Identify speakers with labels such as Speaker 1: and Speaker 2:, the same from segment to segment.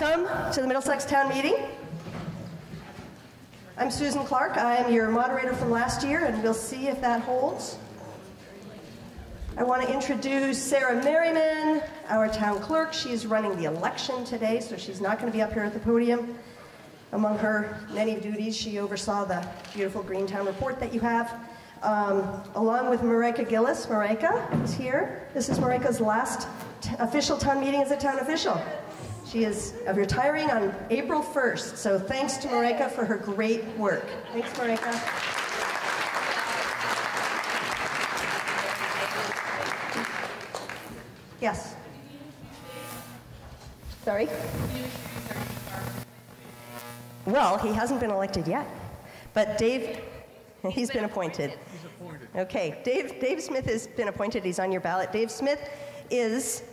Speaker 1: Welcome to the Middlesex Town Meeting. I'm Susan Clark. I am your moderator from last year, and we'll see if that holds. I want to introduce Sarah Merriman, our town clerk. She's running the election today, so she's not going to be up here at the podium. Among her many duties, she oversaw the beautiful Greentown report that you have. Um, along with Marika Gillis. Marika is here. This is Marika's last official town meeting as a town official. She is retiring on April 1st, so thanks to Marika for her great work. Thanks, Marika. Yes. Sorry? Well, he hasn't been elected yet. But Dave, he's been appointed. He's appointed. Okay, Dave, Dave Smith has been appointed. He's on your ballot. Dave Smith is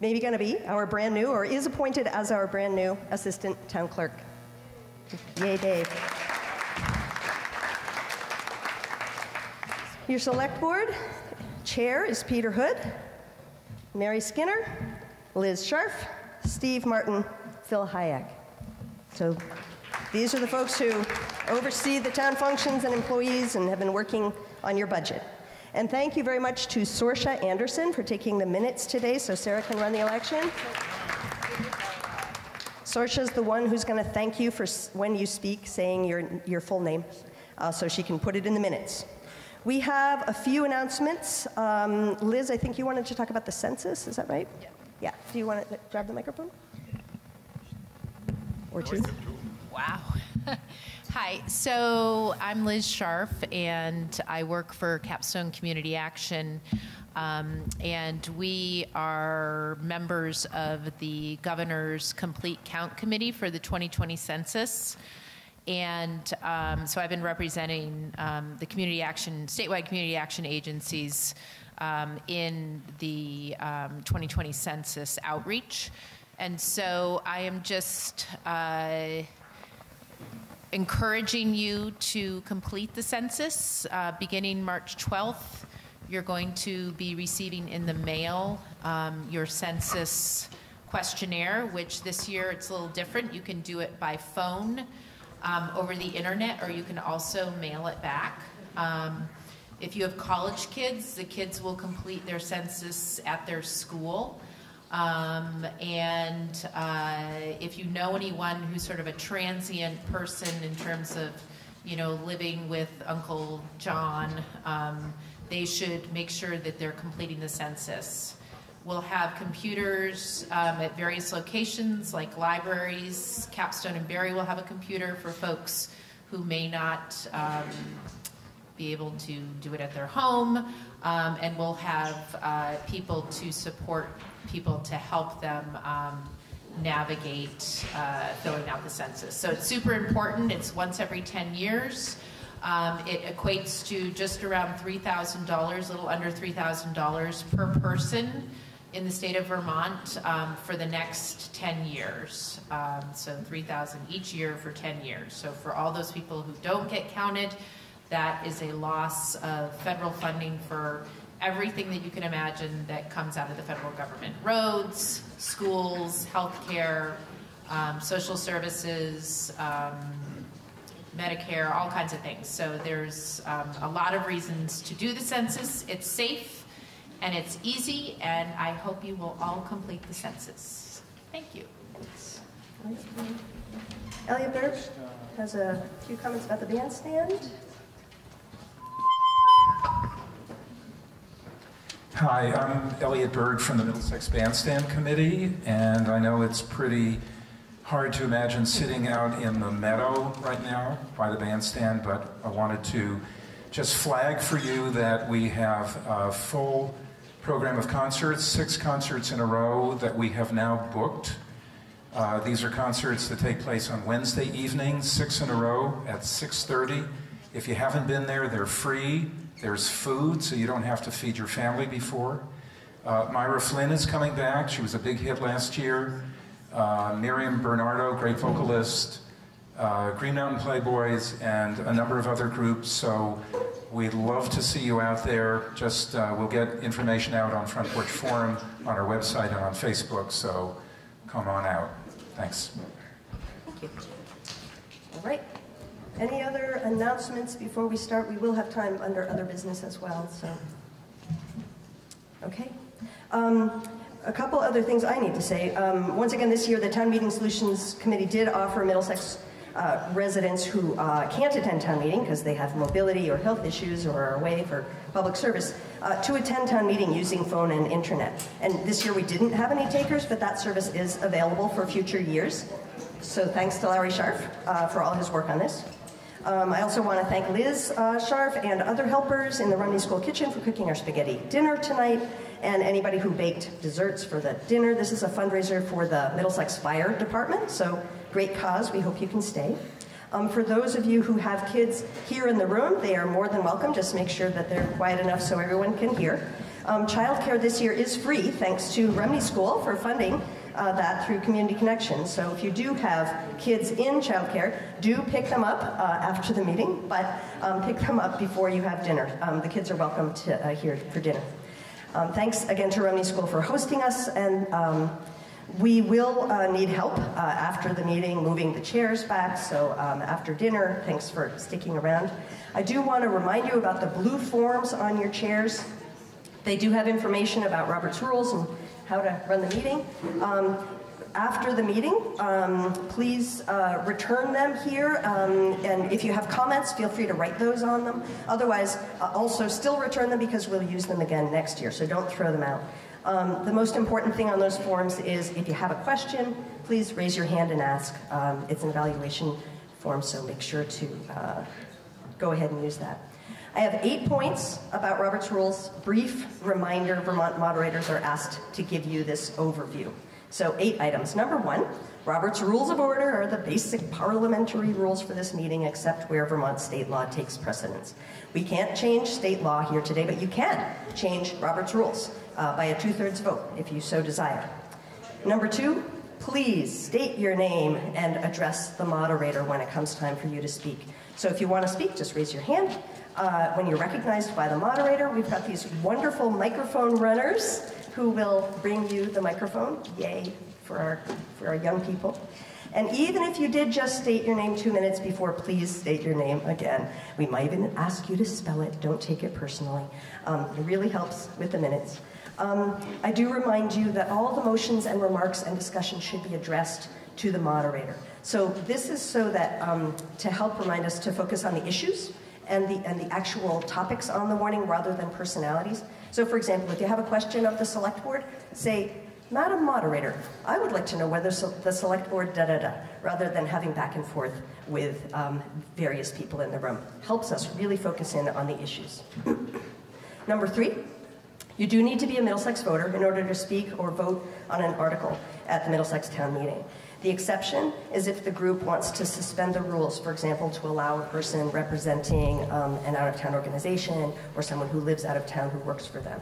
Speaker 1: maybe going to be our brand new, or is appointed as our brand new assistant town clerk. Yay, Dave. Your select board chair is Peter Hood, Mary Skinner, Liz Scharf, Steve Martin, Phil Hayek. So these are the folks who oversee the town functions and employees and have been working on your budget. And thank you very much to Sorsha Anderson for taking the minutes today so Sarah can run the election. Sorsha is the one who's going to thank you for when you speak saying your, your full name uh, so she can put it in the minutes. We have a few announcements. Um, Liz, I think you wanted to talk about the census, is that right? Yeah. Yeah. Do you want to grab the microphone? Or two?
Speaker 2: Wow. Hi, so I'm Liz Scharf, and I work for Capstone Community Action. Um, and we are members of the Governor's Complete Count Committee for the 2020 census. And um, so I've been representing um, the community action, statewide community action agencies um, in the 2020 um, census outreach. And so I am just uh, encouraging you to complete the census uh, beginning March 12th. You're going to be receiving in the mail um, your census questionnaire, which this year it's a little different. You can do it by phone um, over the internet, or you can also mail it back. Um, if you have college kids, the kids will complete their census at their school. Um, and uh, if you know anyone who's sort of a transient person in terms of, you know, living with Uncle John, um, they should make sure that they're completing the census. We'll have computers um, at various locations like libraries. Capstone and Barre will have a computer for folks who may not um, be able to do it at their home. Um, and we'll have uh, people to support people to help them um, navigate uh, filling out the census. So it's super important. It's once every 10 years. Um, it equates to just around $3,000, a little under $3,000 per person in the state of Vermont um, for the next 10 years. Um, so 3,000 each year for 10 years. So for all those people who don't get counted, that is a loss of federal funding for everything that you can imagine that comes out of the federal government roads, schools, healthcare, um, social services, um, Medicare, all kinds of things. So there's um, a lot of reasons to do the census. It's safe and it's easy, and I hope you will all complete the census. Thank you.
Speaker 1: Elliot Berg has a few comments about the bandstand.
Speaker 3: Hi, I'm Elliot Berg from the Middlesex Bandstand Committee, and I know it's pretty hard to imagine sitting out in the meadow right now by the bandstand, but I wanted to just flag for you that we have a full program of concerts, six concerts in a row that we have now booked. Uh, these are concerts that take place on Wednesday evenings, six in a row at 6.30. If you haven't been there, they're free. There's food, so you don't have to feed your family before. Uh, Myra Flynn is coming back. She was a big hit last year. Uh, Miriam Bernardo, great vocalist. Uh, Green Mountain Playboys, and a number of other groups. So we'd love to see you out there. Just uh, we'll get information out on Front Porch Forum, on our website, and on Facebook. So come on out. Thanks.
Speaker 1: Thank you. All right. Any other announcements before we start? We will have time under other business as well, so. Okay. Um, a couple other things I need to say. Um, once again, this year, the Town Meeting Solutions Committee did offer Middlesex uh, residents who uh, can't attend town meeting because they have mobility or health issues or are away for public service uh, to attend town meeting using phone and internet. And this year we didn't have any takers, but that service is available for future years. So thanks to Larry Scharf uh, for all his work on this. Um, I also want to thank Liz uh, and other helpers in the Rumney School kitchen for cooking our spaghetti dinner tonight and anybody who baked desserts for the dinner. This is a fundraiser for the Middlesex Fire Department, so great cause. We hope you can stay. Um, for those of you who have kids here in the room, they are more than welcome. Just make sure that they're quiet enough so everyone can hear. Um, childcare this year is free thanks to Rumney School for funding uh, that through Community Connections. So if you do have kids in childcare, do pick them up uh, after the meeting, but um, pick them up before you have dinner. Um, the kids are welcome to uh, here for dinner. Um, thanks again to Rumney School for hosting us, and um, we will uh, need help uh, after the meeting moving the chairs back, so um, after dinner, thanks for sticking around. I do want to remind you about the blue forms on your chairs. They do have information about Robert's rules and how to run the meeting. Um, after the meeting, um, please uh, return them here. Um, and if you have comments, feel free to write those on them. Otherwise, uh, also still return them because we'll use them again next year, so don't throw them out. Um, the most important thing on those forms is if you have a question, please raise your hand and ask. Um, it's an evaluation form, so make sure to uh, go ahead and use that. I have eight points about Robert's Rules. Brief reminder, Vermont moderators are asked to give you this overview. So eight items. Number one, Robert's Rules of Order are the basic parliamentary rules for this meeting except where Vermont state law takes precedence. We can't change state law here today, but you can change Robert's Rules uh, by a two-thirds vote if you so desire. Number two, please state your name and address the moderator when it comes time for you to speak. So if you want to speak, just raise your hand. Uh, when you're recognized by the moderator, we've got these wonderful microphone runners who will bring you the microphone. Yay for our, for our young people. And even if you did just state your name two minutes before, please state your name again. We might even ask you to spell it. Don't take it personally. Um, it really helps with the minutes. Um, I do remind you that all the motions and remarks and discussion should be addressed to the moderator. So this is so that um, to help remind us to focus on the issues and the, and the actual topics on the warning rather than personalities. So for example, if you have a question of the select board, say, Madam Moderator, I would like to know whether so the select board da da da, rather than having back and forth with um, various people in the room. Helps us really focus in on the issues. Number three, you do need to be a Middlesex voter in order to speak or vote on an article at the Middlesex town meeting. The exception is if the group wants to suspend the rules, for example, to allow a person representing um, an out-of-town organization or someone who lives out of town who works for them.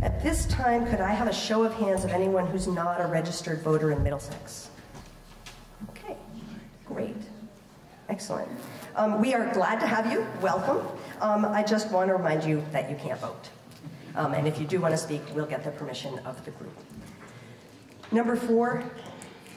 Speaker 1: At this time, could I have a show of hands of anyone who's not a registered voter in Middlesex? Okay, great, excellent. Um, we are glad to have you, welcome. Um, I just want to remind you that you can't vote. Um, and if you do want to speak, we'll get the permission of the group. Number four,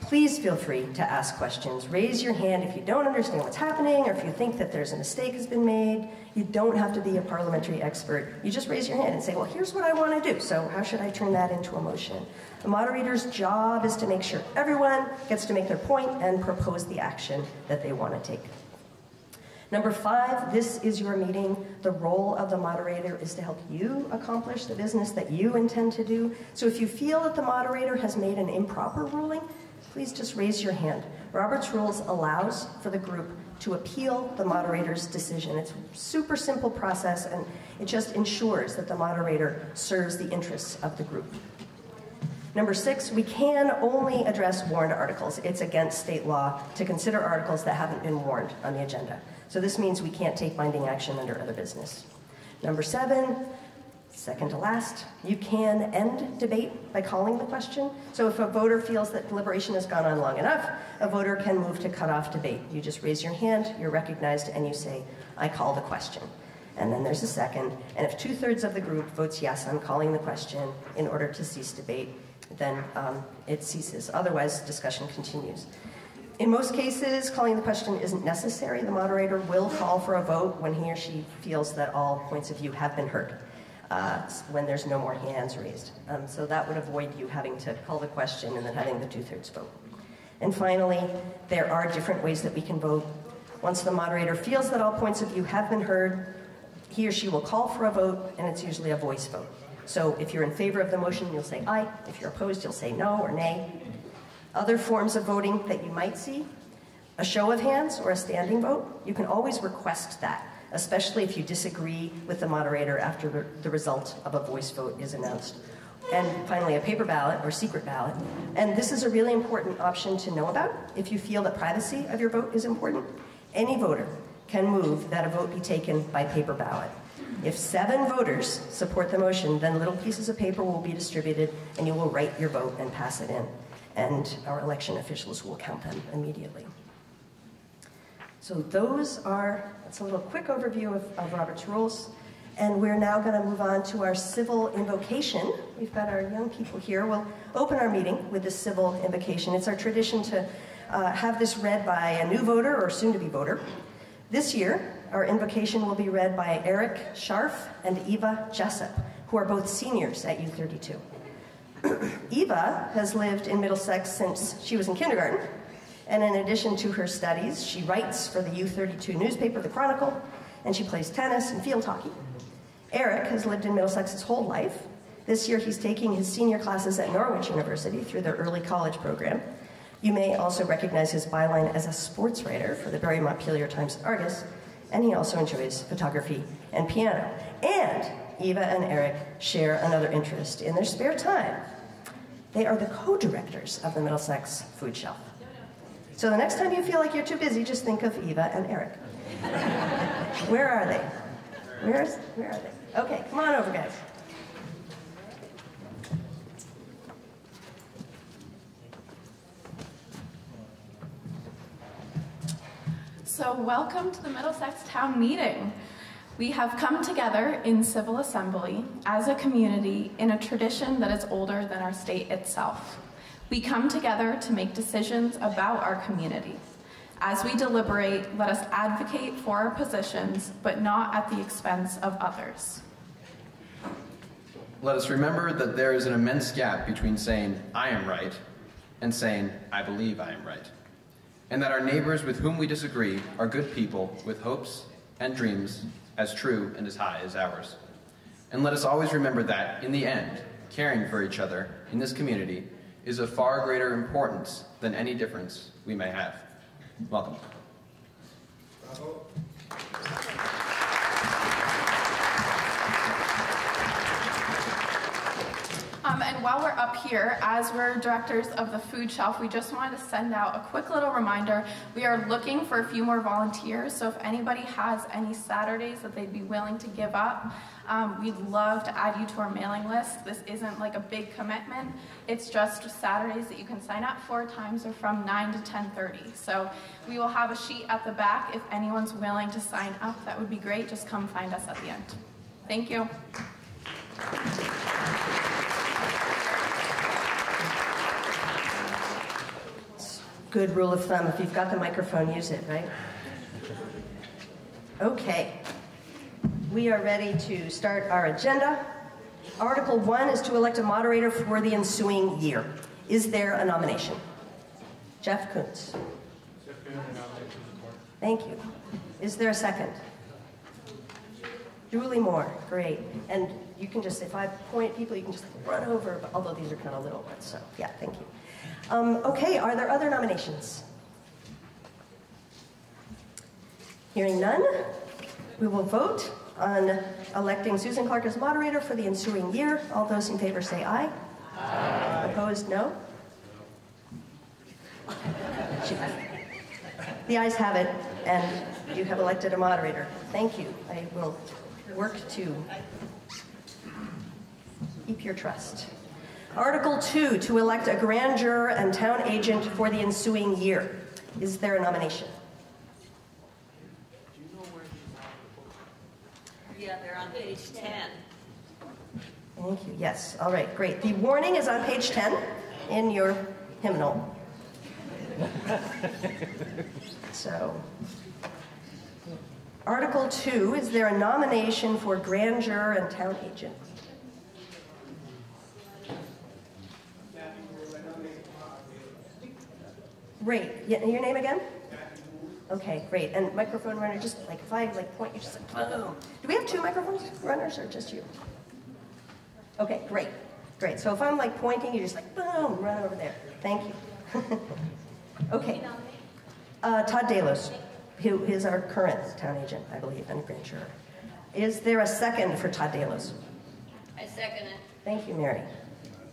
Speaker 1: please feel free to ask questions. Raise your hand if you don't understand what's happening or if you think that there's a mistake has been made. You don't have to be a parliamentary expert. You just raise your hand and say, well, here's what I want to do. So how should I turn that into a motion? The moderator's job is to make sure everyone gets to make their point and propose the action that they want to take. Number five, this is your meeting. The role of the moderator is to help you accomplish the business that you intend to do. So if you feel that the moderator has made an improper ruling, please just raise your hand. Robert's Rules allows for the group to appeal the moderator's decision. It's a super simple process and it just ensures that the moderator serves the interests of the group. Number six, we can only address warned articles. It's against state law to consider articles that haven't been warned on the agenda. So this means we can't take binding action under other business. Number seven, Second to last, you can end debate by calling the question. So if a voter feels that deliberation has gone on long enough, a voter can move to cut off debate. You just raise your hand, you're recognized, and you say, I call the question. And then there's a second, and if two-thirds of the group votes yes on calling the question in order to cease debate, then um, it ceases. Otherwise, discussion continues. In most cases, calling the question isn't necessary. The moderator will call for a vote when he or she feels that all points of view have been heard, uh, when there's no more hands raised. Um, so that would avoid you having to call the question and then having the two-thirds vote. And finally, there are different ways that we can vote. Once the moderator feels that all points of view have been heard, he or she will call for a vote, and it's usually a voice vote. So if you're in favor of the motion, you'll say aye. If you're opposed, you'll say no or nay. Other forms of voting that you might see, a show of hands or a standing vote, you can always request that, especially if you disagree with the moderator after the result of a voice vote is announced. And finally, a paper ballot or secret ballot. And this is a really important option to know about if you feel that privacy of your vote is important. Any voter can move that a vote be taken by paper ballot. If seven voters support the motion, then little pieces of paper will be distributed and you will write your vote and pass it in and our election officials will count them immediately. So those are, that's a little quick overview of, of Robert's rules. And we're now going to move on to our civil invocation. We've got our young people here. We'll open our meeting with this civil invocation. It's our tradition to uh, have this read by a new voter or soon to be voter. This year, our invocation will be read by Eric Scharf and Eva Jessup, who are both seniors at U32. Eva has lived in Middlesex since she was in kindergarten, and in addition to her studies, she writes for the U32 newspaper, The Chronicle, and she plays tennis and field hockey. Eric has lived in Middlesex his whole life. This year he's taking his senior classes at Norwich University through their early college program. You may also recognize his byline as a sports writer for the Barre Montpelier Times Argus, and he also enjoys photography and piano. And Eva and Eric share another interest in their spare time. They are the co-directors of the Middlesex Food Shelf. So the next time you feel like you're too busy, just think of Eva and Eric. where are they? Where's, where are they? Okay, come on over, guys.
Speaker 4: So welcome to the Middlesex Town Meeting. We have come together in civil assembly as a community in a tradition that is older than our state itself. We come together to make decisions about our community. As we deliberate, let us advocate for our positions, but not at the expense of others.
Speaker 5: Let us remember that there is an immense gap between saying, I am right, and saying, I believe I am right. And that our neighbors with whom we disagree are good people with hopes and dreams as true and as high as ours. And let us always remember that, in the end, caring for each other in this community is of far greater importance than any difference we may have. Welcome.
Speaker 4: Um, and while we're up here, as we're directors of the food shelf, we just wanted to send out a quick little reminder. We are looking for a few more volunteers, so if anybody has any Saturdays that they'd be willing to give up, um, we'd love to add you to our mailing list. This isn't like a big commitment. It's just Saturdays that you can sign up for. Times are from 9 to 10.30. So we will have a sheet at the back. If anyone's willing to sign up, that would be great. Just come find us at the end. Thank you.
Speaker 1: Good rule of thumb. If you've got the microphone, use it, right? Okay. We are ready to start our agenda. Article 1 is to elect a moderator for the ensuing year. Is there a nomination? Jeff Kuntz. Thank you. Is there a second? Julie Moore, great. And you can just, if I point people, you can just run over, although these are kind of little ones, so yeah, thank you. Um, okay, are there other nominations? Hearing none, we will vote on electing Susan Clark as moderator for the ensuing year. All those in favor say aye. Aye. Opposed, no? The ayes have it, and you have elected a moderator. Thank you. I will work to keep your trust. Article 2, to elect a grand juror and town agent for the ensuing year. Is there a nomination?
Speaker 6: Yeah, they're on page 10.
Speaker 1: Thank you. Yes. All right. Great. The warning is on page 10 in your hymnal. so, Article 2 is there a nomination for grand juror and town agent? Great. Yeah, your name again? Okay, great. And microphone runner, just like if I like point, you just like boom. Do we have two microphone runners or just you? Okay, great, great. So if I'm like pointing, you just like boom, run over there. Thank you. okay. Uh, Todd Delos, who is our current town agent, I believe, and grand juror. Is there a second for Todd Delos?
Speaker 6: I second it.
Speaker 1: Thank you, Mary.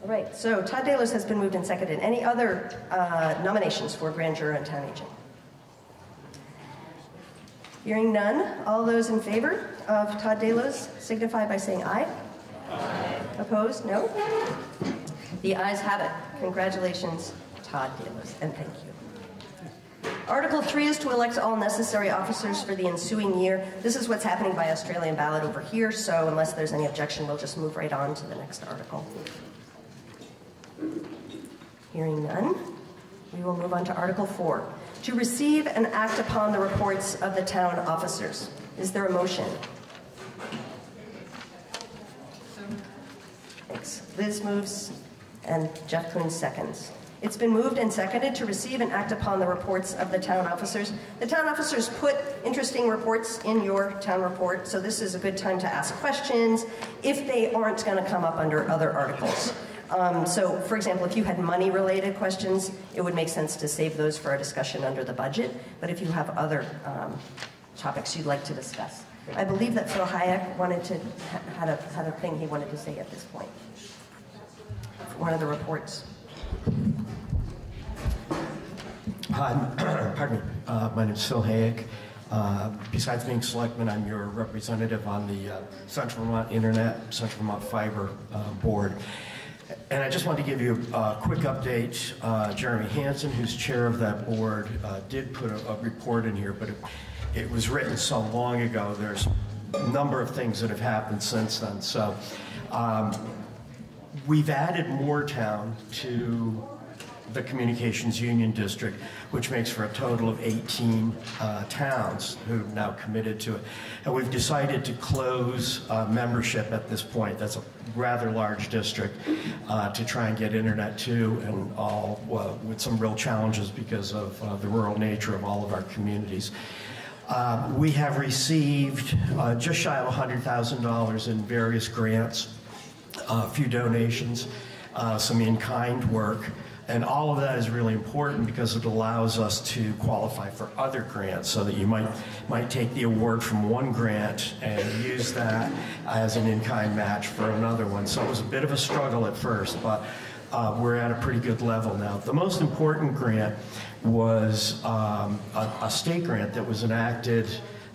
Speaker 1: All right, so Todd Delos has been moved and seconded. Any other uh, nominations for grand juror and town agent? Hearing none, all those in favor of Todd Delos signify by saying aye. Aye. Opposed? No? The ayes have it. Congratulations, Todd Delos, and thank you. Article 3 is to elect all necessary officers for the ensuing year. This is what's happening by Australian ballot over here, so unless there's any objection, we'll just move right on to the next article. Hearing none, we will move on to Article 4 to receive and act upon the reports of the town officers. Is there a motion? Thanks. Liz moves and Jeff Koons seconds. It's been moved and seconded to receive and act upon the reports of the town officers. The town officers put interesting reports in your town report, so this is a good time to ask questions if they aren't going to come up under other articles. Um, so, for example, if you had money related questions, it would make sense to save those for a discussion under the budget. But if you have other um, topics you'd like to discuss, I believe that Phil Hayek wanted to had a had a thing he wanted to say at this point. One of the reports.
Speaker 7: Hi, pardon me. Uh, my name is Phil Hayek. Uh, besides being selectman, I'm your representative on the uh, Central Vermont Internet, Central Vermont Fiber uh, Board. And I just wanted to give you a quick update. Uh, Jeremy Hansen, who's chair of that board, uh, did put a, a, report in here, but it, it, was written so long ago. There's a number of things that have happened since then. So um, we've added Moretown to the Communications Union District, which makes for a total of 18 uh, towns who've now committed to it. And we've decided to close uh, membership at this point. That's a rather large district uh, to try and get internet to, and all with some real challenges because of uh, the rural nature of all of our communities. Uh, we have received uh, just shy of $100,000 in various grants, a few donations, some in-kind work. And all of that is really important because it allows us to qualify for other grants so that you might, might take the award from one grant and use that as an in-kind match for another one. So it was a bit of a struggle at first, but uh, we're at a pretty good level now. The most important grant was um, a, a, state grant that was enacted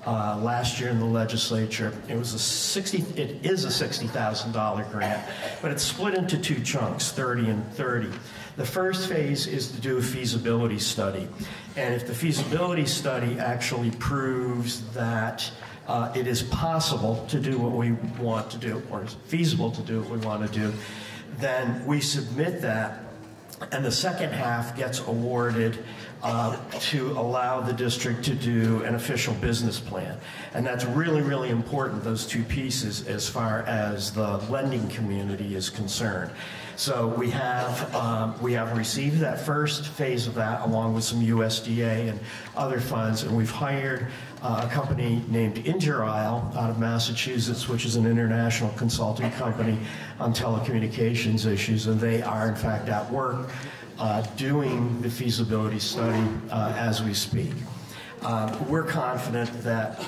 Speaker 7: uh, last year in the legislature. It was a 60, it is a $60,000 grant, but it's split into two chunks, 30 and 30. The first phase is to do a feasibility study. And if the feasibility study actually proves that uh, it is possible to do what we want to do, or feasible to do what we want to do, then we submit that, and the second half gets awarded uh, to allow the district to do an official business plan. And that's really, really important, those two pieces, as far as the lending community is concerned. So we have um, we have received that first phase of that along with some USDA and other funds, and we've hired uh, a company named Interisle out of Massachusetts, which is an international consulting company on telecommunications issues, and they are in fact at work uh, doing the feasibility study uh, as we speak. Uh, we're confident that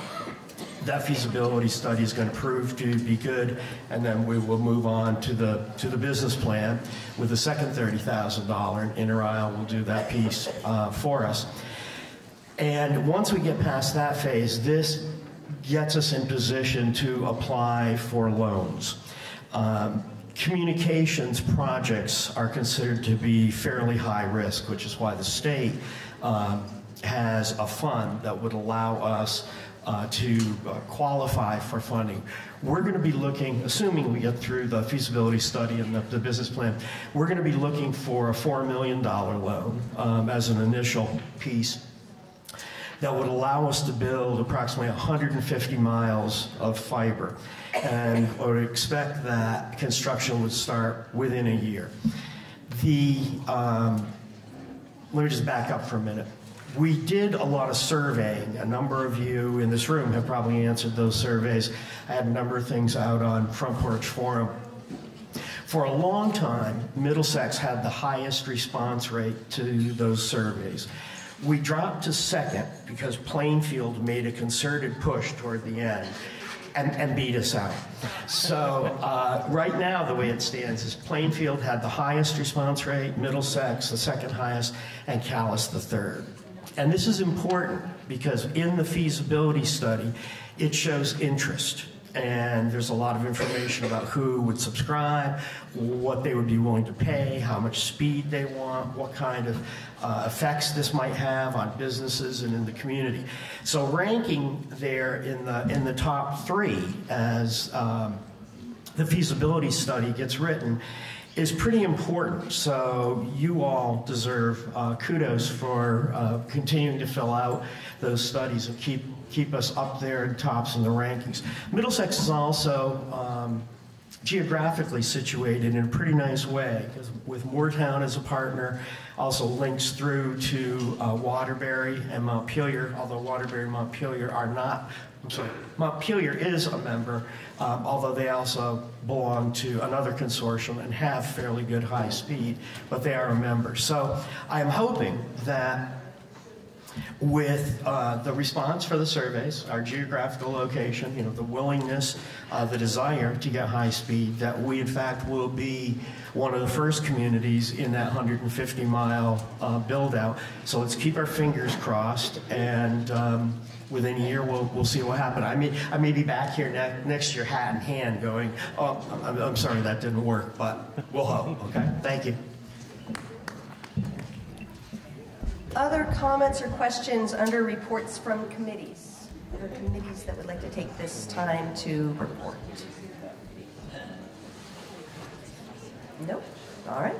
Speaker 7: that feasibility study is going to prove to be good, and then we will move on to the to the business plan with the second thirty thousand dollar. And Interisle will do that piece uh, for us. And once we get past that phase, this gets us in position to apply for loans. Um, communications projects are considered to be fairly high risk, which is why the state um, has a fund that would allow us uh, to uh, qualify for funding. We're going to be looking, assuming we get through the feasibility study and the, the business plan, we're going to be looking for a $4 million loan um, as an initial piece that would allow us to build approximately 150 miles of fiber. And I would expect that construction would start within a year. The, um, let me just back up for a minute. We did a lot of surveying. A number of you in this room have probably answered those surveys. I had a number of things out on Front Porch Forum. For a long time, Middlesex had the highest response rate to those surveys. We dropped to second because Plainfield made a concerted push toward the end and, and beat us out. So uh, right now, the way it stands is Plainfield had the highest response rate, Middlesex the second highest, and Calais the third. And this is important because in the feasibility study, it shows interest and there's a lot of information about who would subscribe, what they would be willing to pay, how much speed they want, what kind of uh, effects this might have on businesses and in the community. So ranking there in the in the top three as um, the feasibility study gets written is pretty important. So you all deserve uh, kudos for uh, continuing to fill out those studies and keep keep us up there in tops in the rankings. Middlesex is also um, geographically situated in a pretty nice way because with Moretown as a partner, also links through to uh, Waterbury and Montpelier, although Waterbury and Montpelier are not, I'm sorry, Montpelier is a member, um, although they also belong to another consortium and have fairly good high speed, but they are a member. So I'm hoping that with uh, the response for the surveys, our geographical location, you know, the willingness, uh, the desire to get high speed, that we in fact will be one of the first communities in that 150 mile uh, build out. So let's keep our fingers crossed and um, within a year we'll, we'll see what happens. I may, I may be back here ne next year hat in hand going, oh, I'm, I'm sorry that didn't work, but we'll hope, okay? Thank you.
Speaker 1: Other comments or questions under reports from committees? Other committees that would like to take this time to report? Nope. All right.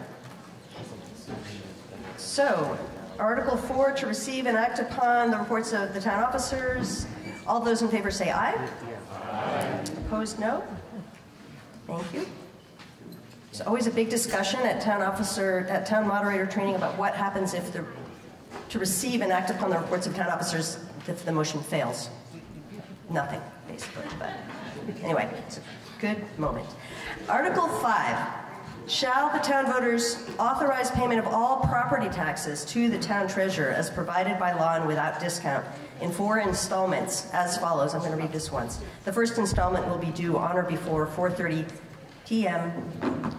Speaker 1: So, Article 4, to receive and act upon the reports of the town officers. All those in favor say aye. Aye. Opposed, no. Thank you. There's always a big discussion at town officer, at town moderator training about what happens if the to receive and act upon the reports of town officers if the motion fails. Nothing, basically, but anyway, it's a good moment. Article 5. Shall the town voters authorize payment of all property taxes to the town treasurer as provided by law and without discount in four installments as follows? I'm going to read this once. The first installment will be due on or before 4:30 p.m.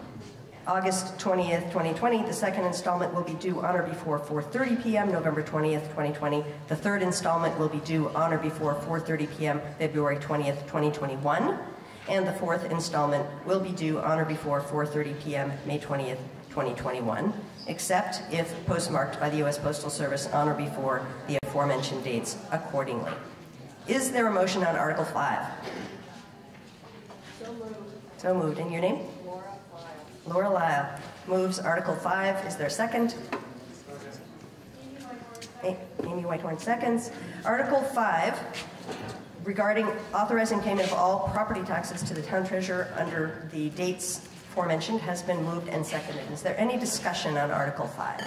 Speaker 1: August 20th, 2020. The second installment will be due on or before 4.30 p.m. November 20th, 2020. The third installment will be due on or before 4.30 p.m. February 20th, 2021. And the fourth installment will be due on or before 4.30 p.m. May 20th, 2021, except if postmarked by the U.S. Postal Service on or before the aforementioned dates accordingly. Is there a motion on Article 5? So moved. So moved. And your name? Laura Lyle moves Article 5. Is there a second? Amy Whitehorn seconds. Article 5, regarding authorizing payment of all property taxes to the town treasurer under the dates aforementioned, has been moved and seconded. Is there any discussion on Article 5?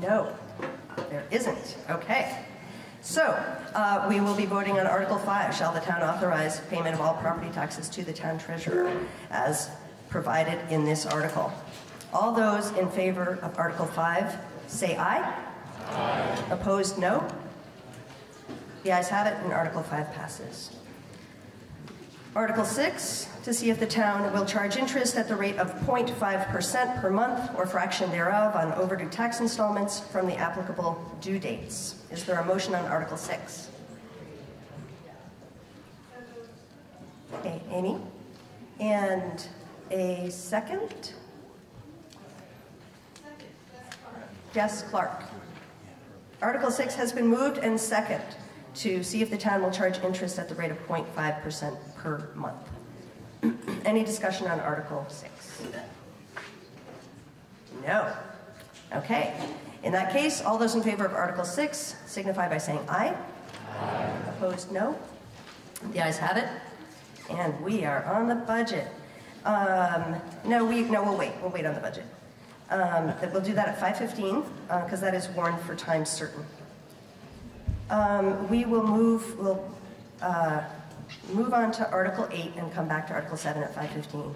Speaker 1: No, there isn't. Okay. So, uh, we will be voting on Article 5. Shall the town authorize payment of all property taxes to the town treasurer as provided in this article? All those in favor of Article 5 say aye. Aye. Opposed, no. The ayes have it, and Article 5 passes. Article 6, to see if the town will charge interest at the rate of 0.5% per month or fraction thereof on overdue tax installments from the applicable due dates. Is there a motion on Article 6? Okay, Amy? And a second? Jess Clark. Article 6 has been moved and second to see if the town will charge interest at the rate of 0.5% per month. Any discussion on Article 6? No. Okay. In that case, all those in favor of Article 6 signify by saying aye. Aye. Opposed, no. The ayes have it. And we are on the budget. Um, no, we no, we'll wait. We'll wait on the budget. Um, that we'll do that at 5:15 because that is warned for time certain. Um, we will move. We'll uh, move on to Article 8 and come back to Article 7 at 5:15.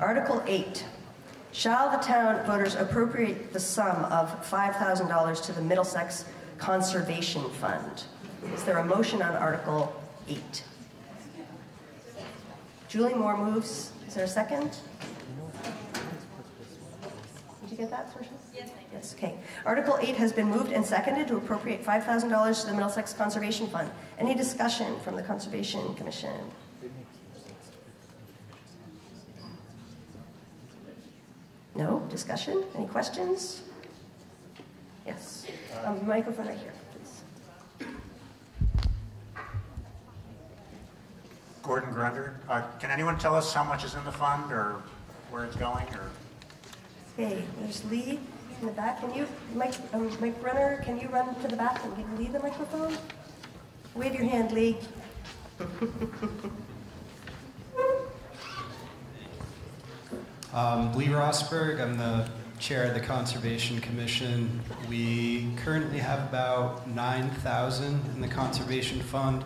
Speaker 1: Article 8. Shall the town voters appropriate the sum of $5,000 to the Middlesex Conservation Fund? Is there a motion on Article 8? Julie Moore moves. Is there a second? Did you get that, Saoirse? Yes. Yes, okay. Article 8 has been moved and seconded to appropriate $5,000 to the Middlesex Conservation Fund. Any discussion from the Conservation Commission? No? Discussion? Any questions? Yes. Um, microphone right here, please.
Speaker 8: Gordon Grunder. Uh, Can anyone tell us how much is in the fund or where it's going or?
Speaker 1: Okay, there's Lee in the back. Can you, Mike, um, Mike Runner, can you run to the back and give Lee the microphone? Wave your hand, Lee.
Speaker 9: Um, Lee Rosberg, I'm the chair of the Conservation Commission. We currently have about 9,000 in the Conservation Fund.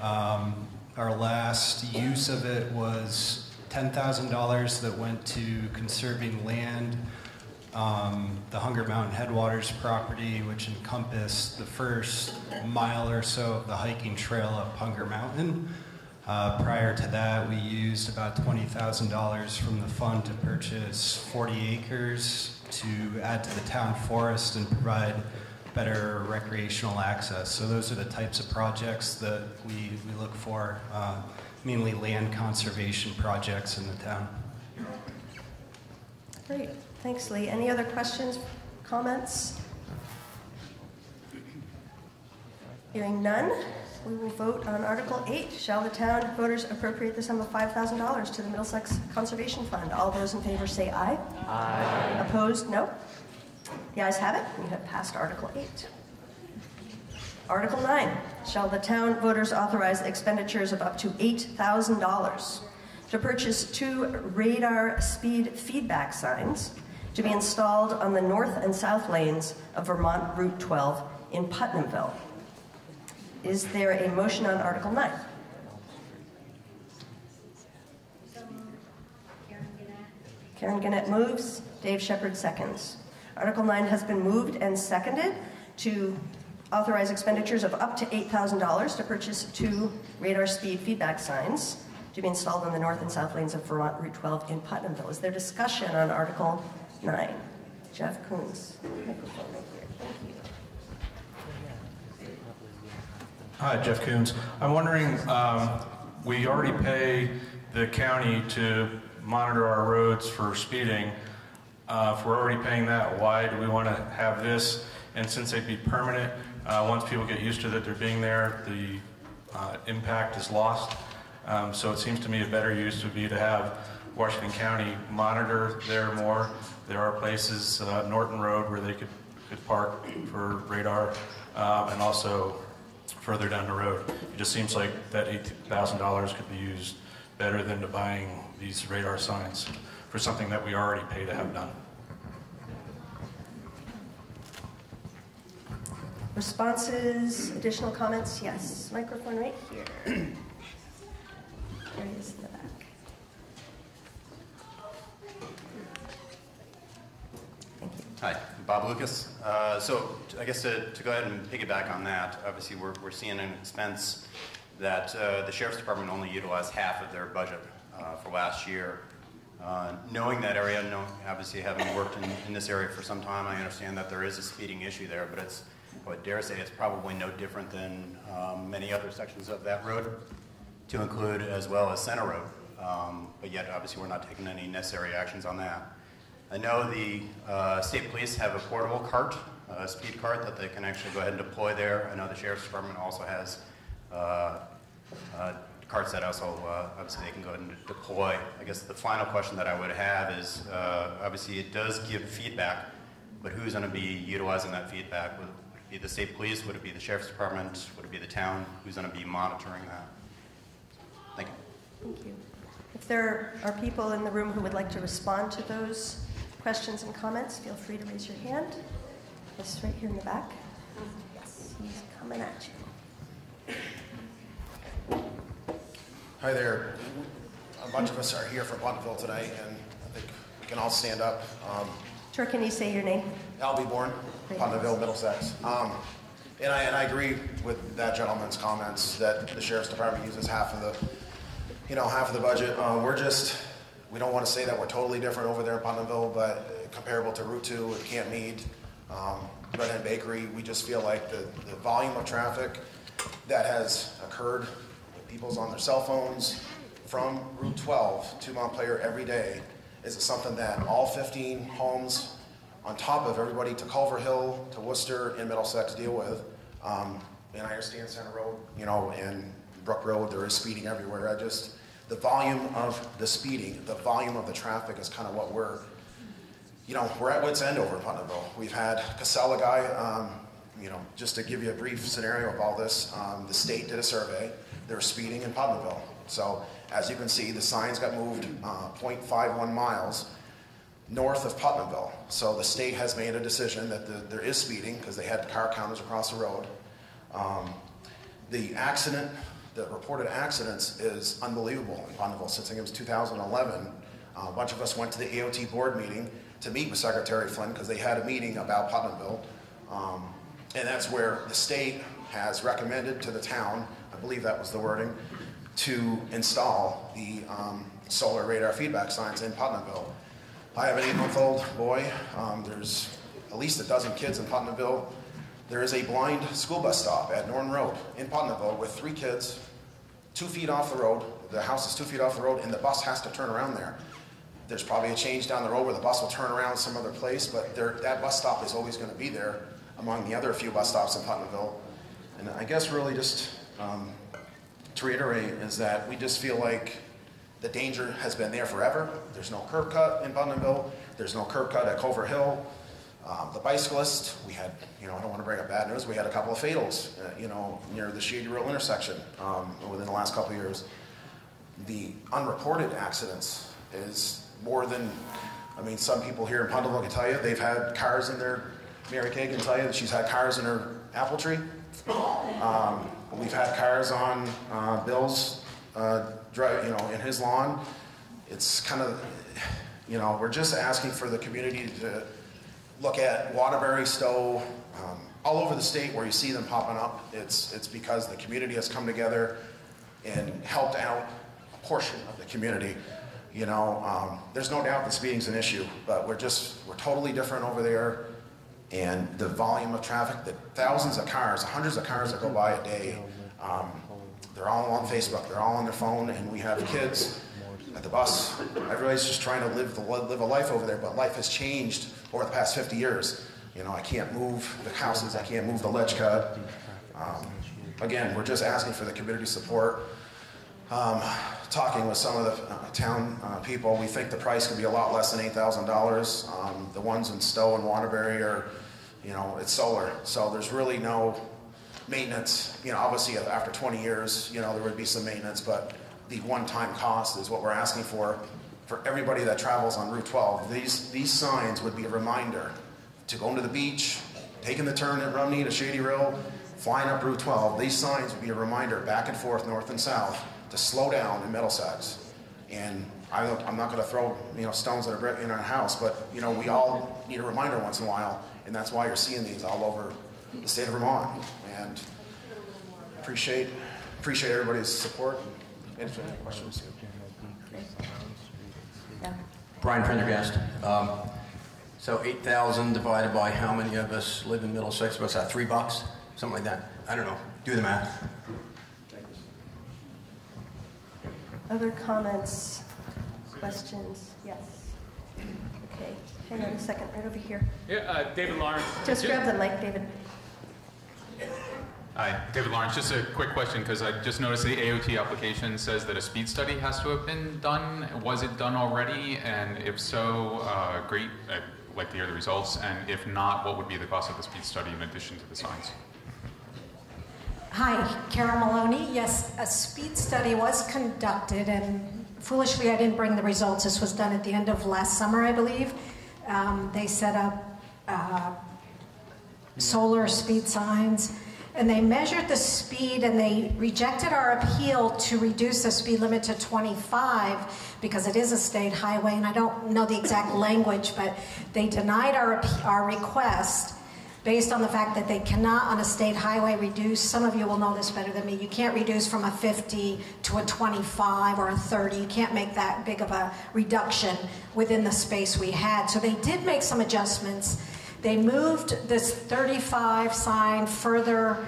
Speaker 9: Um, our last use of it was $10,000 that went to conserving land, um, the Hunger Mountain Headwaters property, which encompassed the first mile or so of the hiking trail up Hunger Mountain. Uh, prior to that, we used about $20,000 from the fund to purchase 40 acres to add to the town forest and provide better recreational access. So those are the types of projects that we, we look for, uh, mainly land conservation projects in the town.
Speaker 1: Great, thanks, Lee. Any other questions, comments? Hearing none, we will vote on Article 8. Shall the town voters appropriate the sum of $5,000 to the Middlesex Conservation Fund? All those in favor say aye. Aye. Opposed, no. The ayes have it. We have passed Article 8. Article 9. Shall the town voters authorize expenditures of up to $8,000 to purchase two radar speed feedback signs to be installed on the north and south lanes of Vermont Route 12 in Putnamville? Is there a motion on Article 9? Karen Gannett moves, Dave Shepard seconds. Article 9 has been moved and seconded to authorize expenditures of up to $8,000 to purchase two radar speed feedback signs to be installed on the north and south lanes of Vermont Route 12 in Putnamville. Is there discussion on Article 9? Jeff Coons.
Speaker 10: Hi, Jeff Coons. I'm wondering, um, we already pay the county to monitor our roads for speeding. Uh, if we're already paying that, why do we want to have this? And since they'd be permanent, uh, once people get used to that they're being there, the uh, impact is lost. Um, so it seems to me a better use would be to have Washington County monitor there more. There are places, uh, Norton Road, where they could, could park for radar, um, and also further down the road. It just seems like that $8,000 could be used better than to buying these radar signs for something that we already pay to have done.
Speaker 1: Responses, additional comments? Yes. Microphone right here. There he is
Speaker 11: Hi, Bob Lucas. Uh, so I guess to, to go ahead and piggyback on that, obviously we're, we're seeing an expense that uh, the Sheriff's Department only utilized half of their budget uh, for last year. Uh, knowing that area, know, obviously having worked in, in this area for some time, I understand that there is a speeding issue there, but it's, I would dare say it's probably no different than um, many other sections of that road, to include as well as Center Road. Um, but yet, obviously, we're not taking any necessary actions on that. I know the uh, state police have a portable cart, a speed cart that they can actually go ahead and deploy there. I know the sheriff's department also has uh, uh, carts that also, uh, obviously, they can go ahead and deploy. I guess the final question that I would have is, uh, obviously, it does give feedback, but who's going to be utilizing that feedback? Would it be the state police? Would it be the sheriff's department? Would it be the town? Who's going to be monitoring that? Thank you.
Speaker 1: Thank you. If there are people in the room who would like to respond to those questions and comments, feel free to raise your hand. This right here in the back. Yes, he's coming at you.
Speaker 12: Hi there. A bunch of us are here from Putnamville tonight, and I think we can all stand up. Um,
Speaker 1: Sure, can you say your name?
Speaker 12: Albie Bourne, Putnamville, Middlesex. Um, and I, and I agree with that gentleman's comments that the sheriff's department uses half of the, you know, half of the budget. Uh, we're just, we don't want to say that we're totally different over there in Putnamville, but comparable to Route 2 at Camp Meade, um, Red Hen Bakery, we just feel like the, the volume of traffic that has occurred, with people's on their cell phones from Route 12 to Montpelier every day, is something that all 15 homes on top of everybody to Culver Hill, to Worcester, and Middlesex deal with? Um, and I understand Center Road, you know, and Brook Road, there is speeding everywhere. I just, the volume of the speeding, the volume of the traffic is kind of what we're, you know, we're at wit's end over in Putnamville. We've had Casella guy, um, you know, just to give you a brief scenario of all this, um, the state did a survey. They're speeding in Putnamville. So as you can see, the signs got moved uh, 0.51 miles north of Putnamville. So the state has made a decision that the, there is speeding because they had car counters across the road. Um, the accident, the reported accidents is unbelievable in Putnamville since I think it was 2011. Uh, a bunch of us went to the AOT board meeting to meet with Secretary Flynn because they had a meeting about Putnamville. Um, and that's where the state has recommended to the town, I believe that was the wording, to install the um, solar radar feedback signs in Putnamville. I have an eight-month-old boy. Um, there's at least a dozen kids in Putnamville. There is a blind school bus stop at Norton Road in Putnamville with three kids, two feet off the road. The house is two feet off the road, and the bus has to turn around there. There's probably a change down the road where the bus will turn around some other place, but there, that bus stop is always going to be there among the other few bus stops in Putnamville. And I guess really just um, to reiterate is that we just feel like the danger has been there forever. There's no curb cut in Putnamville. There's no curb cut at Culver Hill. Um, the bicyclist, we had, you know, I don't want to bring up bad news, we had a couple of fatals, uh, you know, near the Shady Rill intersection um, within the last couple of years. The unreported accidents is more than, I mean, some people here in Putnamville can tell you they've had cars in their, Mary Kay can tell you that she's had cars in her apple tree. Um, we've had cars on uh, Bill's uh, drive, you know, in his lawn. It's kind of, you know, we're just asking for the community to look at Waterbury, Stowe, um, all over the state where you see them popping up. It's it's because the community has come together and helped out a portion of the community. You know, um, there's no doubt that speeding's an issue, but we're just we're totally different over there. And the volume of traffic, the thousands of cars, hundreds of cars that go by a day, um, they're all on Facebook, they're all on their phone, and we have kids at the bus. Everybody's just trying to live, the, live a life over there, but life has changed over the past 50 years. You know, I can't move the houses, I can't move the ledge cut. Um, again, we're just asking for the community support. Um, talking with some of the uh, town uh, people, we think the price could be a lot less than $8,000. Um, the ones in Stowe and Waterbury are, you know, it's solar. So there's really no maintenance. You know, obviously after 20 years, you know, there would be some maintenance, but the one-time cost is what we're asking for for everybody that travels on Route 12. These, these signs would be a reminder to go into the beach, taking the turn at Rumney to Shady Rill, flying up Route 12. These signs would be a reminder back and forth, north and south, to slow down in Middlesex. And I, am not going to throw you know stones at a in our house, but you know we all need a reminder once in a while, and that's why you're seeing these all over the state of Vermont. And appreciate appreciate everybody's support. Any questions?
Speaker 1: Yeah.
Speaker 13: Brian Prendergast. Um, so 8,000 divided by how many of us live in Middlesex? What's that, three bucks? Something like that. I don't know. Do the math.
Speaker 1: Other comments, questions? Yes. Okay. Hang on a second, right over here.
Speaker 3: Yeah, uh, David Lawrence.
Speaker 1: Just grab the mic, David.
Speaker 3: Hi, David Lawrence. Just a quick question because I just noticed the AOT application says that a speed study has to have been done. Was it done already? And if so, uh, great. I'd like to hear the results. And if not, what would be the cost of the speed study in addition to the signs?
Speaker 14: Hi, Carol Maloney. Yes, a speed study was conducted, and foolishly I didn't bring the results. This was done at the end of last summer, I believe. Um, they set up uh, solar speed signs, and they measured the speed, and they rejected our appeal to reduce the speed limit to 25 because it is a state highway, and I don't know the exact language, but they denied our, our request based on the fact that they cannot on a state highway reduce some of you will know this better than me you can't reduce from a 50 to a 25 or a 30 you can't make that big of a reduction within the space we had. So they did make some adjustments they moved this 35 sign further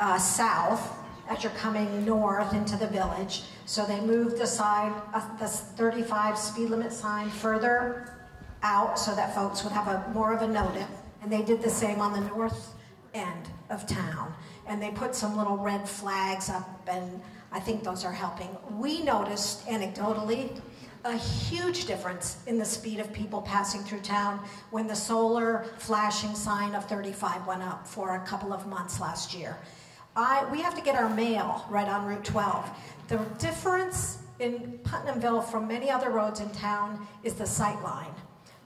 Speaker 14: uh, south as you're coming north into the village so they moved the sign uh, the 35 speed limit sign further out so that folks would have a more of a notice and they did the same on the north end of town. And they put some little red flags up, and I think those are helping. We noticed anecdotally a huge difference in the speed of people passing through town when the solar flashing sign of 35 went up for a couple of months last year. I, we have to get our mail right on Route 12. The difference in Putnamville from many other roads in town is the sight line.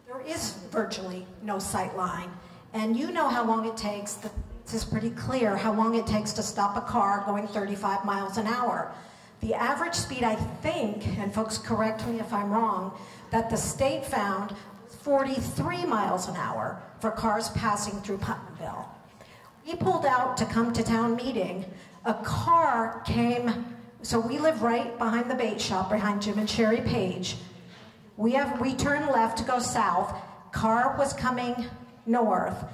Speaker 14: There is virtually no sight line. And you know how long it takes, this is pretty clear, how long it takes to stop a car going 35 miles an hour. The average speed, I think, and folks correct me if I'm wrong, that the state found 43 miles an hour for cars passing through Putnamville. We pulled out to come to town meeting. A car came, so we live right behind the bait shop, behind Jim and Sherry Page. We have we turned left to go south. Car was coming north,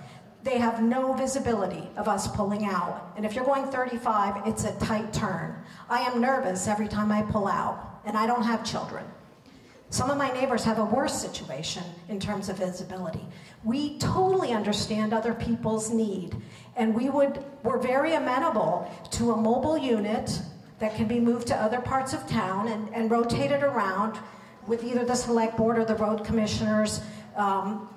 Speaker 14: they have no visibility of us pulling out. And if you're going 35, it's a tight turn. I am nervous every time I pull out, and I don't have children. Some of my neighbors have a worse situation in terms of visibility. We totally understand other people's need, and we would, we're very amenable to a mobile unit that can be moved to other parts of town and, and rotated around with either the select board or the road commissioners um,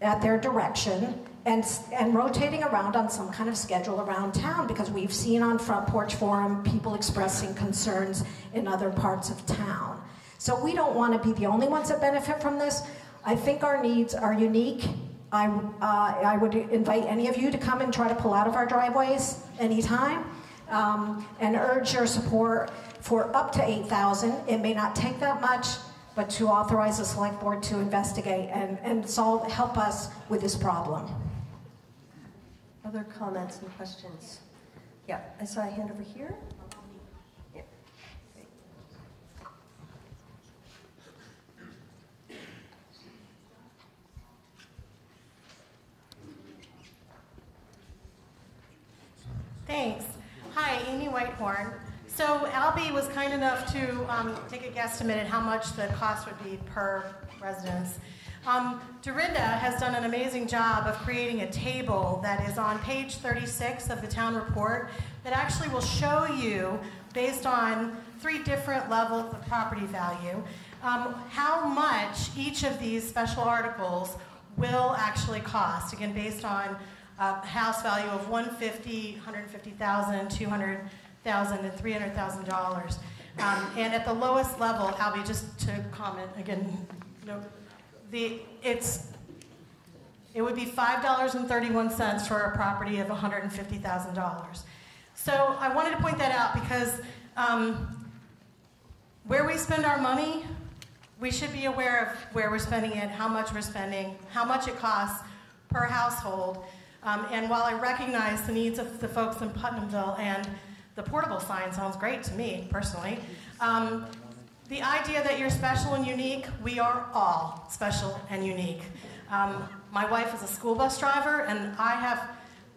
Speaker 14: at their direction and, and rotating around on some kind of schedule around town because we've seen on Front Porch Forum people expressing concerns in other parts of town. So we don't want to be the only ones that benefit from this. I think our needs are unique. I, uh, I would invite any of you to come and try to pull out of our driveways anytime um, and urge your support for up to 8,000. It may not take that much but to authorize the select board to investigate and, and solve, help us with this problem.
Speaker 1: Other comments and questions? Yeah, I saw a hand over here.
Speaker 15: Thanks. Hi, Amy Whitehorn. So Albie was kind enough to um, take a guesstimate at how much the cost would be per residence. Um, Dorinda has done an amazing job of creating a table that is on page 36 of the town report that actually will show you, based on three different levels of property value, um, how much each of these special articles will actually cost. Again, based on a house value of 150, 150,000, 200 thousand and three hundred thousand dollars. Um, and at the lowest level, Albie, just to comment again, know, the it's it would be five dollars and thirty-one cents for a property of one hundred and fifty thousand dollars. So I wanted to point that out because um, where we spend our money, we should be aware of where we're spending it, how much we're spending, how much it costs per household. Um, and while I recognize the needs of the folks in Putnamville and the portable sign sounds great to me, personally. Um, the idea that you're special and unique, we are all special and unique. Um, my wife is a school bus driver, and I have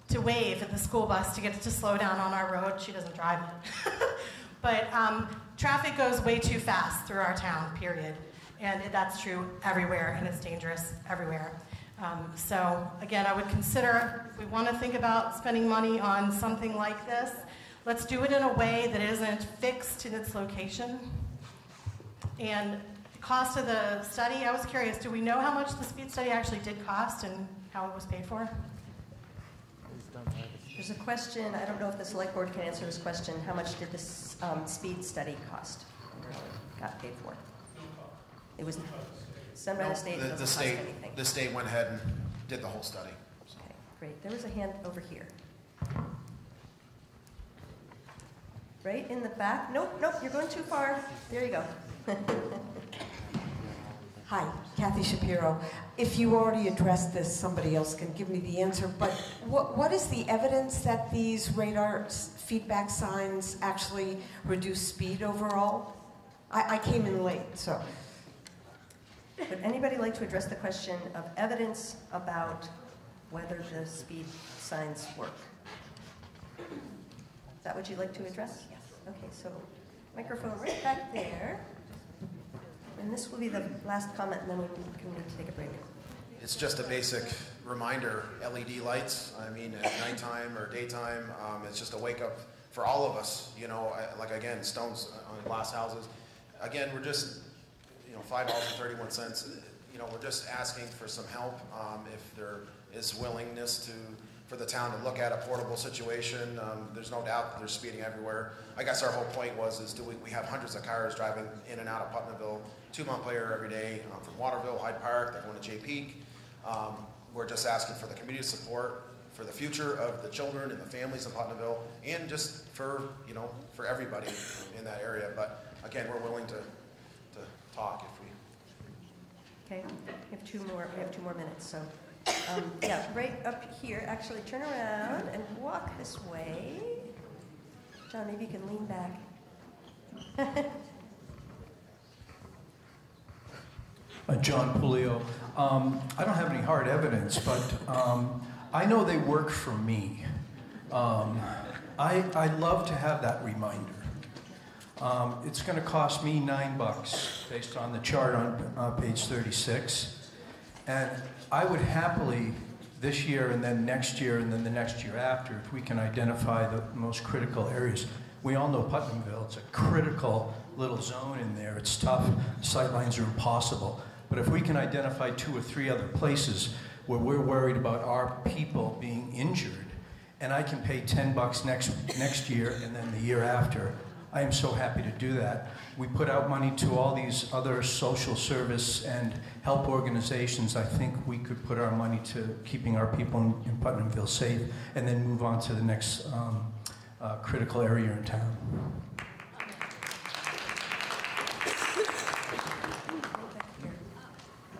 Speaker 15: to wave at the school bus to get it to slow down on our road. She doesn't drive it. but um, traffic goes way too fast through our town, period. And that's true everywhere, and it's dangerous everywhere. Um, so, again, I would consider if we want to think about spending money on something like this, let's do it in a way that isn't fixed in its location. And the cost of the study, I was curious, do we know how much the speed study actually did cost and how it was paid for?
Speaker 1: There's a question, I don't know if the select board can answer this question. How much did this um, speed study cost? Got paid for? It was done by the state, it
Speaker 12: The-
Speaker 1: doesn't
Speaker 12: The
Speaker 1: cost
Speaker 12: state,
Speaker 1: anything.
Speaker 12: the state went ahead and did the whole study.
Speaker 1: Okay, great. There was a hand over here. Right in the back? Nope, nope, you're going too far. There you go.
Speaker 16: Hi, Kathy Shapiro. If you already addressed this, somebody else can give me the answer, but what, what is the evidence that these radar feedback signs actually reduce speed overall? I, I came in late, so.
Speaker 1: Would anybody like to address the question of evidence about whether the speed signs work? Is that what you'd like to address? Yes. Okay, so microphone right back there. And this will be the last comment, and then we can take a break.
Speaker 12: It's just a basic reminder, LED lights, I mean, at nighttime or daytime, um, it's just a wake up for all of us, you know, like again, stones on glass houses. Again, we're just, you know, five dollars and thirty-one cents, you know, we're just asking for some help, um, if there is willingness to, for the town to look at a portable situation, um, there's no doubt that there's speeding everywhere. I guess our whole point was, is do we, we have hundreds of cars driving in and out of Putnamville, to Montpelier every day, um, from Waterville, Hyde Park, they're going to Jay Peak. Um, we're just asking for the community support for the future of the children and the families in Putnamville, and just for, you know, for everybody in that area. But again, we're willing to, to talk if we,
Speaker 1: Okay, we have two more, we have two more minutes, so, um, yeah, right up here, actually turn around and walk this way. John, maybe you can lean back.
Speaker 17: Uh, John Pulio. Um, I don't have any hard evidence, but um, I know they work for me. Um, I, I love to have that reminder. Um, it's going to cost me nine bucks based on the chart on uh, page 36. And I would happily, this year and then next year and then the next year after, if we can identify the most critical areas. We all know Putnamville, it's a critical little zone in there. It's tough, sightlines are impossible. But if we can identify two or three other places where we're worried about our people being injured, and I can pay 10 bucks next, next year and then the year after, I am so happy to do that. We put out money to all these other social service and help organizations. I think we could put our money to keeping our people in, in Putnamville safe and then move on to the next um, uh, critical area in town.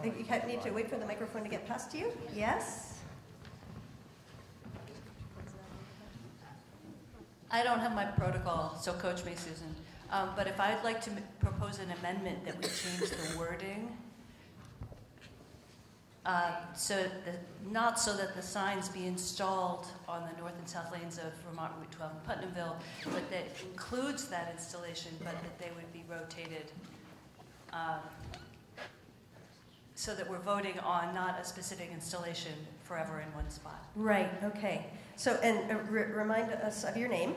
Speaker 1: I wait for the microphone to get past you. Yes?
Speaker 18: I don't have my protocol, so coach me, Susan. Um, but if I'd like to propose an amendment that we change the wording, uh, so that, not so that the signs be installed on the north and south lanes of Vermont Route 12 in Putnamville, but that includes that installation, but that they would be rotated, um, so that we're voting on not a specific installation forever in one spot.
Speaker 1: Right, okay. So, and uh, re- remind us of your name.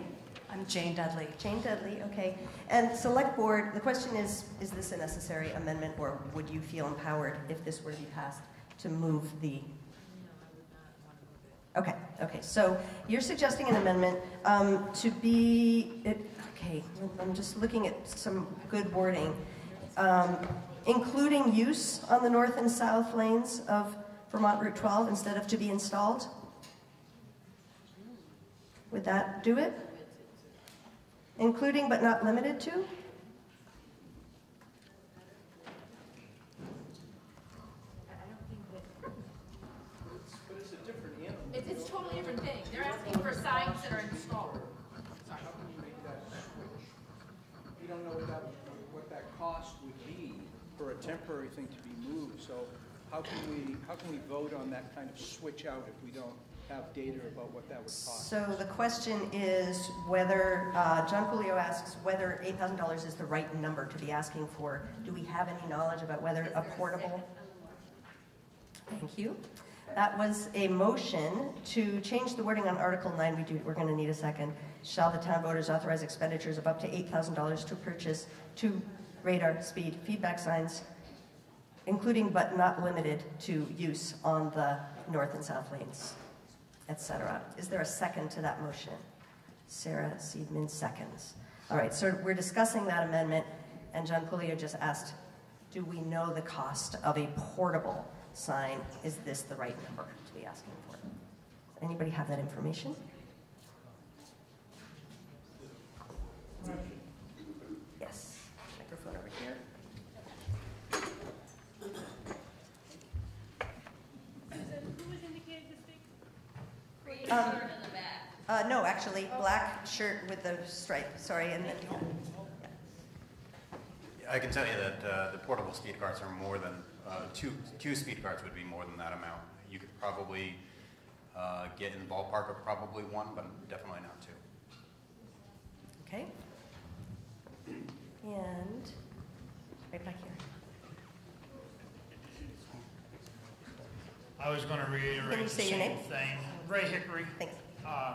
Speaker 18: I'm Jane Dudley.
Speaker 1: Jane Dudley, okay. And Select Board, the question is, is this a necessary amendment, or would you feel empowered if this were to be passed to move the? Okay, okay, so you're suggesting an amendment um, to be, it, okay, I'm just looking at some good wording. Um, Including use on the north and south lanes of Vermont Route 12 instead of to be installed? Would that do it? Including but not limited to?
Speaker 19: It's, it's a totally different thing. They're asking for signs that are installed. Sorry.
Speaker 20: We don't know what that, what that cost would be for temporary thing to be moved, so how can we, how can we vote on that kind of switch out if we don't
Speaker 21: have data about what that would cost.
Speaker 1: So the question is whether, uh, John Coolio asks whether $8,000 is the right number to be asking for. Do we have any knowledge about whether a portable? Thank you. That was a motion to change the wording on Article 9. We do, we're going to need a second. Shall the town voters authorize expenditures of up to $8,000 to purchase two radar speed feedback signs, including but not limited to use on the north and south lanes, etc. Is there a second to that motion? Sarah Seidman seconds. All right, so we're discussing that amendment, and John Coolio just asked, do we know the cost of a portable sign? Is this the right number to be asking for? Anybody have that information microphone over here.
Speaker 22: Who was indicated to speak? Green
Speaker 1: Um,
Speaker 22: shirt in the back.
Speaker 1: Uh, no, actually, black shirt with the stripe, sorry, and then,
Speaker 11: I can tell you that uh, the portable speed carts are more than, uh, two, two speed carts would be more than that amount. You could probably uh, get in the ballpark of probably one, but definitely not two.
Speaker 1: okay. And, right back here.
Speaker 23: I was going to reiterate the same
Speaker 1: name?
Speaker 23: thing. Ray Hickory.
Speaker 1: Thanks.
Speaker 23: Uh,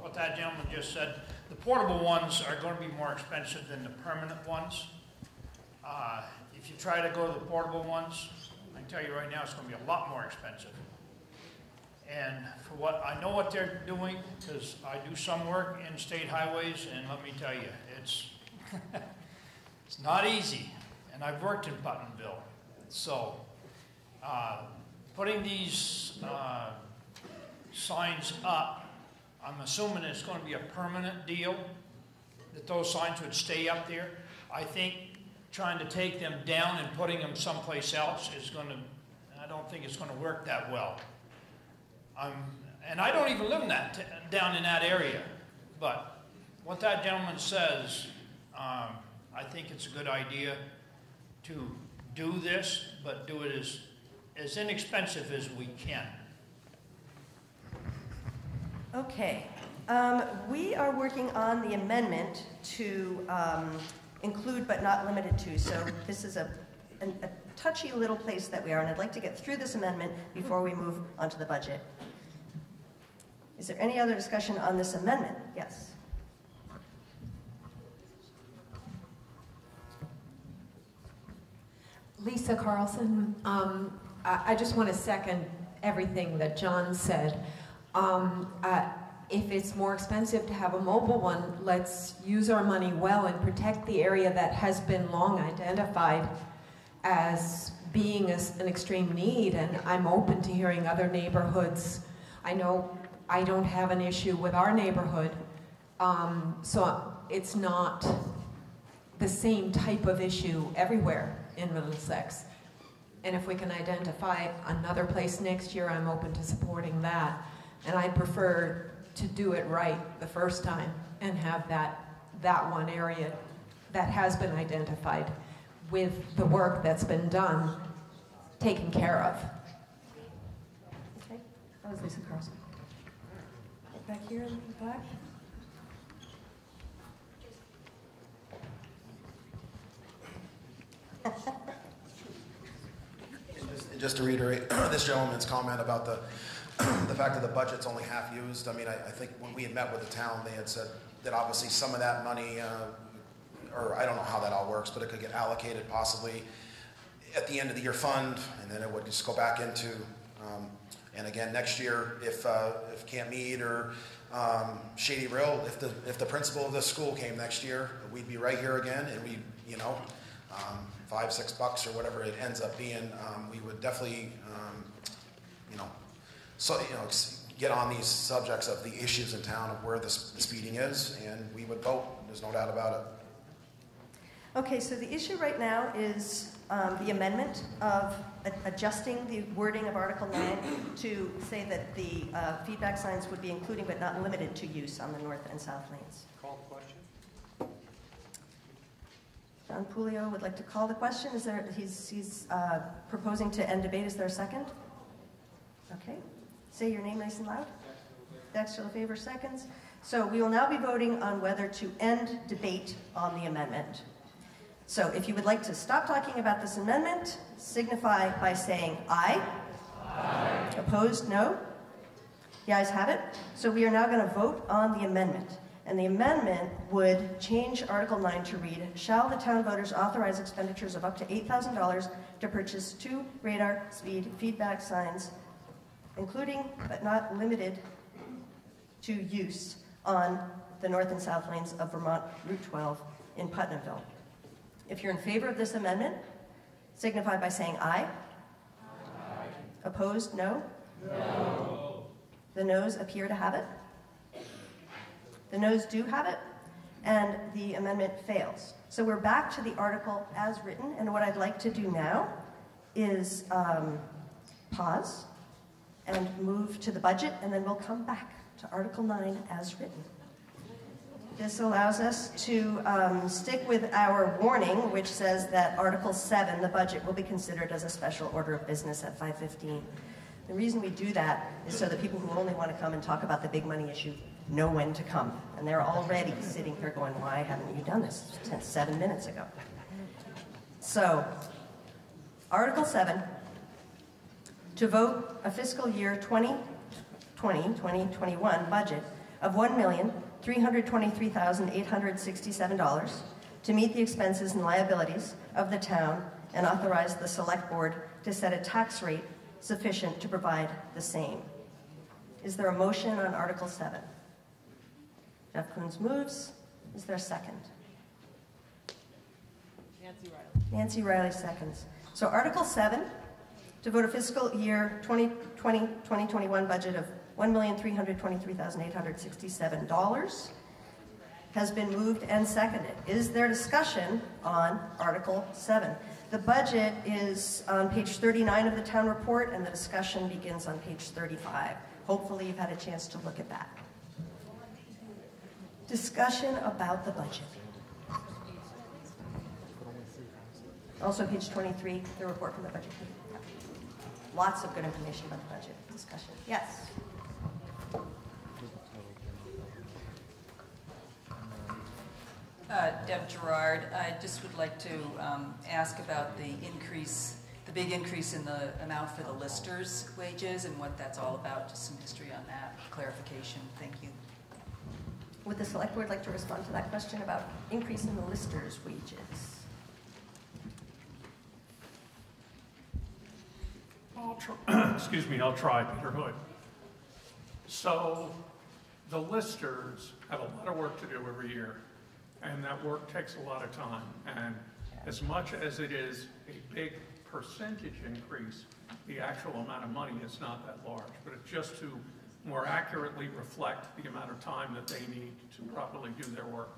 Speaker 23: What that gentleman just said, the portable ones are going to be more expensive than the permanent ones. Uh, If you try to go to the portable ones, I can tell you right now, it's going to be a lot more expensive. And for what, I know what they're doing, because I do some work in state highways, and let me tell you, it's, it's not easy. And I've worked in Putnamville. So, uh, putting these uh, signs up, I'm assuming it's going to be a permanent deal, that those signs would stay up there. I think trying to take them down and putting them someplace else is going to, I don't think it's going to work that well. Um, and I don't even live in that, down in that area. But what that gentleman says, um, I think it's a good idea to do this, but do it as, as inexpensive as we can.
Speaker 1: Okay, um, we are working on the amendment to um, include but not limited to. So this is a, a touchy little place that we are, and I'd like to get through this amendment before we move on to the budget. Is there any other discussion on this amendment? Yes.
Speaker 16: Lisa Carlson, um, I just want to second everything that John said. Um, uh, if it's more expensive to have a mobile one, let's use our money well and protect the area that has been long identified as being a an extreme need. And I'm open to hearing other neighborhoods. I know I don't have an issue with our neighborhood, um, so it's not the same type of issue everywhere in Middlesex. And if we can identify another place next year, I'm open to supporting that. And I'd prefer to do it right the first time and have that, that one area that has been identified with the work that's been done taken care of.
Speaker 1: Okay, that was Lisa Carlson. Right Back here in the back.
Speaker 12: Just- Just to reiterate this gentleman's comment about the, the fact that the budget's only half used, I mean, I, I think when we had met with the town, they had said that obviously some of that money, uh, or I don't know how that all works, but it could get allocated possibly at the end of the year fund, and then it would just go back into, um, and again, next year, if, uh, if Camp Meade or um, Shady Rill, if the, if the principal of the school came next year, we'd be right here again, and we, you know, um, five, six bucks or whatever it ends up being, um, we would definitely, um, you know, so, you know, get on these subjects of the issues in town of where the, s- the speeding is, and we would vote, there's no doubt about it.
Speaker 1: Okay, so the issue right now is um, the amendment of a- adjusting the wording of Article 9 to say that the uh, feedback signs would be including but not limited to use on the north and south lanes.
Speaker 21: Call the question?
Speaker 1: John Pulio would like to call the question. Is there, he's, he's uh, proposing to end debate. Is there a second? Okay. Say your name nice and loud. Dexter LaFever seconds. So we will now be voting on whether to end debate on the amendment. So if you would like to stop talking about this amendment, signify by saying aye. Aye. Opposed, no. The ayes have it. So we are now going to vote on the amendment. And the amendment would change Article 9 to read, Shall the town voters authorize expenditures of up to $8,000 to purchase two radar speed feedback signs, including but not limited to use on the north and south lanes of Vermont Route 12 in Putnamville. If you're in favor of this amendment, signify by saying aye. aye. Opposed, no? No. The noes appear to have it. The noes do have it, and the amendment fails. So we're back to the article as written, and what I'd like to do now is um, pause and move to the budget, and then we'll come back to Article 9 as written. This allows us to um, stick with our warning, which says that Article 7, the budget, will be considered as a special order of business at 515. The reason we do that is so that people who only want to come and talk about the big money issue know when to come. And they're already sitting here going, why haven't you done this since seven minutes ago? So, Article 7, to vote a fiscal year 2020, 2021 budget of $1,323,867 to meet the expenses and liabilities of the town and authorize the select board to set a tax rate sufficient to provide the same. Is there a motion on Article 7? Jeff Koons moves. Is there a second?
Speaker 6: Nancy Riley.
Speaker 1: Nancy Riley seconds. So Article 7, to vote a fiscal year 2020-2021 budget of $1,323,867 has been moved and seconded. Is there discussion on Article 7? The budget is on page 39 of the town report, and the discussion begins on page 35. Hopefully, you've had a chance to look at that. Discussion about the budget. Also, page 23, the report from the budget committee. Lots of good information about the budget discussion. Yes.
Speaker 24: Uh, Deb Gerard, I just would like to um, ask about the increase, the big increase in the amount for the listers' wages and what that's all about. Just some history on that, clarification. Thank you.
Speaker 1: Would the select board like to respond to that question about increase in the listers' wages?
Speaker 25: I'll try, excuse me, I'll try, Peter Hood. So the listers have a lot of work to do every year, and that work takes a lot of time. And as much as it is a big percentage increase, the actual amount of money is not that large, but it's just to more accurately reflect the amount of time that they need to properly do their work.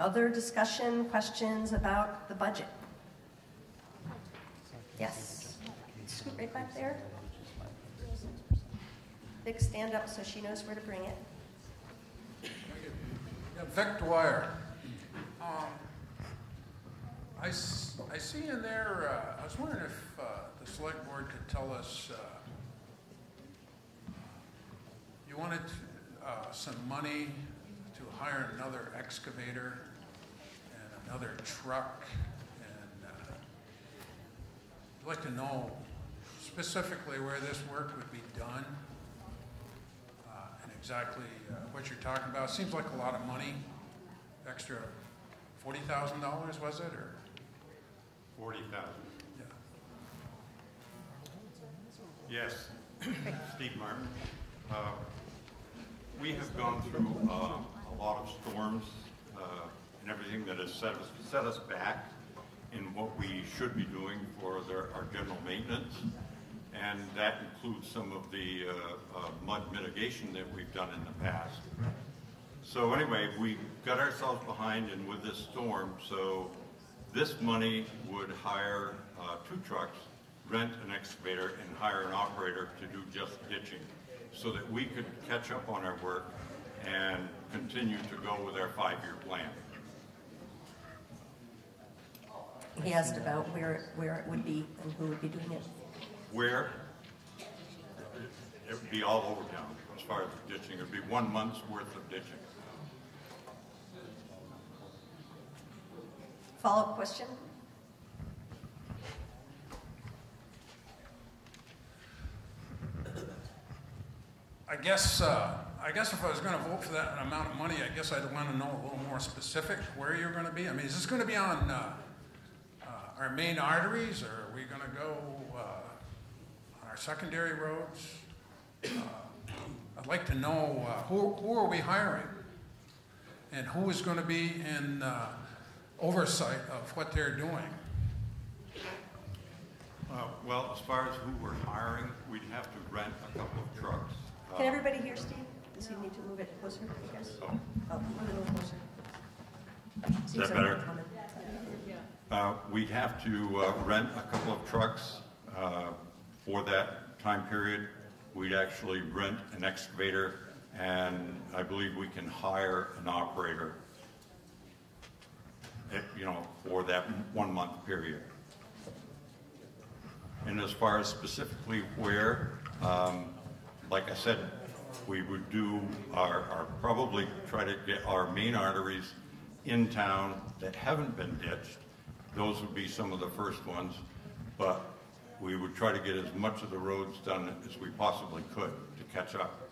Speaker 1: Other discussion, questions about the budget? Yes. Scoot right back there. Vic, stand up so she knows where to bring it.
Speaker 26: Yeah, Vic Dwyer. Um, I, I see in there, uh, I was wondering if uh, the select board could tell us, uh, you wanted uh, some money to hire another excavator another truck, and uh, I'd like to know specifically where this work would be done uh, and exactly uh, what you're talking about. Seems like a lot of money, extra $40,000 was it, or?
Speaker 27: Forty thousand.
Speaker 26: Yeah.
Speaker 27: Yes, Steve Martin. Uh, We have gone through uh, a lot of storms uh, everything that has set us, set us back in what we should be doing for their, our general maintenance. And that includes some of the uh, uh, mud mitigation that we've done in the past. So anyway, we got ourselves behind and with this storm, so this money would hire uh, two trucks, rent an excavator, and hire an operator to do just ditching so that we could catch up on our work and continue to go with our five-year plan.
Speaker 1: He asked about where, where it would be and who would be doing it.
Speaker 27: Where? It would be all over town as far as ditching. It would be one month's worth of ditching.
Speaker 1: Follow-up question?
Speaker 26: I guess, uh, I guess if I was going to vote for that amount of money, I guess I'd want to know a little more specific where you're going to be. I mean, is this going to be on uh, uh, our main arteries, or are we going to go uh, on our secondary roads? Uh, I'd like to know uh, who, who are we hiring, and who is going to be in uh, oversight of what they're doing.
Speaker 27: Uh, Well, as far as who we're hiring, we'd have to rent a couple of trucks. Uh,
Speaker 1: Can everybody hear Steve? Does he need to move it closer, Yes.
Speaker 27: Oh.
Speaker 1: Oh, a little closer.
Speaker 27: Is that
Speaker 1: on
Speaker 27: better? Uh, We'd have to uh, rent a couple of trucks uh, for that time period. We'd actually rent an excavator, and I believe we can hire an operator, eh, you know, for that one-month period. And as far as specifically where, um, like I said, we would do our, our, probably try to get our main arteries in town that haven't been ditched. Those would be some of the first ones, but we would try to get as much of the roads done as we possibly could to catch up.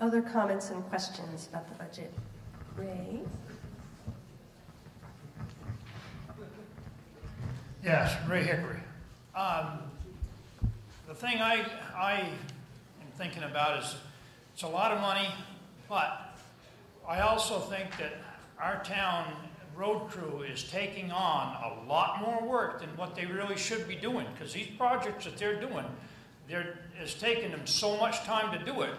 Speaker 1: Other comments and questions about the budget? Ray?
Speaker 23: Yes, Ray Hickory. Um, the thing I, I am thinking about is it's a lot of money, but I also think that our town road crew is taking on a lot more work than what they really should be doing because these projects that they're doing, they're, it's taking them so much time to do it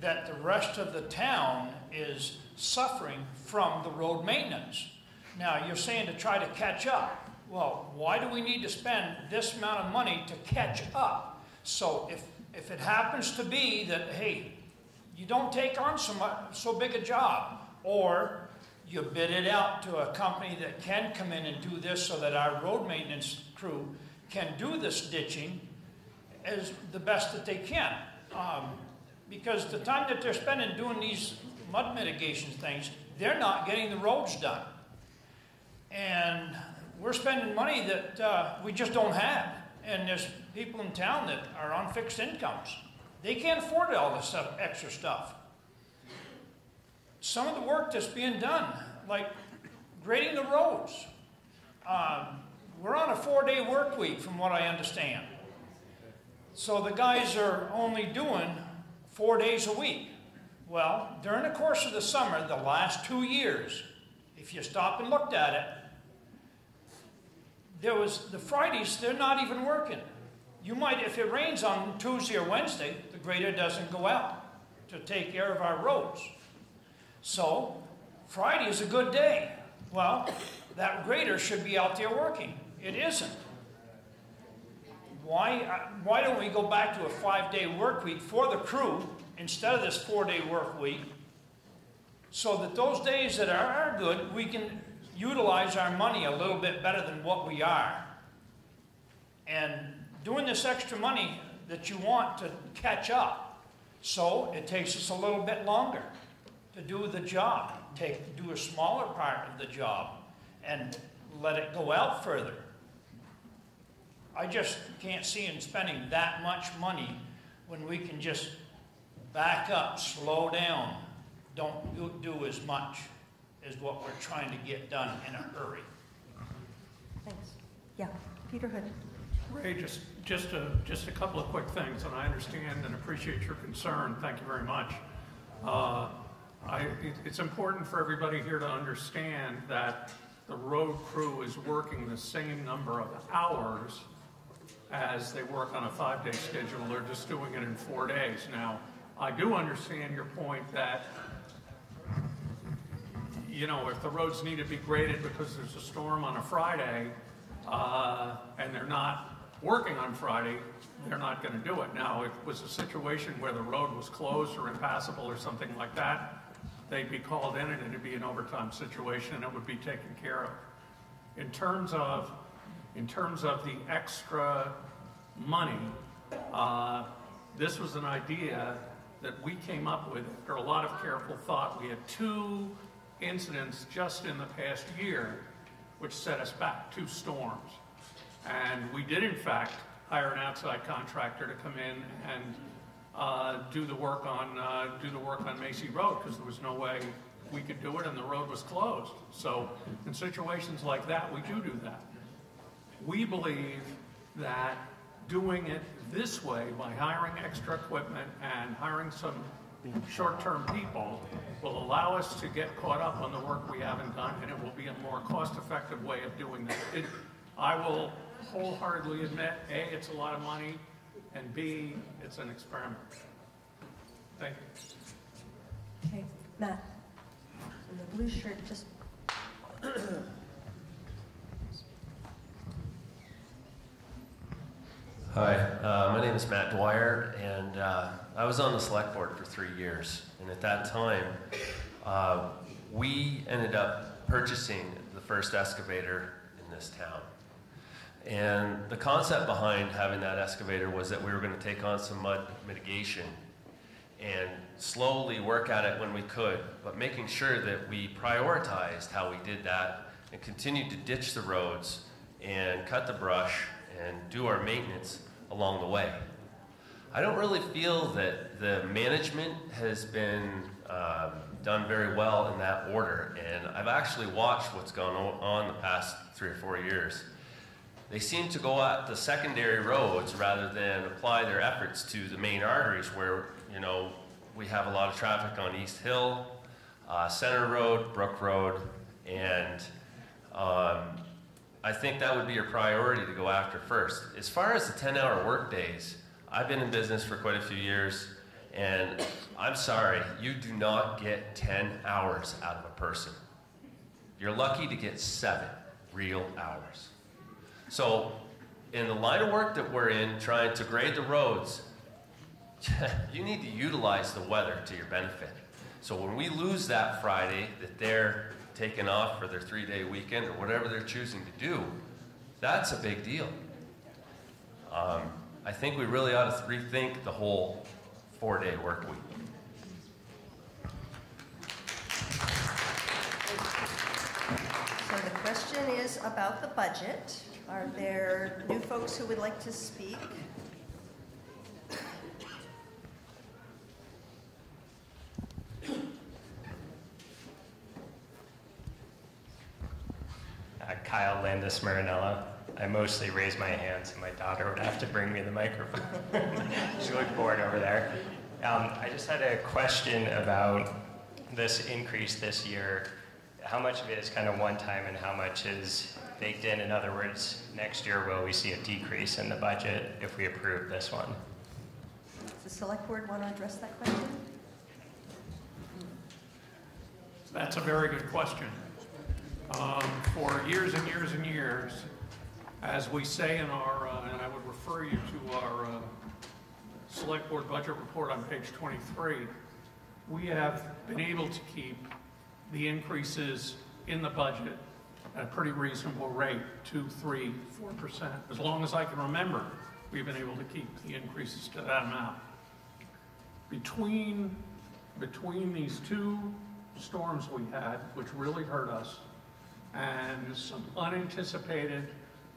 Speaker 23: that the rest of the town is suffering from the road maintenance. Now, you're saying to try to catch up. Well, why do we need to spend this amount of money to catch up? So if, if it happens to be that, hey, you don't take on so much, so big a job, or you bid it out to a company that can come in and do this so that our road maintenance crew can do this ditching as the best that they can. Um, because the time that they're spending doing these mud mitigation things, they're not getting the roads done. And we're spending money that uh, we just don't have. And there's people in town that are on fixed incomes. They can't afford all this stuff, extra stuff. Some of the work that's being done, like grading the roads, um, we're on a four-day work week, from what I understand. So the guys are only doing four days a week. Well, during the course of the summer, the last two years, if you stop and looked at it, there was the Fridays, they're not even working. You might, if it rains on Tuesday or Wednesday, the grader doesn't go out to take care of our roads. So, Friday is a good day. Well, that grader should be out there working. It isn't. Why, uh, why don't we go back to a five-day work week for the crew instead of this four-day work week? So that those days that are good, we can utilize our money a little bit better than what we are. And doing this extra money that you want to catch up. So it takes us a little bit longer to do the job. Take, do a smaller part of the job and let it go out further. I just can't see in spending that much money when we can just back up, slow down, don't do, do as much as what we're trying to get done in a hurry.
Speaker 1: Thanks. Yeah, Peter Hood.
Speaker 25: Ray, just, just a, just a couple of quick things, and I understand and appreciate your concern. Thank you very much. Uh, I, it, it's important for everybody here to understand that the road crew is working the same number of hours as they work on a five-day schedule. They're just doing it in four days. Now, I do understand your point that, you know, if the roads need to be graded because there's a storm on a Friday, uh, and they're not working on Friday, they're not going to do it. Now, if it was a situation where the road was closed or impassable or something like that, they'd be called in and it'd be an overtime situation and it would be taken care of. In terms of, in terms of the extra money, uh, this was an idea that we came up with after a lot of careful thought. We had two incidents just in the past year which set us back, two storms. And we did, in fact, hire an outside contractor to come in and do the work on uh, do the work on Macy Road because there was no way we could do it and the road was closed. So in situations like that, we do do that. We believe that doing it this way by hiring extra equipment and hiring some short-term people will allow us to get caught up on the work we haven't done and it will be a more cost-effective way of doing that. It, I will wholeheartedly admit, A, it's a lot of money, and B, it's an experiment. Thank you.
Speaker 1: Okay, Matt. In the blue shirt, just.
Speaker 28: Hi, uh, my name is Matt Dwyer, and uh, I was on the select board for three years. And at that time, uh, we ended up purchasing the first excavator in this town. And the concept behind having that excavator was that we were going to take on some mud mitigation and slowly work at it when we could, but making sure that we prioritized how we did that and continued to ditch the roads and cut the brush and do our maintenance along the way. I don't really feel that the management has been um, done very well in that order, and I've actually watched what's gone on the past three or four years. They seem to go at the secondary roads rather than apply their efforts to the main arteries where, you know, we have a lot of traffic on East Hill, uh, Center Road, Brook Road, and um, I think that would be your priority to go after first. As far as the 10 hour work days, I've been in business for quite a few years, and I'm sorry, you do not get 10 hours out of a person. You're lucky to get seven real hours. So, in the line of work that we're in, trying to grade the roads, you need to utilize the weather to your benefit. So, when we lose that Friday that they're taking off for their three day weekend or whatever they're choosing to do, that's a big deal. Um, I think we really ought to rethink the whole four day work week.
Speaker 1: So the question is about the budget. Are there new folks who would like to speak?
Speaker 29: Uh, Kyle Landis Marinella. I mostly raise my hand, so my daughter would have to bring me the microphone. she looked bored over there. Um, I just had a question about this increase this year. How much of it is kind of one time and how much is baked in? In other words, next year will we see a decrease in the budget if we approve this one?
Speaker 1: Does the select board want to address that question?
Speaker 25: That's a very good question. Um, for years and years and years, as we say in our, uh, and I would refer you to our uh, select board budget report on page 23, we have been able to keep the increases in the budget at a pretty reasonable rate, two, three, four percent. As long as I can remember, we've been able to keep the increases to that amount. Between, between these two storms we had, which really hurt us, and some unanticipated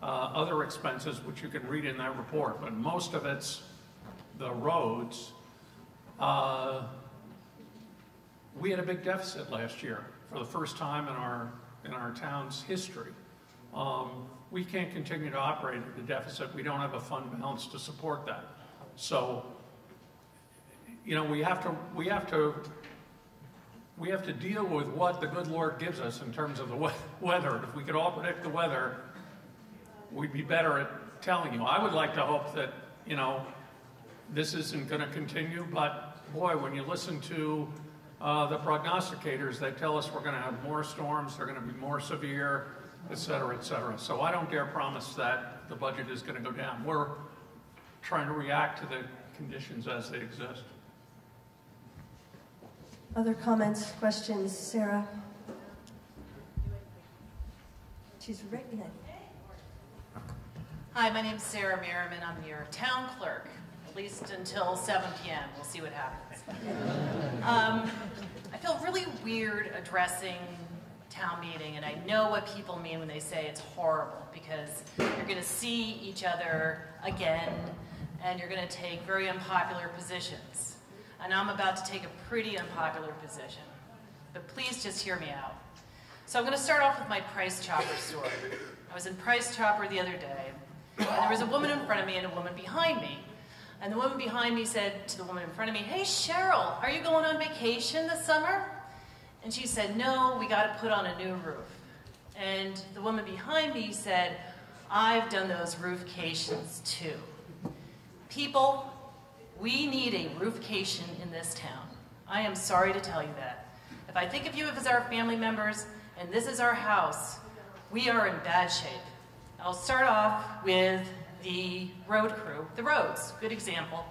Speaker 25: uh, other expenses, which you can read in that report, but most of it's the roads. Uh, we had a big deficit last year for the first time in our in our town's history. Um, we can't continue to operate at a deficit. We don't have a fund balance to support that. So, you know, we have to we have to we have to deal with what the good Lord gives us in terms of the we weather. If we could all predict the weather, we'd be better at telling you. I would like to hope that, you know, this isn't going to continue, but boy, when you listen to uh, the prognosticators, they tell us we're going to have more storms, they're going to be more severe, et cetera, et cetera. So I don't dare promise that the budget is going to go down. We're trying to react to the conditions as they exist.
Speaker 1: Other comments, questions, Sarah? She's right behind.
Speaker 30: Hi, my name's Sarah Merriman. I'm your town clerk, at least until 7 p.m. We'll see what happens. Um, I feel really weird addressing town meeting, and I know what people mean when they say it's horrible because you're going to see each other again, and you're going to take very unpopular positions. And I'm about to take a pretty unpopular position. But please just hear me out. So I'm going to start off with my Price Chopper story. I was in Price Chopper the other day, and there was a woman in front of me and a woman behind me. And the woman behind me said to the woman in front of me, Hey, Cheryl, are you going on vacation this summer? And she said, No, we got to put on a new roof. And the woman behind me said, I've done those roofcations too. People, we need a roofcation in this town. I am sorry to tell you that. If I think of you as our family members and this is our house, we are in bad shape. I'll start off with the road crew. The roads, good example.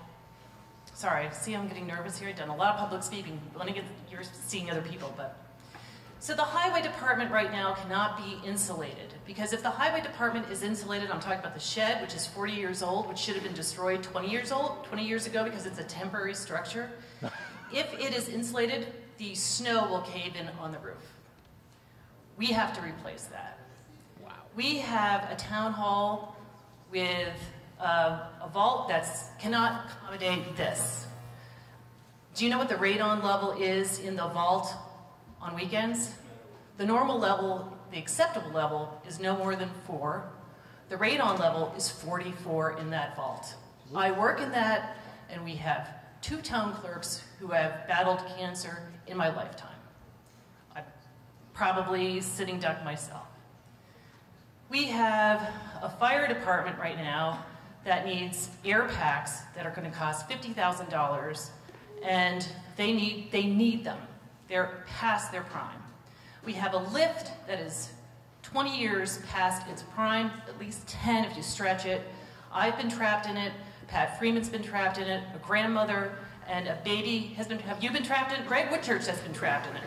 Speaker 30: Sorry, see I'm getting nervous here. I've done a lot of public speaking. Let me get, you're seeing other people, but. So the highway department right now cannot be insulated because if the highway department is insulated, I'm talking about the shed, which is 40 years old, which should have been destroyed 20 years old, 20 years ago because it's a temporary structure. if it is insulated, the snow will cave in on the roof. We have to replace that. Wow. We have a town hall with a, vault that cannot accommodate this. Do you know what the radon level is in the vault on weekends? The normal level, the acceptable level, is no more than four. The radon level is 44 in that vault. I work in that, and we have two town clerks who have battled cancer in my lifetime. I'm probably sitting duck myself. We have a fire department right now that needs air packs that are going to cost $50,000 and they need, they need them. They're past their prime. We have a lift that is 20 years past its prime, at least 10 if you stretch it. I've been trapped in it. Pat Freeman's been trapped in it. A grandmother and a baby has been. Have you been trapped in? Greg Whitchurch has been trapped in it.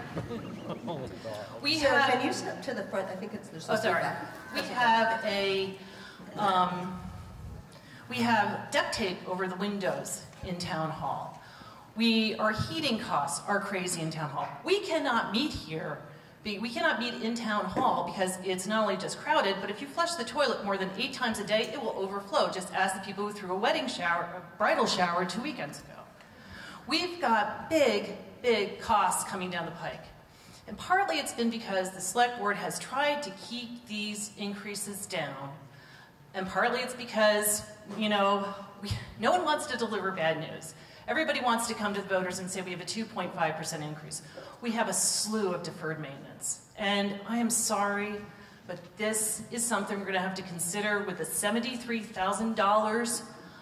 Speaker 30: We
Speaker 1: Sarah,
Speaker 30: have.
Speaker 1: can you step to the front? I think it's there's
Speaker 30: Oh, sorry.
Speaker 1: feedback.
Speaker 30: We have a, um, we have duct tape over the windows in town hall. We, our heating costs are crazy in town hall. We cannot meet here, we cannot meet in town hall because it's not only just crowded, but if you flush the toilet more than eight times a day, it will overflow. Just ask the people who threw a wedding shower, a bridal shower two weekends ago. We've got big, big costs coming down the pike. And partly it's been because the select board has tried to keep these increases down. And partly it's because, you know, we, no one wants to deliver bad news. Everybody wants to come to the voters and say we have a 2.5% increase. We have a slew of deferred maintenance. And I am sorry, but this is something we're going to have to consider with the $73,000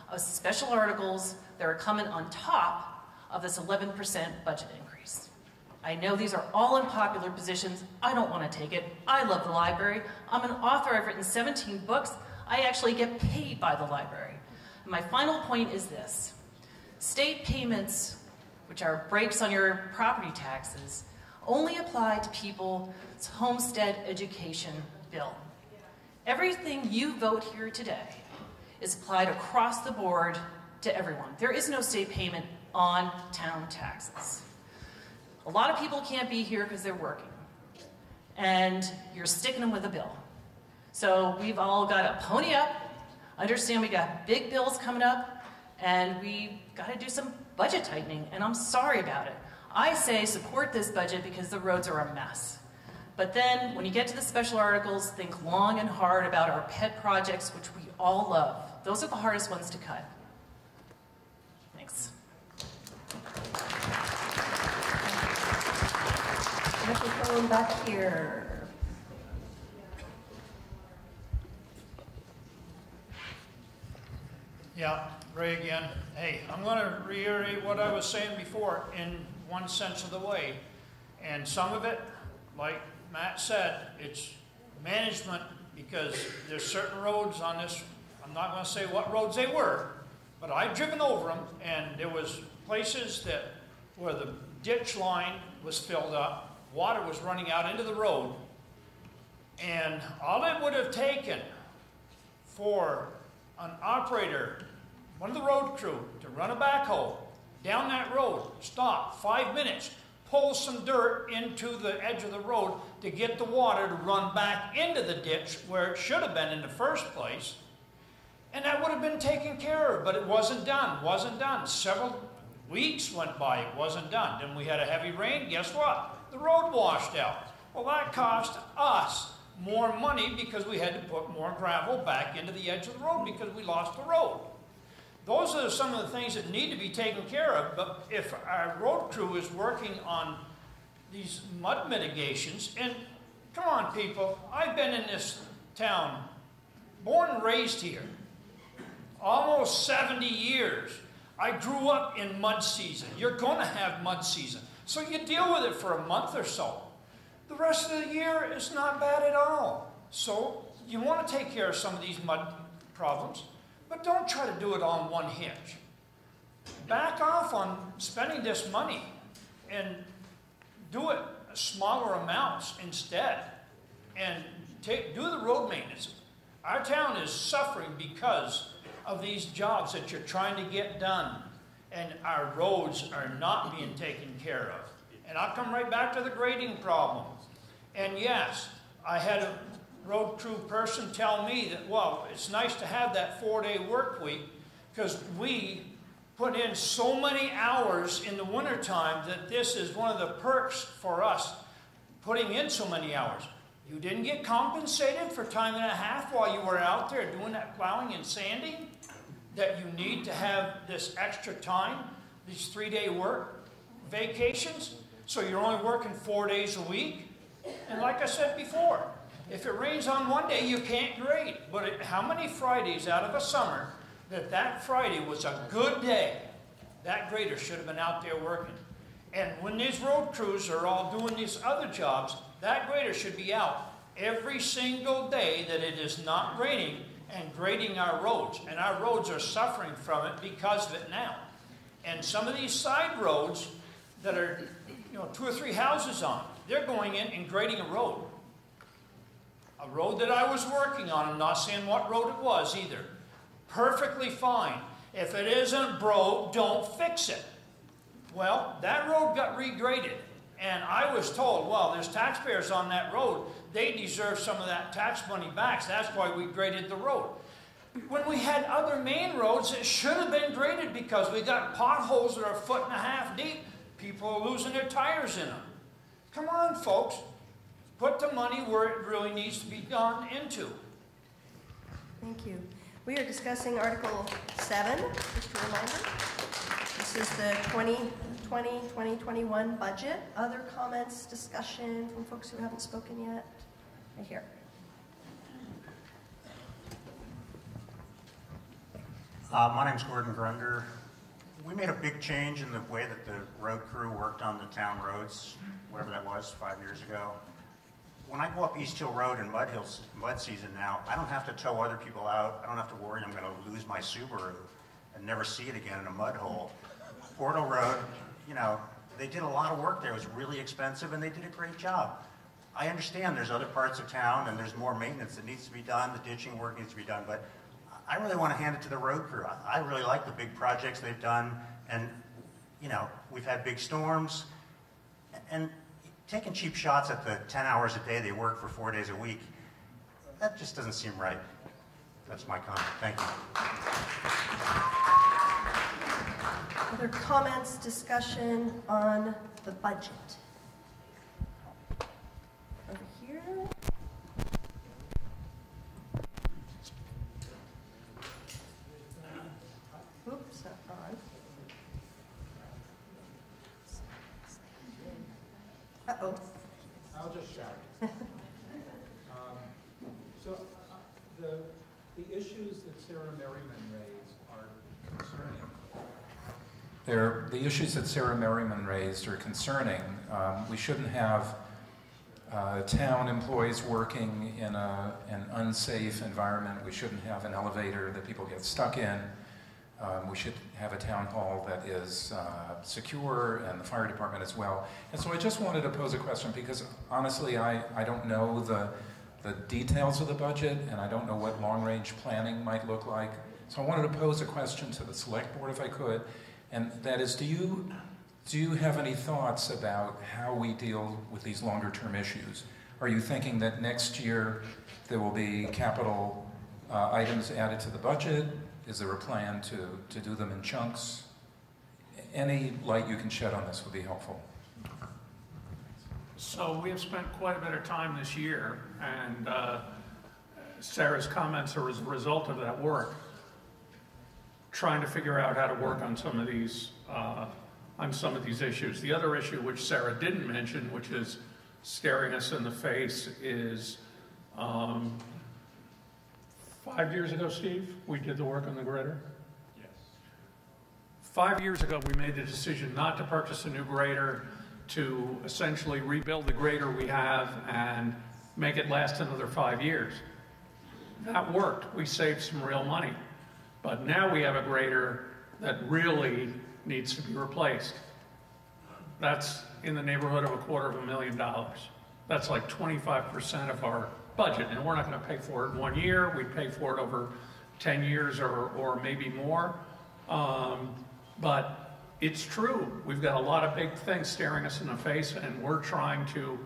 Speaker 30: of special articles that are coming on top of this 11% budget increase. I know these are all unpopular positions. I don't want to take it. I love the library. I'm an author. I've written 17 books. I actually get paid by the library. And my final point is this. State payments, which are breaks on your property taxes, only apply to people's homestead education bill. Everything you vote here today is applied across the board to everyone. There is no state payment on town taxes. A lot of people can't be here because they're working, and you're sticking them with a bill. So we've all got to pony up, understand we got big bills coming up, and we got to do some budget tightening, and I'm sorry about it. I say support this budget because the roads are a mess. But then, when you get to the special articles, think long and hard about our pet projects, which we all love. Those are the hardest ones to cut. Thanks.
Speaker 1: Microphone back here.
Speaker 23: Yeah, Ray again. Hey, I'm going to reiterate what I was saying before in one sense of the way. And some of it, like Matt said, it's management because there's certain roads on this, I'm not going to say what roads they were, but I've driven over them and there was places that where the ditch line was filled up, water was running out into the road, and all it would have taken for an operator, one of the road crew, to run a backhoe down that road, stop, five minutes, pull some dirt into the edge of the road to get the water to run back into the ditch where it should have been in the first place. And that would have been taken care of, but it wasn't done, wasn't done. Several weeks went by, it wasn't done. Then we had a heavy rain, guess what? The road washed out. Well, that cost us more money because we had to put more gravel back into the edge of the road because we lost the road. Those are some of the things that need to be taken care of, but if our road crew is working on these mud mitigations, and come on people, I've been in this town, born and raised here, almost 70 years. I grew up in mud season. You're going to have mud season. So you deal with it for a month or so. The rest of the year is not bad at all. So you want to take care of some of these mud problems, but don't try to do it on one hitch. Back off on spending this money and do it smaller amounts instead and take, do the road maintenance. Our town is suffering because of these jobs that you're trying to get done, and our roads are not being taken care of. And I'll come right back to the grading problem. And yes, I had a road crew person tell me that, well, it's nice to have that four-day work week because we put in so many hours in the wintertime that this is one of the perks for us putting in so many hours. You didn't get compensated for time and a half while you were out there doing that plowing and sanding? That you need to have this extra time, these three-day work vacations, so you're only working four days a week? And like I said before, if it rains on one day, you can't grade. But it, how many Fridays out of a summer that that Friday was a good day, that grader should have been out there working. And when these road crews are all doing these other jobs, that grader should be out every single day that it is not raining and grading our roads. And our roads are suffering from it because of it now. And some of these side roads that are, you know, two or three houses on, they're going in and grading a road. A road that I was working on, I'm not saying what road it was either. Perfectly fine. If it isn't broke, don't fix it. Well, that road got regraded. And I was told, well, there's taxpayers on that road. They deserve some of that tax money back. So that's why we graded the road. When we had other main roads that should have been graded because we got potholes that are a foot and a half deep, people are losing their tires in them. Come on, folks. Put the money where it really needs to be done into.
Speaker 1: Thank you. We are discussing Article 7, just a reminder. This is the 2020-2021 budget. Other comments, discussion from folks who haven't spoken yet? Right here.
Speaker 31: Uh, my name's Gordon Grunder. We made a big change in the way that the road crew worked on the town roads, whatever that was, five years ago. When I go up East Hill Road in mud hills, mud season now, I don't have to tow other people out. I don't have to worry I'm going to lose my Subaru and never see it again in a mud hole. Portal Road, you know, they did a lot of work there. It was really expensive, and they did a great job. I understand there's other parts of town, and there's more maintenance that needs to be done. The ditching work needs to be done, but I really want to hand it to the road crew. I, I really like the big projects they've done, and you know, we've had big storms, and taking cheap shots at the 10 hours a day they work for four days a week, that just doesn't seem right. That's my comment. Thank you.
Speaker 1: Other comments, discussion on the budget? Over here. Oops, not on. Uh-oh.
Speaker 32: I'll just shout. Um, So, uh, the, the issues that Sarah Merriman raised are concerning. They're, the issues that Sarah Merriman raised are concerning. Um, we shouldn't have uh, town employees working in a, an unsafe environment. We shouldn't have an elevator that people get stuck in.
Speaker 33: Um, we should have a town hall that is uh, secure and the fire department as well. And so I just wanted to pose a question because honestly, I, I don't know the, the details of the budget and I don't know what long range planning might look like. So I wanted to pose a question to the select board if I could. And that is, do you, do you have any thoughts about how we deal with these longer term issues? Are you thinking that next year there will be capital uh, items added to the budget? Is there a plan to, to do them in chunks? Any light you can shed on this would be helpful.
Speaker 25: So we have spent quite a bit of time this year, and uh, Sarah's comments are as a result of that work, trying to figure out how to work on some of these uh, on some of these issues. The other issue, which Sarah didn't mention, which is staring us in the face, is um, five years ago, Steve, we did the work on the grader.
Speaker 26: Yes.
Speaker 25: Five years ago, we made the decision not to purchase a new grader, to essentially rebuild the grader we have and make it last another five years. That worked. We saved some real money. But now we have a grader that really needs to be replaced. That's in the neighborhood of a quarter of a million dollars. That's like 25% of our budget, and we're not going to pay for it in one year. We pay for it over 10 years or, or maybe more. Um, but it's true. We've got a lot of big things staring us in the face, and we're trying to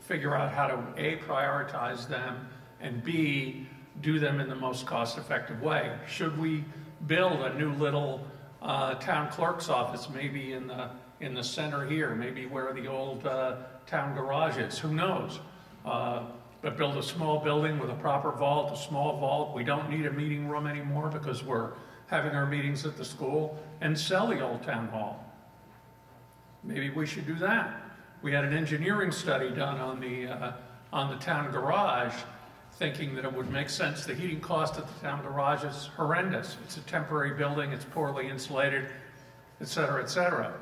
Speaker 25: figure out how to A, prioritize them, and B, do them in the most cost effective way. Should we build a new little uh, town clerk's office, maybe in the, in the center here, maybe where the old uh, town garage is? Who knows? Uh, but build a small building with a proper vault, a small vault. We don't need a meeting room anymore because we're having our meetings at the school and sell the old town hall. Maybe we should do that. We had an engineering study done on the, uh, on the town garage thinking that it would make sense. The heating cost at the town garage is horrendous. It's a temporary building, it's poorly insulated, et cetera, et cetera.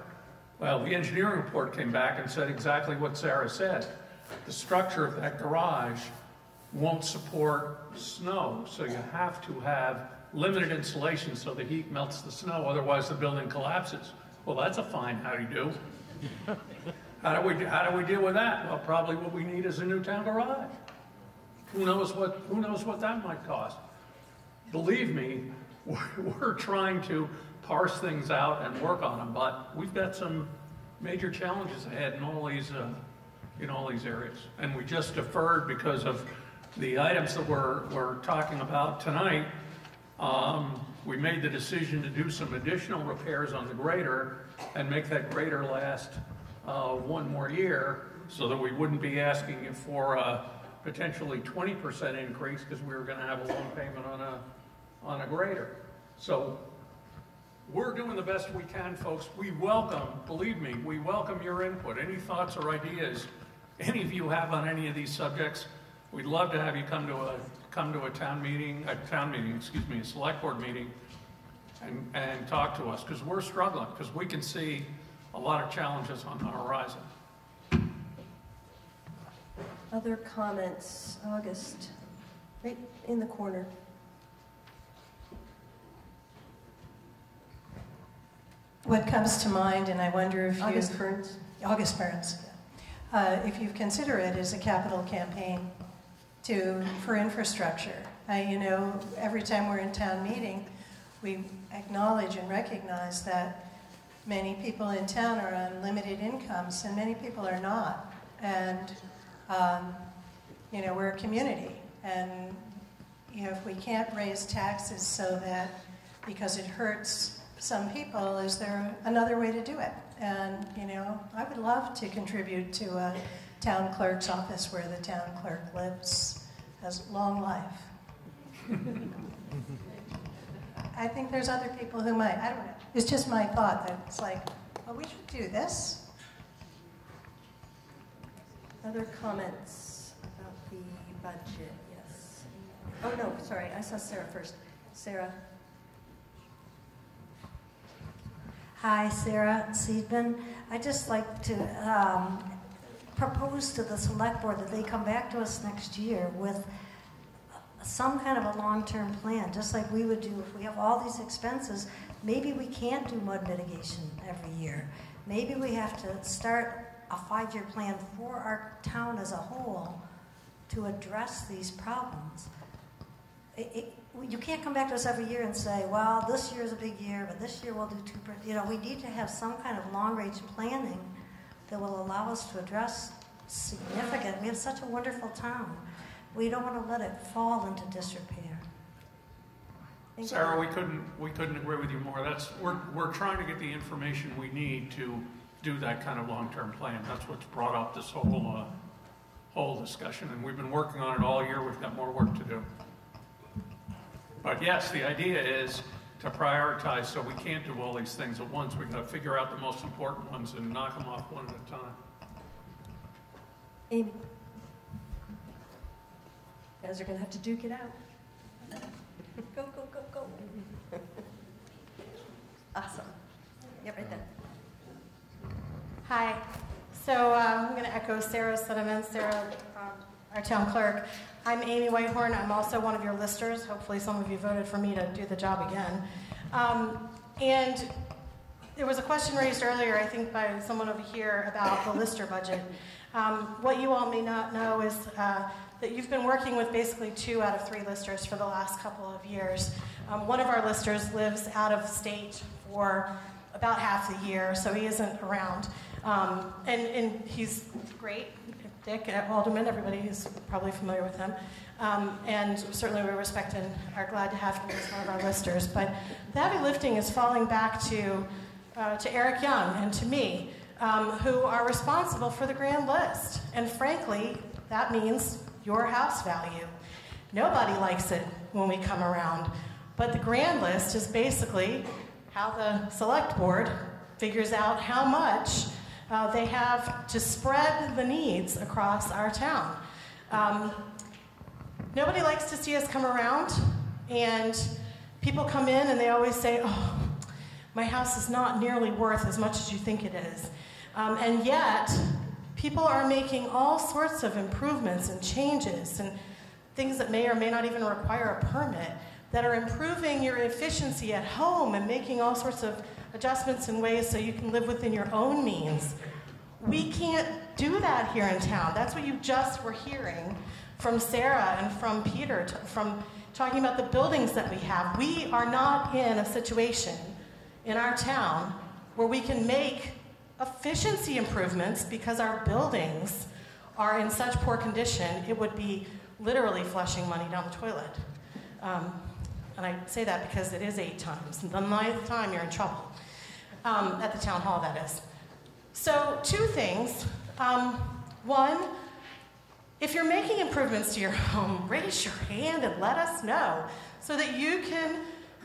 Speaker 25: Well, the engineering report came back and said exactly what Sarah said. The structure of that garage won't support snow, so you have to have limited insulation so the heat melts the snow, otherwise the building collapses. Well, that's a fine how do you do. How do we how do we deal with that? Well, probably what we need is a new town garage. Who knows what who knows what that might cost? Believe me, we're, trying to parse things out and work on them, but we've got some major challenges ahead in all these uh, in all these areas, and we just deferred because of the items that we're we're talking about tonight. Um, we made the decision to do some additional repairs on the grader and make that grader last uh, one more year so that we wouldn't be asking you for a potentially 20% increase because we were going to have a loan payment on a, on a grader. So we're doing the best we can, folks. We welcome, believe me, we welcome your input. Any thoughts or ideas any of you have on any of these subjects, we'd love to have you come to a come to a town meeting, a town meeting, excuse me, a select board meeting, and, and talk to us because we're struggling because we can see a lot of challenges on the horizon.
Speaker 1: Other comments? August, right in the corner.
Speaker 34: What comes to mind, and I wonder if you...
Speaker 1: August Burns.
Speaker 34: August Burns. Uh, if you consider it as a capital campaign to, for infrastructure. Uh, you know, every time we're in town meeting, we acknowledge and recognize that many people in town are on limited incomes and many people are not. And, um, you know, we're a community. And, you know, if we can't raise taxes so that, because it hurts some people, is there another way to do it? And, you know, I would love to contribute to a town clerk's office where the town clerk lives, has long life. I think there's other people who might. I don't know. It's just my thought that it's like, well, we should do this.
Speaker 1: Other comments about the budget? Yes. Oh, no, sorry. I saw Sarah first. Sarah.
Speaker 35: Hi, Sarah Seidman. I'd just like to um, propose to the select board that they come back to us next year with some kind of a long-term plan, just like we would do if we have all these expenses. Maybe we can't do mud mitigation every year. Maybe we have to start a five-year plan for our town as a whole to address these problems. It, it, you can't come back to us every year and say, well, this year is a big year, but this year we'll do two, per-" you know, we need to have some kind of long-range planning that will allow us to address significant, we have such a wonderful town. We don't want to let it fall into disrepair. Thank you.
Speaker 25: Sarah, we couldn't, we couldn't agree with you more. That's, we're, we're trying to get the information we need to do that kind of long-term plan. That's what's brought up this whole, uh, whole discussion, and we've been working on it all year. We've got more work to do. But yes, the idea is to prioritize, so we can't do all these things at once. We've got to figure out the most important ones and knock them off one at a time.
Speaker 1: Amy. You guys are going to have to duke it out. Go, go, go, go. Awesome. Yep, right there.
Speaker 15: Hi. So um, I'm going to echo Sarah's sentiments. Sarah, um, our town clerk. I'm Amy Whitehorn. I'm also one of your listers. Hopefully, some of you voted for me to do the job again. Um, and there was a question raised earlier, I think, by someone over here about the lister budget. Um, what you all may not know is uh, that you've been working with basically two out of three listers for the last couple of years. Um, one of our listers lives out of state for about half the year, so he isn't around. Um, and, and he's great, Dick Alderman, everybody is probably familiar with him. Um, and certainly we respect and are glad to have him as one of our listers. But the heavy lifting is falling back to, uh, to Eric Young and to me, um, who are responsible for the grand list. And frankly, that means your house value. Nobody likes it when we come around. But the grand list is basically how the select board figures out how much uh, they have to spread the needs across our town. Um, nobody likes to see us come around, and people come in and they always say, Oh, my house is not nearly worth as much as you think it is. Um, and yet, people are making all sorts of improvements and changes and things that may or may not even require a permit that are improving your efficiency at home and making all sorts of adjustments in ways so you can live within your own means. We can't do that here in town. That's what you just were hearing from Sarah and from Peter, from talking about the buildings that we have. We are not in a situation in our town where we can make efficiency improvements because our buildings are in such poor condition, it would be literally flushing money down the toilet. Um, and I say that because it is eight times. The ninth time, you're in trouble. Um, at the town hall, that is. So, two things. Um, one, if you're making improvements to your home, raise your hand and let us know so that you can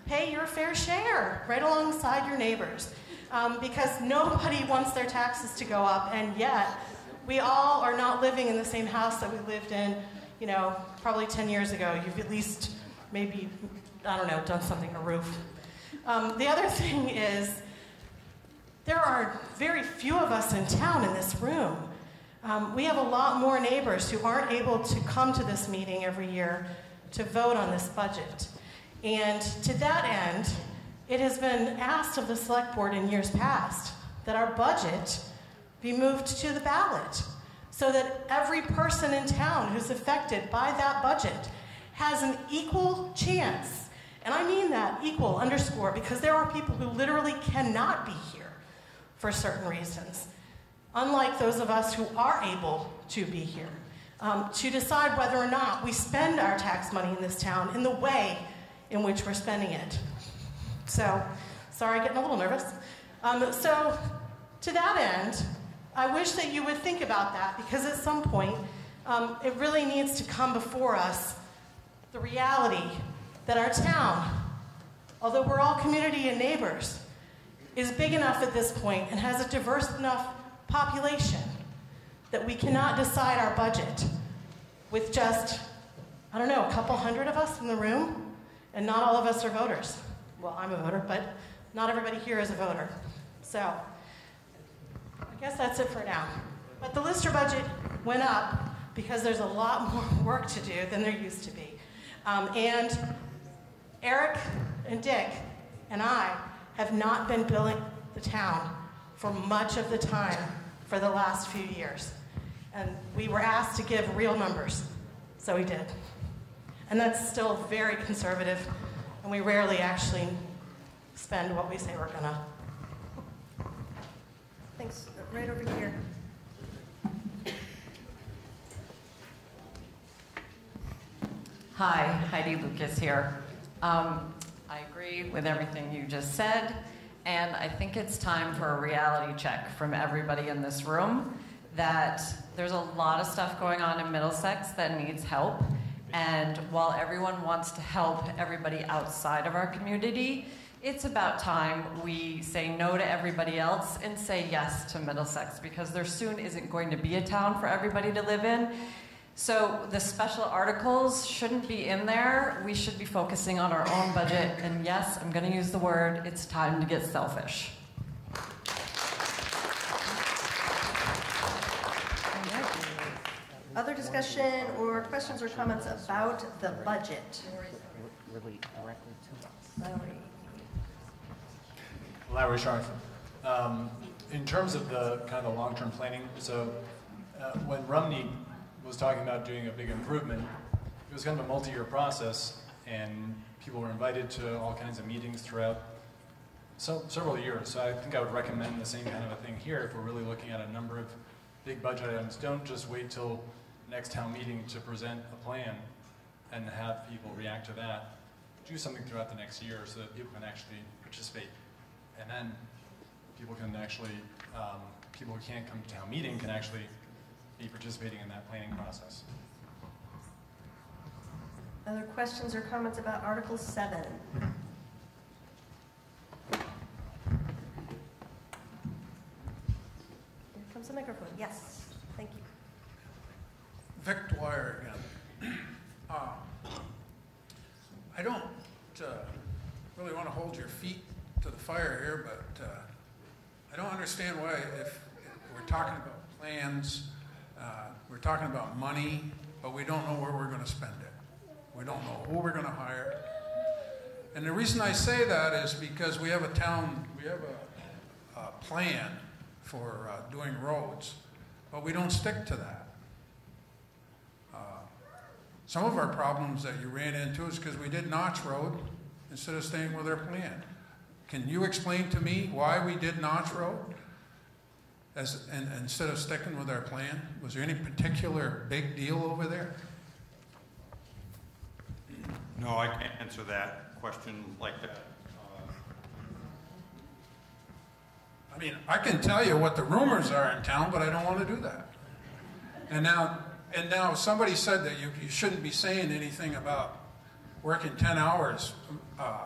Speaker 15: pay your fair share right alongside your neighbors. Um, because nobody wants their taxes to go up, and yet we all are not living in the same house that we lived in, you know, probably 10 years ago. You've at least maybe, I don't know, done something to roof. Um, the other thing is, there are very few of us in town in this room. Um, we have a lot more neighbors who aren't able to come to this meeting every year to vote on this budget. And to that end, it has been asked of the select board in years past that our budget be moved to the ballot so that every person in town who's affected by that budget has an equal chance. And I mean that equal underscore because there are people who literally cannot be here for certain reasons, unlike those of us who are able to be here, um, to decide whether or not we spend our tax money in this town in the way in which we're spending it. So, sorry, getting a little nervous. Um, so, to that end, I wish that you would think about that because at some point, um, it really needs to come before us the reality that our town, although we're all community and neighbors, is big enough at this point and has a diverse enough population that we cannot decide our budget with just, I don't know, a couple hundred of us in the room, and not all of us are voters. Well, I'm a voter, but not everybody here is a voter. So, I guess that's it for now. But the Lister budget went up because there's a lot more work to do than there used to be. Um, and Eric and Dick and I have not been billing the town for much of the time for the last few years. And we were asked to give real numbers, so we did. And that's still very conservative, and we rarely actually spend what we say we're gonna.
Speaker 1: Thanks. Right over here.
Speaker 36: Hi, Heidi Lucas here. Um, I agree with everything you just said, and I think it's time for a reality check from everybody in this room that there's a lot of stuff going on in Middlesex that needs help. And while everyone wants to help everybody outside of our community, it's about time we say no to everybody else and say yes to Middlesex because there soon isn't going to be a town for everybody to live in. So the special articles shouldn't be in there. We should be focusing on our own budget. And yes, I'm going to use the word, it's time to get selfish.
Speaker 1: Other discussion or questions or comments about the budget?
Speaker 37: Really directly to us.
Speaker 1: Lowry.
Speaker 38: Lowry Sharf. Um, in terms of the kind of the long-term planning, so uh, when Rumney was talking about doing a big improvement, it was kind of a multi-year process, and people were invited to all kinds of meetings throughout so, several years. So I think I would recommend the same kind of a thing here if we're really looking at a number of big budget items. Don't just wait till next town meeting to present a plan and have people react to that. Do something throughout the next year so that people can actually participate. And then people can actually, um, people who can't come to town meeting can actually be participating in that planning process.
Speaker 1: Other questions or comments about Article 7? Here comes the microphone. Yes, thank you.
Speaker 26: Vic Dwyer again. Uh, I don't uh, really want to hold your feet to the fire here, but uh, I don't understand why, if, if we're talking about plans, uh, we're talking about money, but we don't know where we're going to spend it. We don't know who we're going to hire. And the reason I say that is because we have a town, we have a, a plan for uh, doing roads, but we don't stick to that. Uh, some of our problems that you ran into is because we did Notch Road instead of staying with our plan. Can you explain to me why we did Notch Road as, and, instead of sticking with our plan? Was there any particular big deal over there?
Speaker 27: No, I can't answer that question like that.
Speaker 26: I mean, I can tell you what the rumors are in town, but I don't want to do that. And now, and now somebody said that you, you shouldn't be saying anything about working 10 hours. Uh,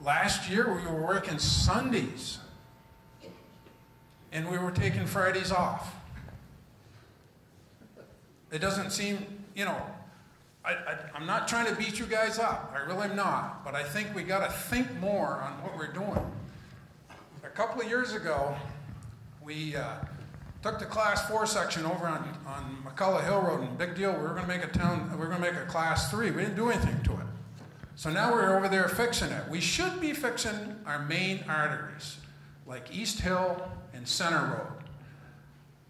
Speaker 26: last year we were working Sundays and we were taking Fridays off. It doesn't seem, you know, I, am not trying to beat you guys up. I really am not. But I think we got to think more on what we're doing. A couple of years ago, we uh, took the class four section over on, on McCullough Hill Road, and big deal. We were going to make a town. We were going to make a class three. We didn't do anything to it. So now we're over there fixing it. We should be fixing our main arteries, like East Hill Center Road.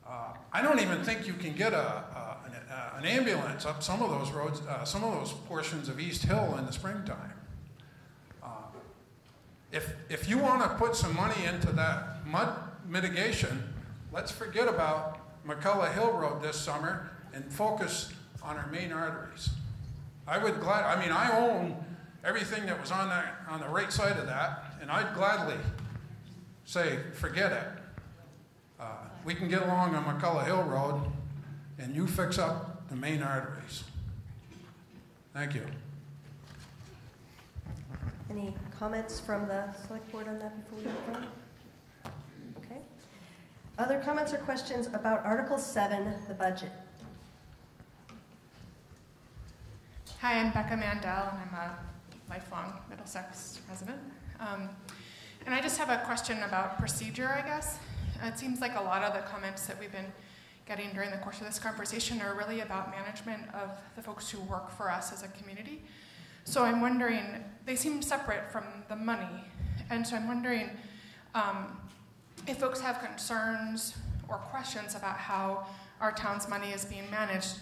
Speaker 26: Uh, I don't even think you can get a, a an, uh, an, ambulance up some of those roads, uh, some of those portions of East Hill in the springtime. Uh, if, if you want to put some money into that mud mitigation, let's forget about McCullough Hill Road this summer and focus on our main arteries. I would glad, I mean, I own everything that was on that, on the right side of that, and I'd gladly say, forget it. We can get along on McCullough Hill Road, and you fix up the main arteries. Thank you.
Speaker 1: Any comments from the select board on that before we move on? Okay. Other comments or questions about Article 7, the budget?
Speaker 39: Hi, I'm Becca Mandel, and I'm a lifelong Middlesex resident. Um, and I just have a question about procedure, I guess. It seems like a lot of the comments that we've been getting during the course of this conversation are really about management of the folks who work for us as a community. So I'm wondering, they seem separate from the money, and so I'm wondering um, if folks have concerns or questions about how our town's money is being managed,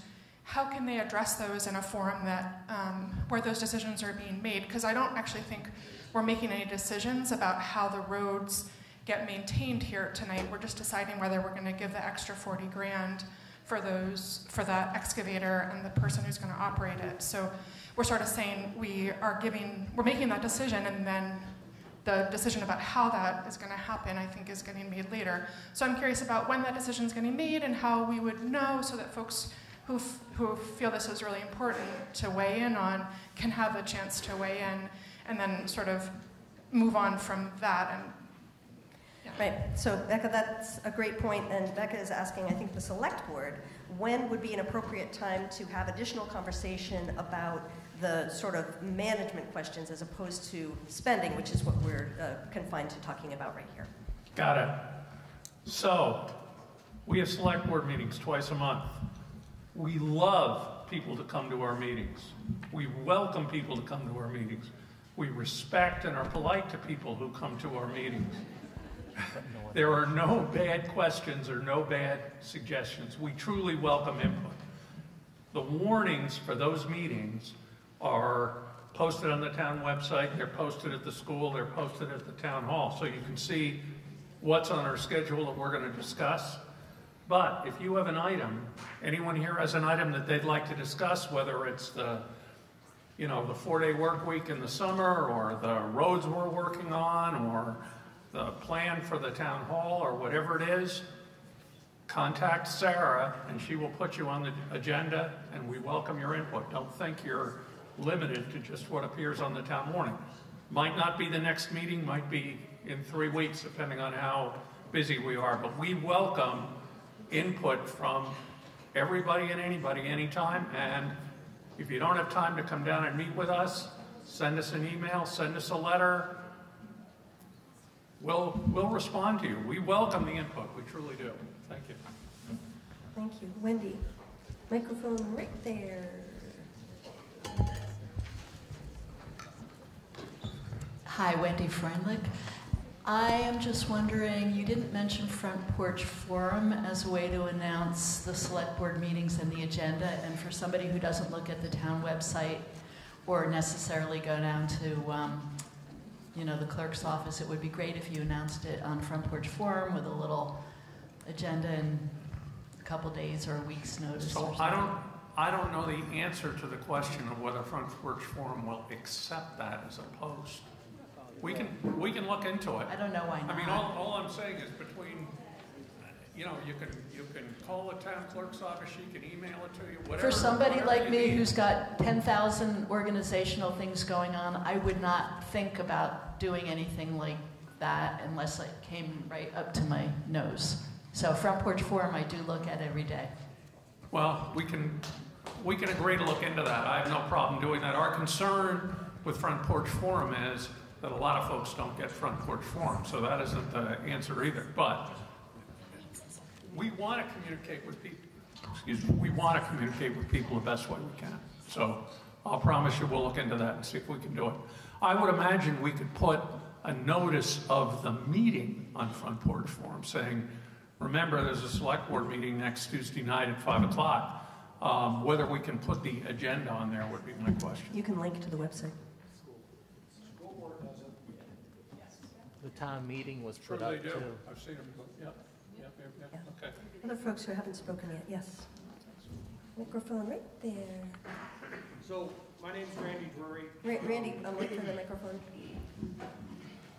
Speaker 39: how can they address those in a forum that um, where those decisions are being made? Because I don't actually think we're making any decisions about how the roads get maintained here tonight. We're just deciding whether we're going to give the extra 40 grand for those for that excavator and the person who's going to operate it. So we're sort of saying we are giving we're making that decision and then the decision about how that is going to happen, I think, is getting made later. So I'm curious about when that decision is getting made and how we would know so that folks who, who feel this is really important to weigh in on can have a chance to weigh in and then sort of move on from that. And
Speaker 1: Right, so Becca, that's a great point, and Becca is asking, I think, the select board, when would be an appropriate time to have additional conversation about the sort of management questions as opposed to spending, which is what we're uh, confined to talking about right here.
Speaker 25: Got it. So, we have select board meetings twice a month. We love people to come to our meetings. We welcome people to come to our meetings. We respect and are polite to people who come to our meetings. There are no bad questions or no bad suggestions. We truly welcome input. The warnings for those meetings are posted on the town website, they're posted at the school, they're posted at the town hall, so you can see what's on our schedule that we're going to discuss. But if you have an item, anyone here has an item that they'd like to discuss, whether it's the, you know, the four-day work week in the summer, or the roads we're working on, or the plan for the town hall, or whatever it is, contact Sarah, and she will put you on the agenda, and we welcome your input. Don't think you're limited to just what appears on the town warning. Might not be the next meeting, might be in three weeks, depending on how busy we are, but we welcome input from everybody and anybody anytime, and if you don't have time to come down and meet with us, send us an email, send us a letter. We'll, we'll respond to you. We welcome the input, we truly do. Thank you.
Speaker 1: Thank you. Wendy, microphone right there.
Speaker 40: Hi, Wendy Freundlich. I am just wondering, you didn't mention Front Porch Forum as a way to announce the select board meetings and the agenda. And for somebody who doesn't look at the town website or necessarily go down to, um, you know, the clerk's office, it would be great if you announced it on Front Porch Forum with a little agenda in a couple days or a week's notice.
Speaker 25: So I don't, I don't know the answer to the question of whether Front Porch Forum will accept that as a post. We can, we can look into it.
Speaker 40: I don't know why not.
Speaker 25: I mean, all, all I'm saying is between, you know, you can, you can call the town clerk's office, she can email it to you, whatever.
Speaker 40: For somebody
Speaker 25: whatever
Speaker 40: like
Speaker 25: you
Speaker 40: me
Speaker 25: need.
Speaker 40: who's got 10,000 organizational things going on, I would not think about doing anything like that unless it came right up to my nose. So Front Porch Forum, I do look at every day.
Speaker 25: Well, we can, we can agree to look into that. I have no problem doing that. Our concern with Front Porch Forum is that a lot of folks don't get Front Porch Forum, so that isn't the answer either. But we want to communicate with people, excuse me, we want to communicate with people the best way we can. So I'll promise you we'll look into that and see if we can do it. I would imagine we could put a notice of the meeting on Front Porch Forum saying, remember, there's a select board meeting next Tuesday night at 5 o'clock. Um, whether we can put the agenda on there would be my question.
Speaker 1: You can link to the website.
Speaker 41: The town meeting was
Speaker 25: Sure
Speaker 41: put
Speaker 25: they
Speaker 41: up
Speaker 25: do.
Speaker 41: too.
Speaker 25: I've seen them, go- yep, okay.
Speaker 1: Other folks who haven't spoken yet, yes. Microphone right there.
Speaker 42: So, my name's Randy Drury.
Speaker 1: Ra- Randy, um, wait for the microphone.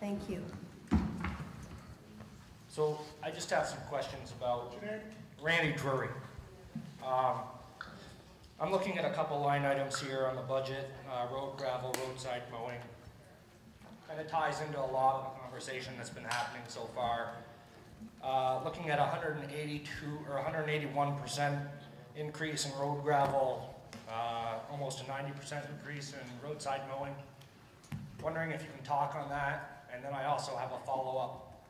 Speaker 1: Thank you.
Speaker 42: So, I just have some questions about Randy Drury. Um, I'm looking at a couple line items here on the budget, uh, road gravel, roadside mowing. Kind of ties into a lot of the conversation that's been happening so far. Uh, looking at 182 or 181 percent increase in road gravel, uh, almost a 90 percent increase in roadside mowing. Wondering if you can talk on that, and then I also have a follow-up.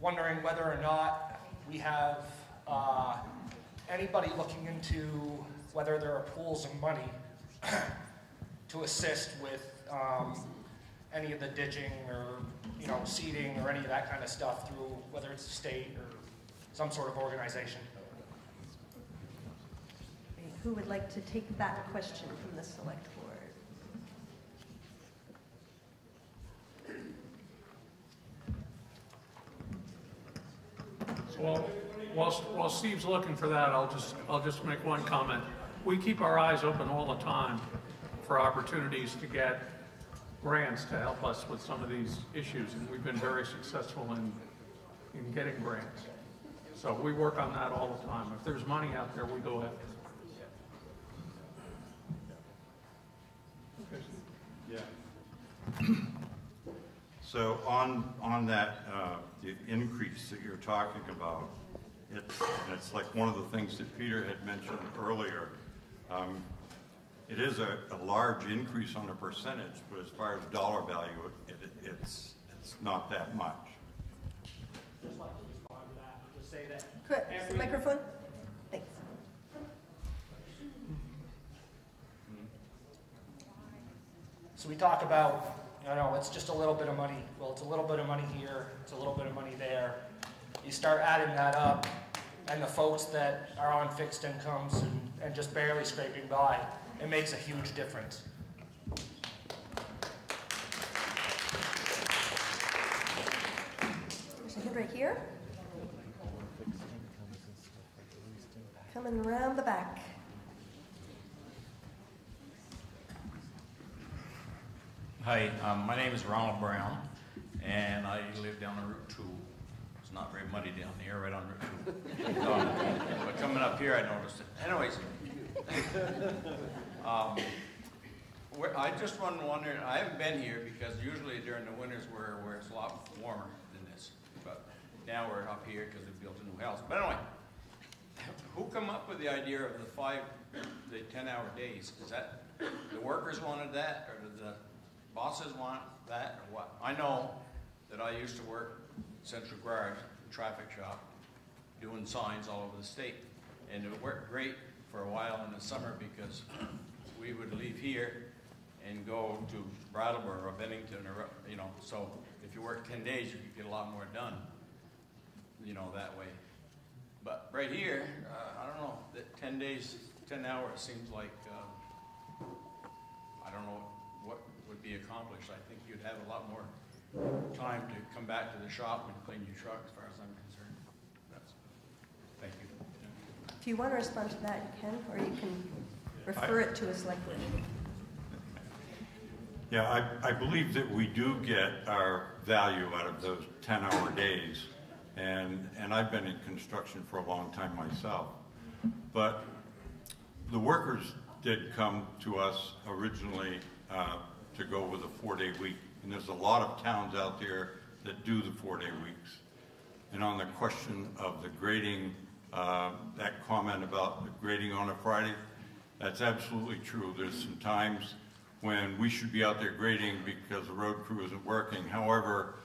Speaker 42: Wondering whether or not we have uh, anybody looking into whether there are pools of money to assist with um, any of the ditching or, you know, seeding or any of that kind of stuff through, whether it's a state or some sort of organization.
Speaker 1: Who would like to take that question from the select board?
Speaker 25: Well, while, while Steve's looking for that, I'll just, I'll just make one comment. We keep our eyes open all the time for opportunities to get grants to help us with some of these issues, and we've been very successful in, in getting grants. So we work on that all the time. If there's money out there, we go after it.
Speaker 27: Yeah. So on, on that, uh, the increase that you're talking about, it's, it's like one of the things that Peter had mentioned earlier. Um, It is a, a large increase on the percentage, but as far as dollar value, it, it- it's, it's not that much.
Speaker 42: Just like to respond to that, just say that.
Speaker 1: Good.
Speaker 42: every-
Speaker 1: Microphone? Thanks.
Speaker 42: So we talk about, you know, it's just a little bit of money. Well, it's a little bit of money here, it's a little bit of money there. You start adding that up, and the folks that are on fixed incomes and, and just barely scraping by, it makes a huge difference.
Speaker 1: Right here. Coming around the back.
Speaker 38: Hi, um, my name is Ronald Brown, and I live down on Route 2. It's not very muddy down here, right on Route 2. Um, but coming up here, I noticed it. Anyways, um, I just wonder, I haven't been here because usually during the winters where, where it's a lot warmer now we're up here because we built a new house. But anyway, who come up with the idea of the five, the 10-hour days? Is that, the workers wanted that, or did the bosses want that, or what? I know that I used to work Central Garage, traffic shop, doing signs all over the state. And it worked great for a while in the summer because we would leave here and go to Brattleboro or Bennington or, you know, so if you work ten days, you could get a lot more done, you know, that way. But right here, uh, I don't know, that ten days, ten hours seems like, uh, I don't know what would be accomplished. I think you'd have a lot more time to come back to the shop and clean your truck as far as I'm concerned. That's, thank you.
Speaker 1: If you want to respond to that, you can, or you can refer it to a select board.
Speaker 27: Yeah, I, I believe that we do get our value out of those 10-hour days. And, and I've been in construction for a long time myself. But the workers did come to us originally uh, to go with a four-day week. And there's a lot of towns out there that do the four-day weeks. And on the question of the grading, uh, that comment about the grading on a Friday, that's absolutely true. There's some times when we should be out there grading because the road crew isn't working. However,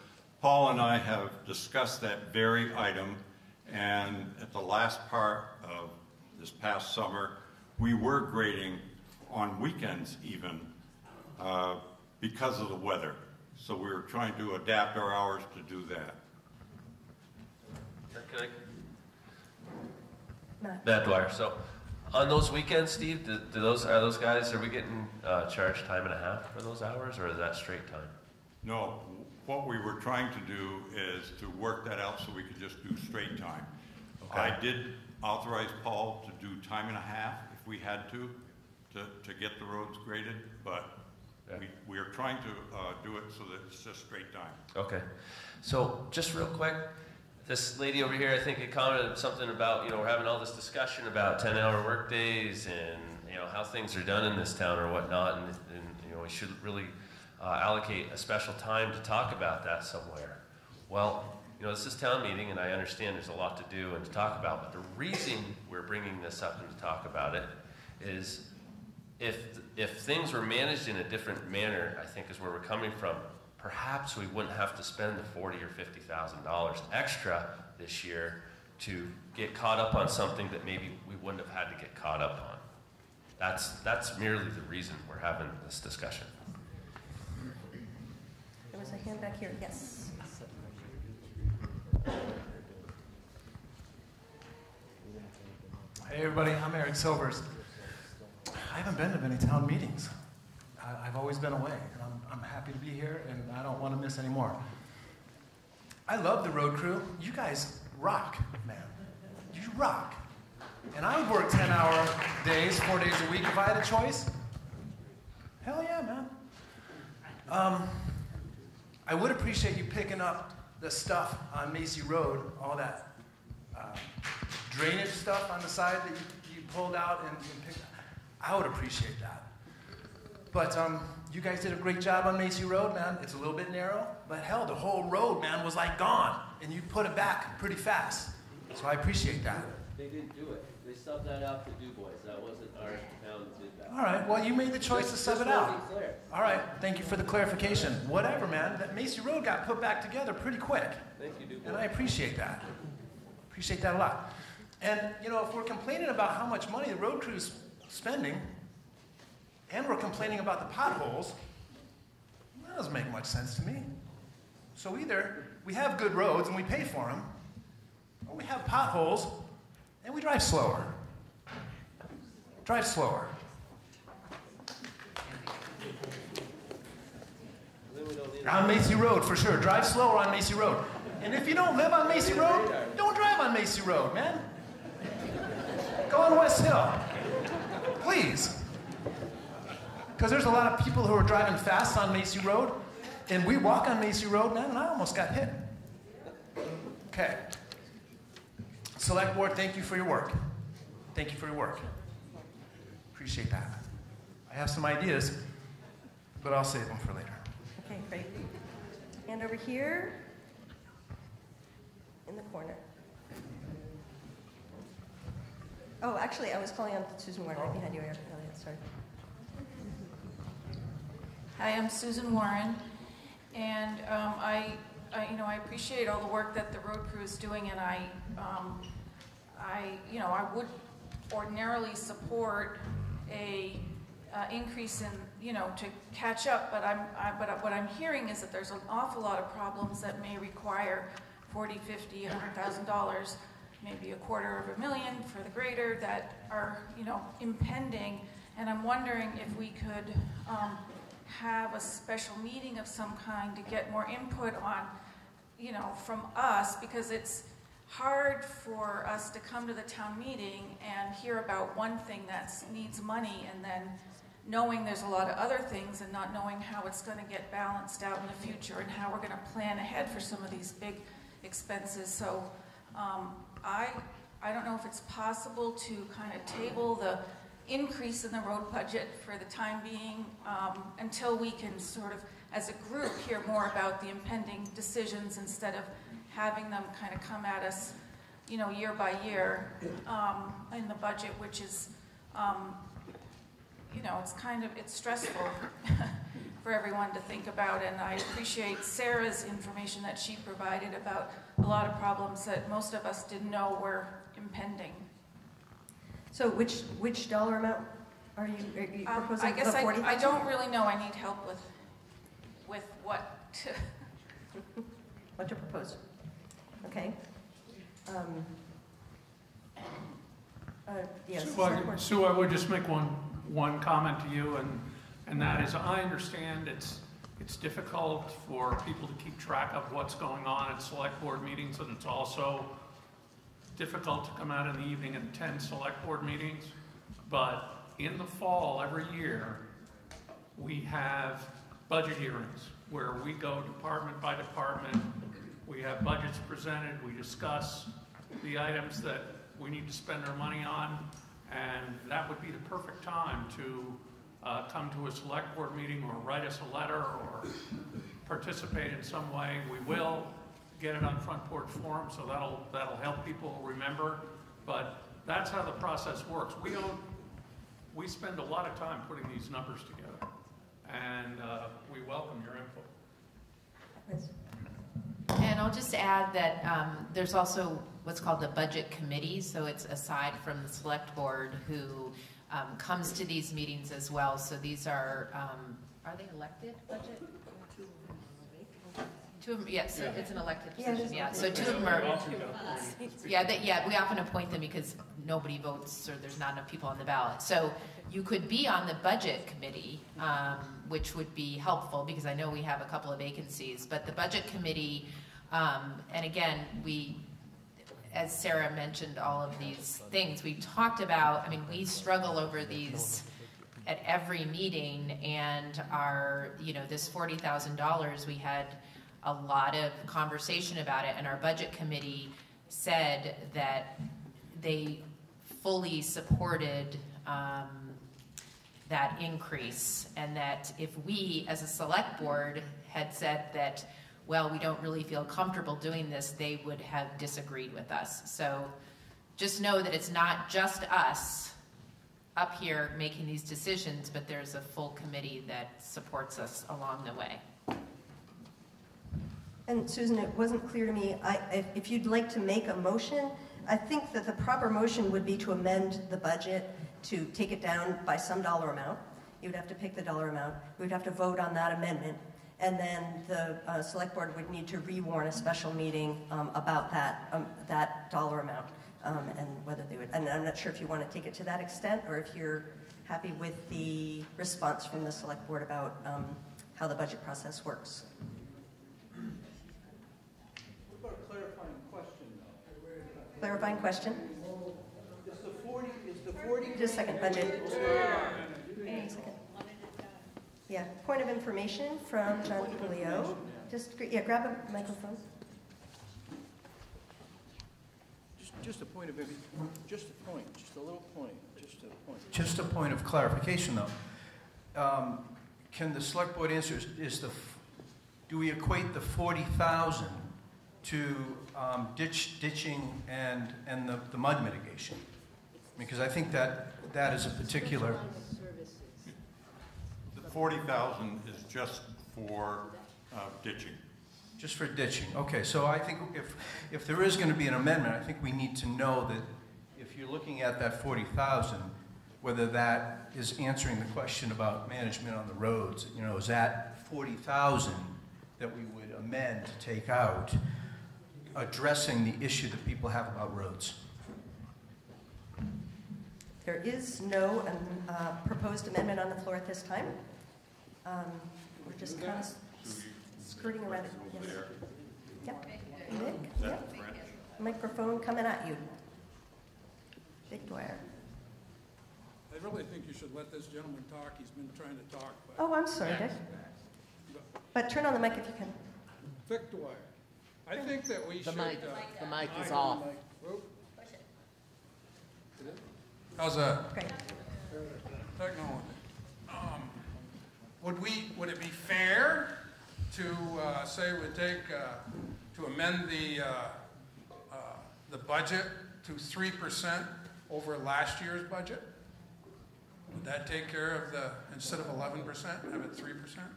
Speaker 27: Paul and I have discussed that very item, and at the last part of this past summer, we were grading on weekends even uh, because of the weather. So we were trying to adapt our hours to do that.
Speaker 28: Can I-
Speaker 1: Matt.
Speaker 28: Matt Dwyer. So, on those weekends, Steve, do, do those are those guys? Are we getting uh, charged time and a half for those hours, or is that straight time?
Speaker 27: No, what we were trying to do is to work that out so we could just do straight time. I did authorize Paul to do time and a half if we had to, to, to get the roads graded, but we, we are trying to, uh, do it so that it's just straight time.
Speaker 28: Okay. So, just real quick, this lady over here, I think, had commented something about, you know, we're having all this discussion about 10 hour workdays and, you know, how things are done in this town or whatnot. And, and you know, we should really uh, allocate a special time to talk about that somewhere. Well, you know, this is town meeting, and I understand there's a lot to do and to talk about. But the reason we're bringing this up and to talk about it is if if things were managed in a different manner, I think is where we're coming from. Perhaps we wouldn't have to spend the forty or fifty thousand dollars extra this year to get caught up on something that maybe we wouldn't have had to get caught up on. That's, that's merely the reason we're having this discussion.
Speaker 1: Was a hand back here, yes.
Speaker 43: Hey, everybody, I'm Eric Silvers. I haven't been to many town meetings. I, I've always been away, and I'm, I'm happy to be here, and I don't want to miss any more. I love the road crew. You guys rock, man. You rock. And I would work 10 hour days, four days a week if I had a choice. Hell yeah, man. Um, I would appreciate you picking up the stuff on Macy Road, all that uh, drainage stuff on the side that you, you pulled out and, and picked. I would appreciate that. But um, you guys did a great job on Macy Road, man. It's a little bit narrow, but hell, the whole road, man, was like gone, and you put it back pretty fast. So I appreciate that.
Speaker 44: They didn't do it. They subbed that out to Du Bois. That wasn't our town that did that.
Speaker 43: All right, well, you made the choice
Speaker 44: Just-
Speaker 43: to sub it out. All right, thank you for the clarification. Whatever, man. That Macy Road got put back together pretty quick.
Speaker 44: Thank you, Du Bois.
Speaker 43: And I appreciate that. Appreciate that a lot. And, you know, if we're complaining about how much money the road crew's spending, and we're complaining about the potholes, that doesn't make much sense to me. So either we have good roads and we pay for them, or we have potholes and we drive slower. Drive slower.
Speaker 44: Then we don't need
Speaker 43: On Macy Road, for sure. Drive slower on Macy Road. And if you don't live on Macy Road, don't drive on Macy Road, man. Go on West Hill. Please. Because there's a lot of people who are driving fast on Macy Road, and we walk on Macy Road, man, and I almost got hit. Okay. Select Board, thank you for your work. Thank you for your work. Appreciate that. I have some ideas, but I'll save them for later.
Speaker 1: Okay, great. And over here, in the corner. Oh, actually, I was calling on Susan Warren right behind you, Elliot, sorry.
Speaker 45: Hi, I'm Susan Warren, and um, I, I, you know, I appreciate all the work that the road crew is doing, and I, um, I, you know, I would ordinarily support a uh, increase in, you know, to catch up, but I'm, I, but what I'm hearing is that there's an awful lot of problems that may require 40, 50, 100,000 dollars, maybe a quarter of a million for the grader that are, you know, impending, and I'm wondering if we could um, have a special meeting of some kind to get more input on, you know, from us, because it's hard for us to come to the town meeting and hear about one thing that needs money and then knowing there's a lot of other things and not knowing how it's going to get balanced out in the future and how we're going to plan ahead for some of these big expenses. So um, I, I don't know if it's possible to kind of table the increase in the road budget for the time being um, until we can sort of, as a group, hear more about the impending decisions instead of having them kind of come at us, you know, year by year um, in the budget, which is, um, you know, it's kind of, it's stressful for everyone to think about. And I appreciate Sarah's information that she provided about a lot of problems that most of us didn't know were impending.
Speaker 1: So which, which dollar amount are you, are you
Speaker 45: Um,
Speaker 1: proposing?
Speaker 45: I guess
Speaker 1: The
Speaker 45: I, I don't really know. I need help with, with what to.
Speaker 1: What to propose? Okay. Um, uh, Yes.
Speaker 25: Sue, I- Sue, I would just make one, one comment to you, and, and that is, I understand it's, it's difficult for people to keep track of what's going on at select board meetings, and it's also difficult to come out in the evening and attend select board meetings. But in the fall, every year, we have budget hearings where we go department by department. We have budgets presented, we discuss the items that we need to spend our money on, and that would be the perfect time to uh, come to a select board meeting or write us a letter or participate in some way. We will get it on Front Porch Forum, so that'll, that'll help people remember. But that's how the process works. We don't, we spend a lot of time putting these numbers together, and uh, we welcome your input.
Speaker 45: And
Speaker 2: I'll just add that um, there's also what's called the budget committee, so it's aside from the select board who um, comes to these meetings as well. So these are, um, are they elected budget? Two of them, yes,
Speaker 1: Yeah.
Speaker 2: it's an elected
Speaker 1: Yeah, it is
Speaker 2: position, yeah. So two of them are, yeah, they, yeah, we often appoint them because nobody votes or there's not enough people on the ballot. So you could be on the budget committee, um, which would be helpful because I know we have a couple of vacancies. But the budget committee, um, and again, we, as Sarah mentioned, all of these things we talked about. I mean, we struggle over these at every meeting, and our, you know, this forty thousand dollars, we had a lot of conversation about it, and our budget committee said that they fully supported um, that increase, and that if we, as a select board, had said that, well, we don't really feel comfortable doing this, they would have disagreed with us. So just know that it's not just us up here making these decisions, but there's a full committee that supports us along the way.
Speaker 1: And Susan, it wasn't clear to me, I, if- if you'd like to make a motion, I think that the proper motion would be to amend the budget to take it down by some dollar amount. You would have to pick the dollar amount. We would have to vote on that amendment. And then the uh, select board would need to rewarn a special meeting um, about that, um, that dollar amount. um, And whether they would, and I'm not sure if you want to take it to that extent or if you're happy with the response from the select board about um, how the budget process works.
Speaker 32: What about a clarifying question, though?
Speaker 1: Clarifying question?
Speaker 32: Is the forty, is the forty?
Speaker 1: Just a second, budget. Hang second. Yeah, point of information from John Leo. Just, yeah, grab a microphone.
Speaker 32: Just, just a point of, just a point, just a little point, just a point.
Speaker 43: Just a point of clarification, though. Um, Can the select board answer, is- is the, do we equate the 40,000 to um, ditch, ditching and, and the the mud mitigation? Because I think that, that is a particular,
Speaker 27: The forty thousand is just for uh, ditching.
Speaker 43: just for ditching. Okay, so I think if, if there is going to be an amendment, I think we need to know that if you're looking at that 40,000, whether that is answering the question about management on the roads, you know, is that 40,000 that we would amend to take out, addressing the issue that people have about roads?
Speaker 1: There is no um, uh, proposed amendment on the floor at this time. Um, We're just kind of skirting around it. Yes. Yep. Nick, yep. Microphone coming at you. Dick Dwyer.
Speaker 26: I really think you should let this gentleman talk. He's been trying to talk. but-
Speaker 1: Oh, I'm sorry, Dick. But turn on the mic if you can.
Speaker 26: Vic Dwyer, I think that we
Speaker 41: The
Speaker 26: should.
Speaker 41: mic-
Speaker 26: uh,
Speaker 41: the mic is
Speaker 26: Mic,
Speaker 41: off.
Speaker 26: mic. How's that?
Speaker 1: Great.
Speaker 26: Technology. Um, Would we, would it be fair to uh, say we take, uh, to amend the, uh, uh, the budget to three percent over last year's budget? Would that take care of the, instead of eleven percent, have it three percent?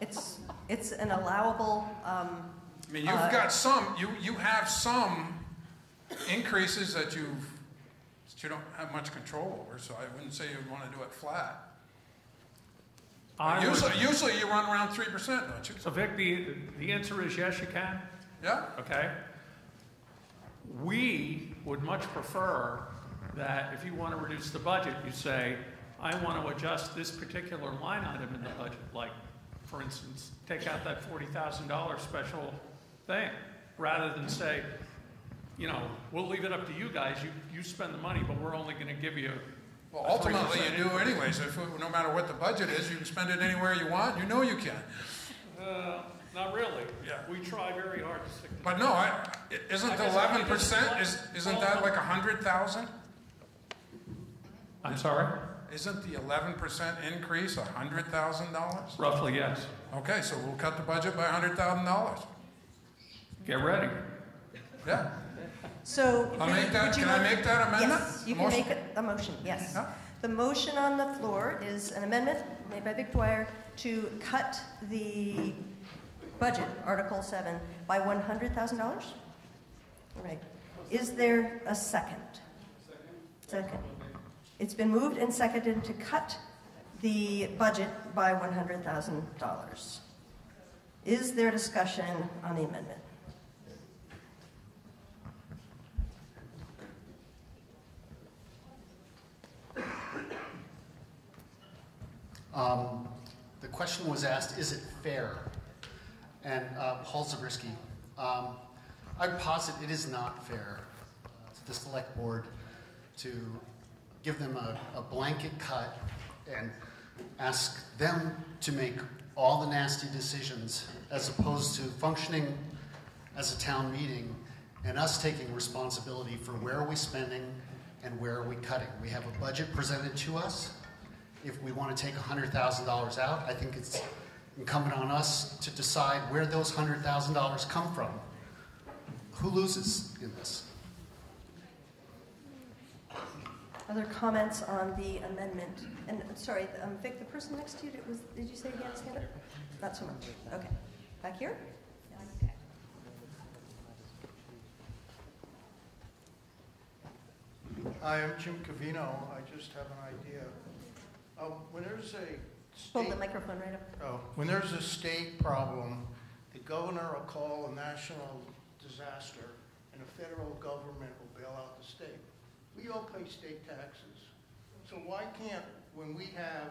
Speaker 1: It's, it's an allowable, um,
Speaker 26: I mean, you've
Speaker 1: Uh,
Speaker 26: got some, you, you have some increases that you've, you don't have much control over, so I wouldn't say you'd want to do it flat.
Speaker 25: I would-
Speaker 26: Usually, usually you run around three percent, don't you?
Speaker 25: So Vic, the, the answer is yes, you can.
Speaker 26: Yeah.
Speaker 25: Okay? We would much prefer that if you want to reduce the budget, you say, I want to adjust this particular line item in the budget, like, for instance, take out that forty thousand dollar special thing, rather than say, you know, we'll leave it up to you guys, you, you spend the money, but we're only going to give you.
Speaker 26: Well, ultimately, you do anyways, if, no matter what the budget is, you can spend it anywhere you want, you know you can.
Speaker 25: Uh, not really. Yeah. We try very hard to stick to.
Speaker 26: But no, I, isn't the eleven percent, is, isn't that like a hundred thousand?
Speaker 25: I'm sorry?
Speaker 26: Isn't the eleven percent increase a hundred thousand dollars?
Speaker 25: Roughly, yes.
Speaker 26: Okay, so we'll cut the budget by a hundred thousand dollars.
Speaker 25: Get ready.
Speaker 26: Yeah.
Speaker 1: So.
Speaker 26: I'll
Speaker 1: would-
Speaker 26: make that-
Speaker 1: would you
Speaker 26: can I make that amendment?
Speaker 1: Yes, you can
Speaker 26: Motion?
Speaker 1: make a- a motion, yes.
Speaker 26: Yeah.
Speaker 1: The motion on the floor is an amendment made by Vic Dwyer to cut the budget, Article 7, by $100,000? All right. Is there a second? Second. It's been moved and seconded to cut the budget by $100,000. Is there discussion on the amendment?
Speaker 46: Um, the question was asked, is it fair? And uh, Paul Zabriskie, um, I posit it is not fair uh, to the select board to give them a, a blanket cut and ask them to make all the nasty decisions as opposed to functioning as a town meeting and us taking responsibility for where are we spending and where are we cutting. We have a budget presented to us. If we want to take $100,000 out, I think it's incumbent on us to decide where those $100,000 come from. Who loses in this?
Speaker 1: Other comments on the amendment? And, I'm sorry, um, Vic, the person next to you, did, was, did you say again, stand up? Not so much. Okay. Back here?
Speaker 47: Hi, I'm Jim Cavino. I just have an idea. Uh, When there's a
Speaker 1: Hold the
Speaker 47: state,
Speaker 1: microphone right up.
Speaker 47: oh, when there's a state problem, the governor will call a national disaster, and the federal government will bail out the state. We all pay state taxes. So why can't, when we have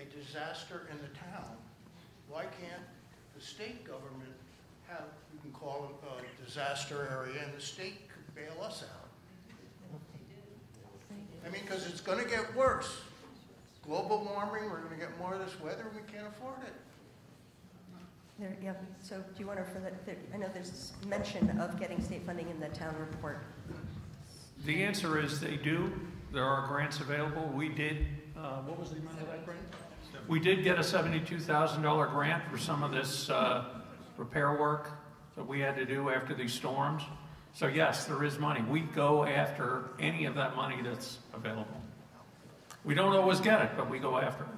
Speaker 47: a disaster in the town, why can't the state government have, you can call it a disaster area, and the state could bail us out? I mean, because it's going to get worse. Global warming, we're going to get more of this weather, we can't afford it.
Speaker 1: There, yeah, so do you want to, for the, there- I know there's mention of getting state funding in the town report.
Speaker 25: The answer is they do. There are grants available. We did, uh, what was the amount of that grant? We did get a $72,000 grant for some of this uh, repair work that we had to do after these storms. So yes, there is money. We go after any of that money that's available. We don't always get it, but we go after it.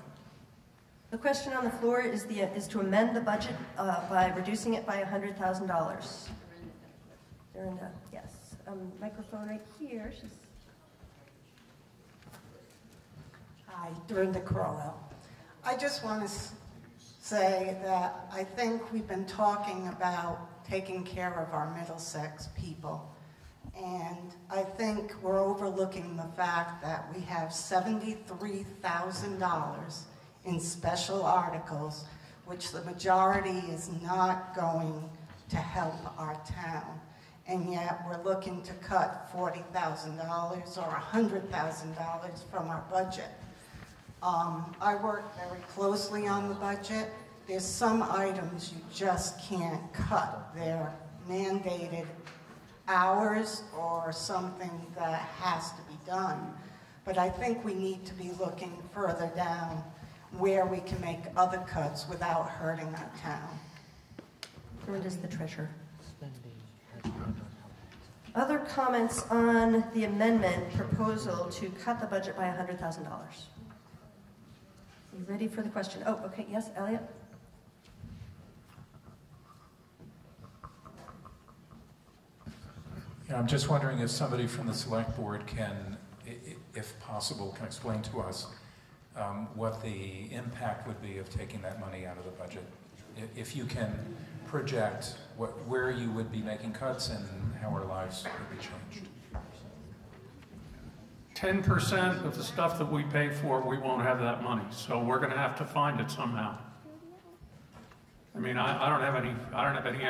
Speaker 1: The question on the floor is the, is to amend the budget uh, by reducing it by $100,000. Dorinda, yes. Um, Microphone right here. She's
Speaker 48: Hi, Dorinda Crowell. I just want to say that I think we've been talking about taking care of our Middlesex people. And I think we're overlooking the fact that we have $73,000 in special articles, which the majority is not going to help our town. And yet we're looking to cut $40,000 or $100,000 from our budget. Um, I work very closely on the budget. There's some items you just can't cut. They're mandated hours or something that has to be done. But I think we need to be looking further down where we can make other cuts without hurting our town.
Speaker 1: Dorinda's the treasurer. Other comments on the amendment proposal to cut the budget by $100,000? You ready for the question? Oh, okay, yes, Elliot?
Speaker 32: Yeah, I'm just wondering if somebody from the select board can, if possible, can explain to us um, what the impact would be of taking that money out of the budget. If you can project what, where you would be making cuts and how our lives would be changed.
Speaker 25: Ten percent of the stuff that we pay for, we won't have that money, so we're gonna have to find it somehow. I mean, I, I don't have any, I don't have any,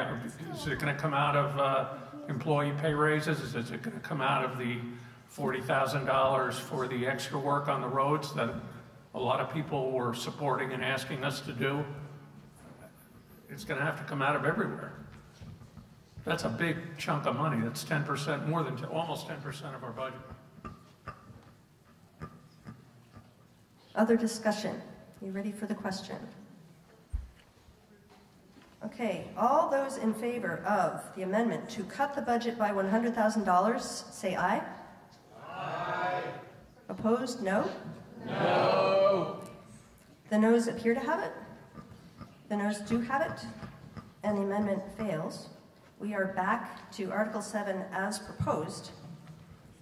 Speaker 25: is it gonna come out of, uh, employee pay raises? Is it gonna come out of the forty thousand dollars for the extra work on the roads that a lot of people were supporting and asking us to do? It's gonna have to come out of everywhere. That's a big chunk of money, that's ten percent, more than, almost ten percent of our budget.
Speaker 1: Other discussion? You ready for the question? Okay, all those in favor of the amendment to cut the budget by $100,000, say aye. Aye. Opposed, no? No. The noes appear to have it. The noes do have it. and the amendment fails, we are back to Article 7 as proposed,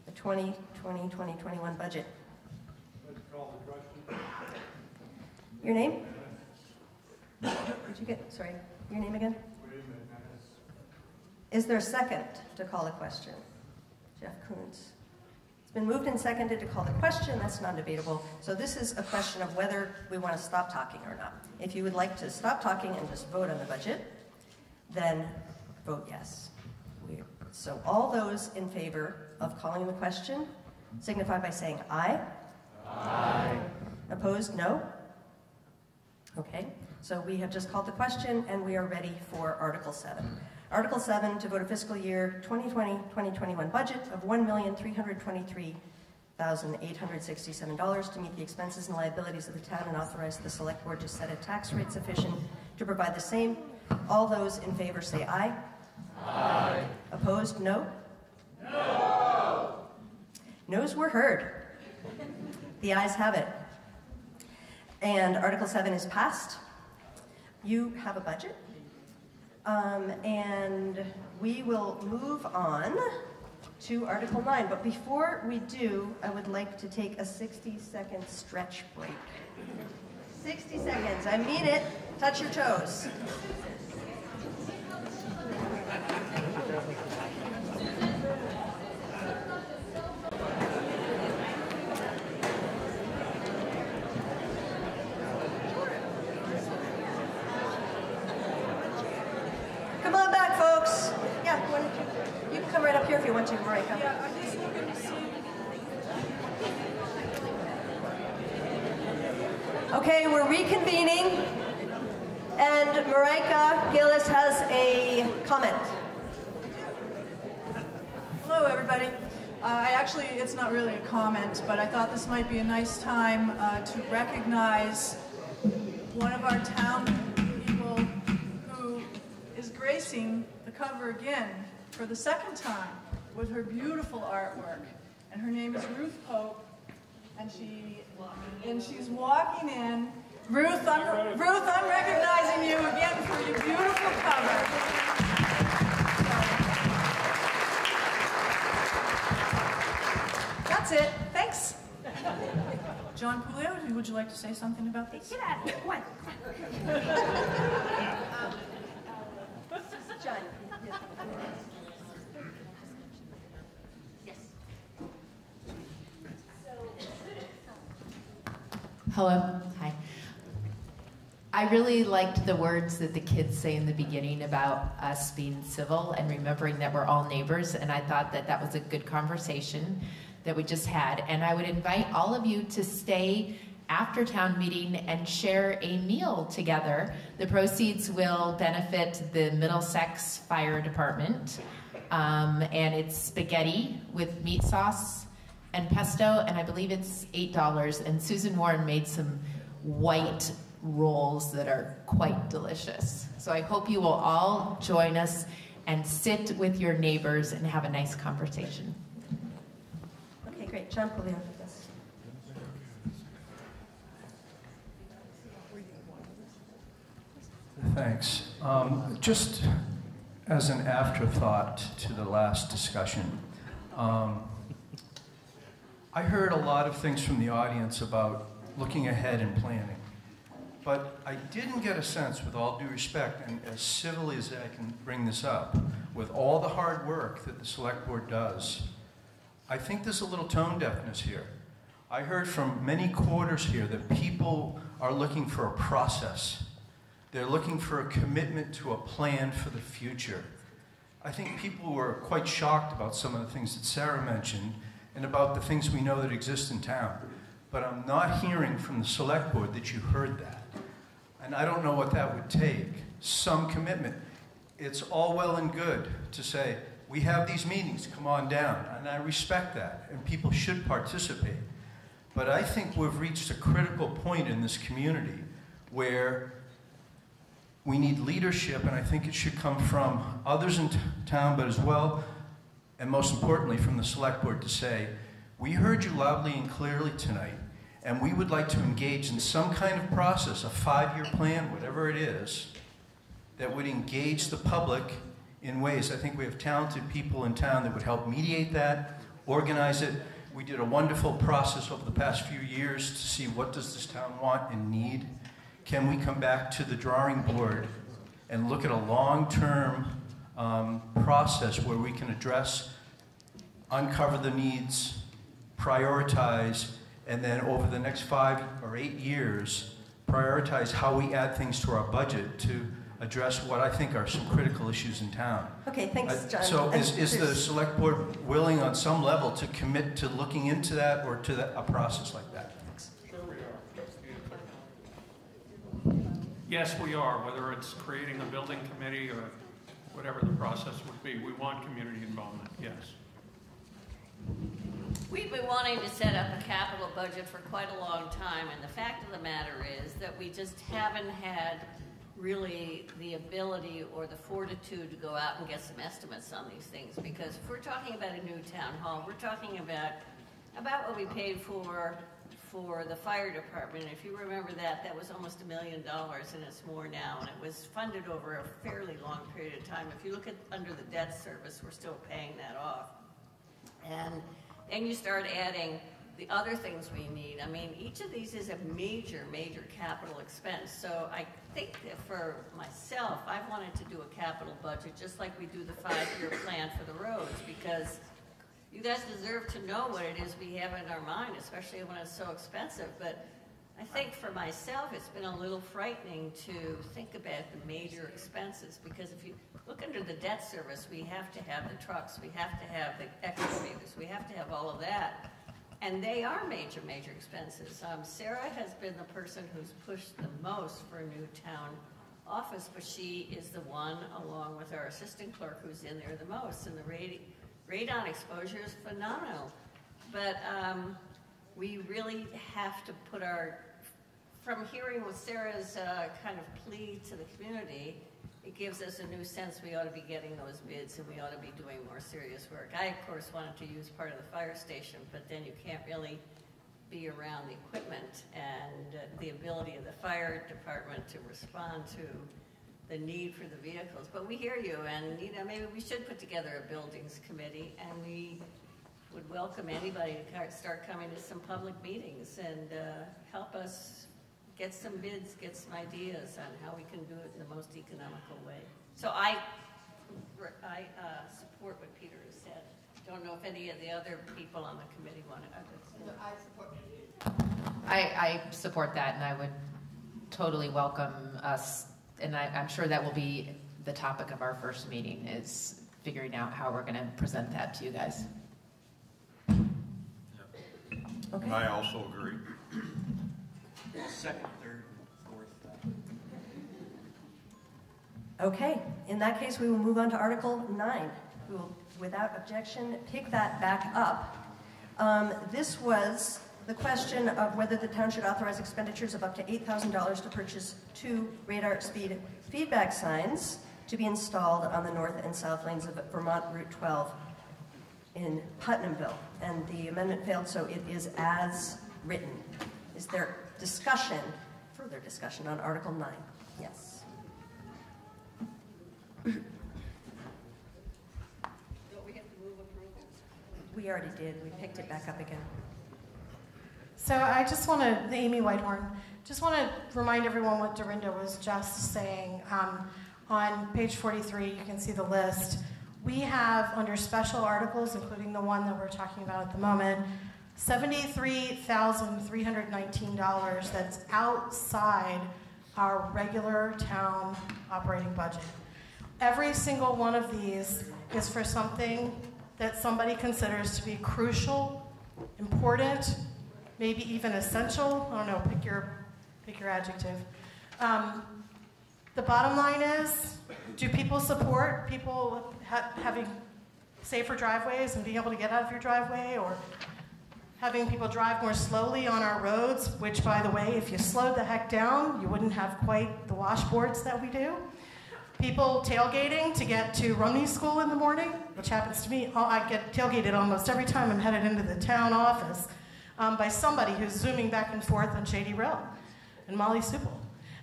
Speaker 1: the 2020-2021 budget. Your name? Did you get, sorry, your name again? Is there a second to call the question? Jeff Coons. It's been moved and seconded to call the question. That's non-debatable. So this is a question of whether we want to stop talking or not. If you would like to stop talking and just vote on the budget, then vote yes. So all those in favor of calling the question signify by saying aye. Aye. Opposed, no? Okay, so we have just called the question and we are ready for Article 7. Article 7 to vote a fiscal year 2020-2021 budget of $1,323,867 to meet the expenses and liabilities of the town and authorize the select board to set a tax rate sufficient to provide the same. All those in favor say aye. Aye. Opposed, no? No. Noes were heard. The ayes have it. And Article 7 is passed. You have a budget. Um, and we will move on to Article 9. But before we do, I would like to take a 60 second stretch break. 60 seconds. I mean it. Touch your toes. Come on back, folks. Yeah, why don't you, you can come right up here if you want to, Marika. Okay, we're reconvening, and Marika Gillis has a comment.
Speaker 49: Hello, everybody. Uh, I actually, it's not really a comment, but I thought this might be a nice time uh, to recognize one of our town people who is gracing the cover again for the second time with her beautiful artwork. And her name is Ruth Pope, and she and she's walking in. Ruth, I'm, Ruth, I'm recognizing you again for your beautiful cover. That's it. Thanks. John Coolio, would you like to say something about this? Get out of here. What?
Speaker 1: John.
Speaker 2: Hello. Hi. I really liked the words that the kids say in the beginning about us being civil and remembering that we're all neighbors, and I thought that that was a good conversation that we just had. And I would invite all of you to stay after town meeting and share a meal together. The proceeds will benefit the Middlesex Fire Department, um, and it's spaghetti with meat sauce and pesto, and I believe it's eight dollars. And Susan Warren made some white rolls that are quite delicious. So I hope you will all join us and sit with your neighbors and have a nice conversation.
Speaker 1: Great. John Coolio. Yes.
Speaker 17: Thanks. Um, just as an afterthought to the last discussion, um, I heard a lot of things from the audience about looking ahead and planning. But I didn't get a sense, with all due respect, and as civilly as I can bring this up, with all the hard work that the select board does, I think there's a little tone deafness here. I heard from many quarters here that people are looking for a process. They're looking for a commitment to a plan for the future. I think people were quite shocked about some of the things that Sarah mentioned and about the things we know that exist in town. But I'm not hearing from the select board that you heard that. And I don't know what that would take. Some commitment. It's all well and good to say, we have these meetings, come on down. And I respect that, and people should participate. But I think we've reached a critical point in this community where we need leadership, and I think it should come from others in town, but as well, and most importantly, from the select board to say, we heard you loudly and clearly tonight, and we would like to engage in some kind of process, a five year plan, whatever it is,
Speaker 50: that would engage the public in ways. I think we have talented people in town that would help mediate that, organize it. We did a wonderful process over the past few years to see what does this town want and need. Can we come back to the drawing board and look at a long-term um, process where we can address, uncover the needs, prioritize, and then over the next five or eight years, prioritize how we add things to our budget to address what I think are some critical issues in town.
Speaker 1: Okay, thanks,
Speaker 50: Uh,
Speaker 1: John.
Speaker 50: So
Speaker 1: And
Speaker 50: is, is the select board willing on some level to commit to looking into that or to that, a process like that?
Speaker 25: Yes, we are, whether it's creating a building committee or whatever the process would be. We want community involvement, yes.
Speaker 22: We've been wanting to set up a capital budget for quite a long time, and the fact of the matter is that we just haven't had really the ability or the fortitude to go out and get some estimates on these things. Because if we're talking about a new town hall, we're talking about about what we paid for for the fire department. If you remember that, that was almost a million dollars, and it's more now. And it was funded over a fairly long period of time. If you look at under the debt service, we're still paying that off. And then you start adding the other things we need. I mean, each of these is a major, major capital expense. So I think that for myself, I've wanted to do a capital budget just like we do the five-year plan for the roads because you guys deserve to know what it is we have in our mind, especially when it's so expensive. But I think for myself, it's been a little frightening to think about the major expenses because if you look under the debt service, we have to have the trucks, we have to have the excavators, we have to have all of that. And they are major, major expenses. Um, Sarah has been the person who's pushed the most for a new town office, but she is the one, along with our assistant clerk, who's in there the most. And the radon exposure is phenomenal. But um, we really have to put our, from hearing what Sarah's uh, kind of plea to the community, it gives us a new sense we ought to be getting those bids and we ought to be doing more serious work. I, of course, wanted to use part of the fire station, but then you can't really be around the equipment and uh, the ability of the fire department to respond to the need for the vehicles. But we hear you, and you know maybe we should put together a buildings committee, and we would welcome anybody to start coming to some public meetings and uh, help us get some bids, get some ideas on how we can do it in the most economical way. So I, I uh, support what Peter has said. Don't know if any of the other people on the committee want to. I support.
Speaker 2: I, I support that, and I would totally welcome us, and I, I'm sure that will be the topic of our first meeting, is figuring out how we're gonna present that to you guys.
Speaker 1: Okay.
Speaker 27: I also agree.
Speaker 43: Second, third, fourth.
Speaker 1: Okay, in that case, we will move on to Article 9. We will, without objection, pick that back up. Um, This was the question of whether the town should authorize expenditures of up to $8,000 to purchase two radar speed feedback signs to be installed on the north and south lanes of Vermont Route 12 in Putnamville. And the amendment failed, so it is as written. Is there discussion, further discussion on Article 9? Yes. We already did. We picked it back up again.
Speaker 15: So I just want to, Amy Whitehorn, just want to remind everyone what Dorinda was just saying. Um, on page 43, you can see the list. We have under special articles, including the one that we're talking about at the moment, $73,319 that's outside our regular town operating budget. Every single one of these is for something that somebody considers to be crucial, important, maybe even essential. I don't know, pick your, pick your adjective. Um, the bottom line is do people support people ha- having safer driveways and being able to get out of your driveway or having people drive more slowly on our roads, which, by the way, if you slowed the heck down, you wouldn't have quite the washboards that we do. People tailgating to get to Rumney School in the morning, which happens to me. Oh, I get tailgated almost every time I'm headed into the town office um, by somebody who's zooming back and forth on Shady Rill and Molly Supple.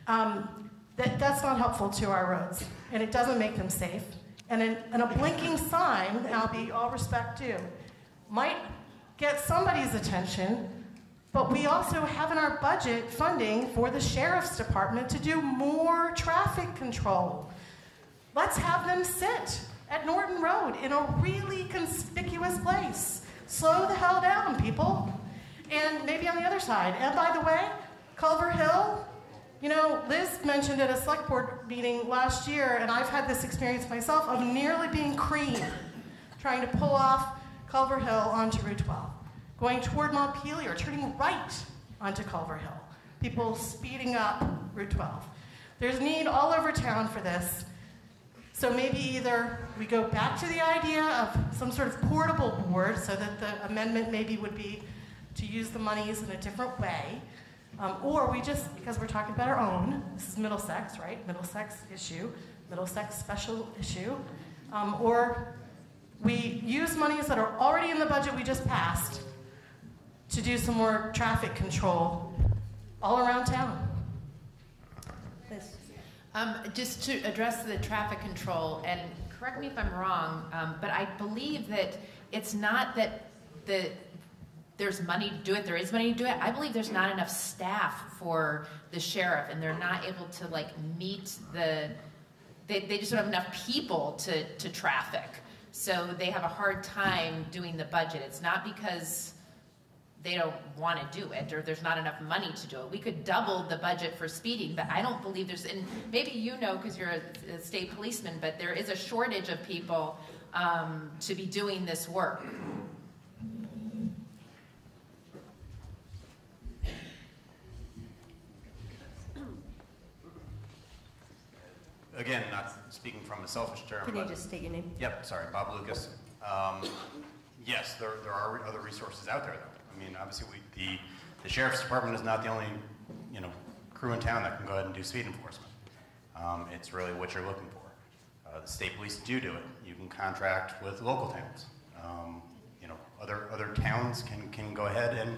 Speaker 15: Um, that, that's not helpful to our roads, and it doesn't make them safe. And, an, and a blinking sign, I'll be all respect due, might get somebody's attention, but we also have in our budget funding for the sheriff's department to do more traffic control. Let's have them sit at Norton Road in a really conspicuous place. Slow the hell down, people. And maybe on the other side. And by the way, Culver Hill, you know, Liz mentioned at a select board meeting last year, and I've had this experience myself of nearly being creamed trying to pull off Culver Hill onto Route 12, going toward Montpelier, turning right onto Culver Hill. People speeding up Route 12. There's need all over town for this. So maybe either we go back to the idea of some sort of portable board so that the amendment maybe would be to use the monies in a different way. Um, or we just, because we're talking about our own, this is Middlesex, right? Middlesex issue, Middlesex special issue. Um, or we use monies that are already in the budget we just passed to do some more traffic control all around town.
Speaker 2: Um, just to address the traffic control, and correct me if I'm wrong, um, but I believe that it's not that the there's money to do it. There is money to do it. I believe there's not enough staff for the sheriff, and they're not able to like meet the. They, they just don't have enough people to to traffic, so they have a hard time doing the budget. It's not because they don't want to do it or there's not enough money to do it. We could double the budget for speeding, but I don't believe there's, and maybe you know because you're a, a, state policeman, but there is a shortage of people um, to be doing this work.
Speaker 11: Again, not speaking from a selfish term.
Speaker 1: Can you just state your name?
Speaker 11: Yep, sorry, Bob Lucas. Um, yes, there, there are other resources out there, though. I mean, obviously, we, the, the sheriff's department is not the only, you know, crew in town that can go ahead and do speed enforcement. Um, it's really what you're looking for. Uh, the state police do do it. You can contract with local towns. Um, you know, other other towns can, can go ahead and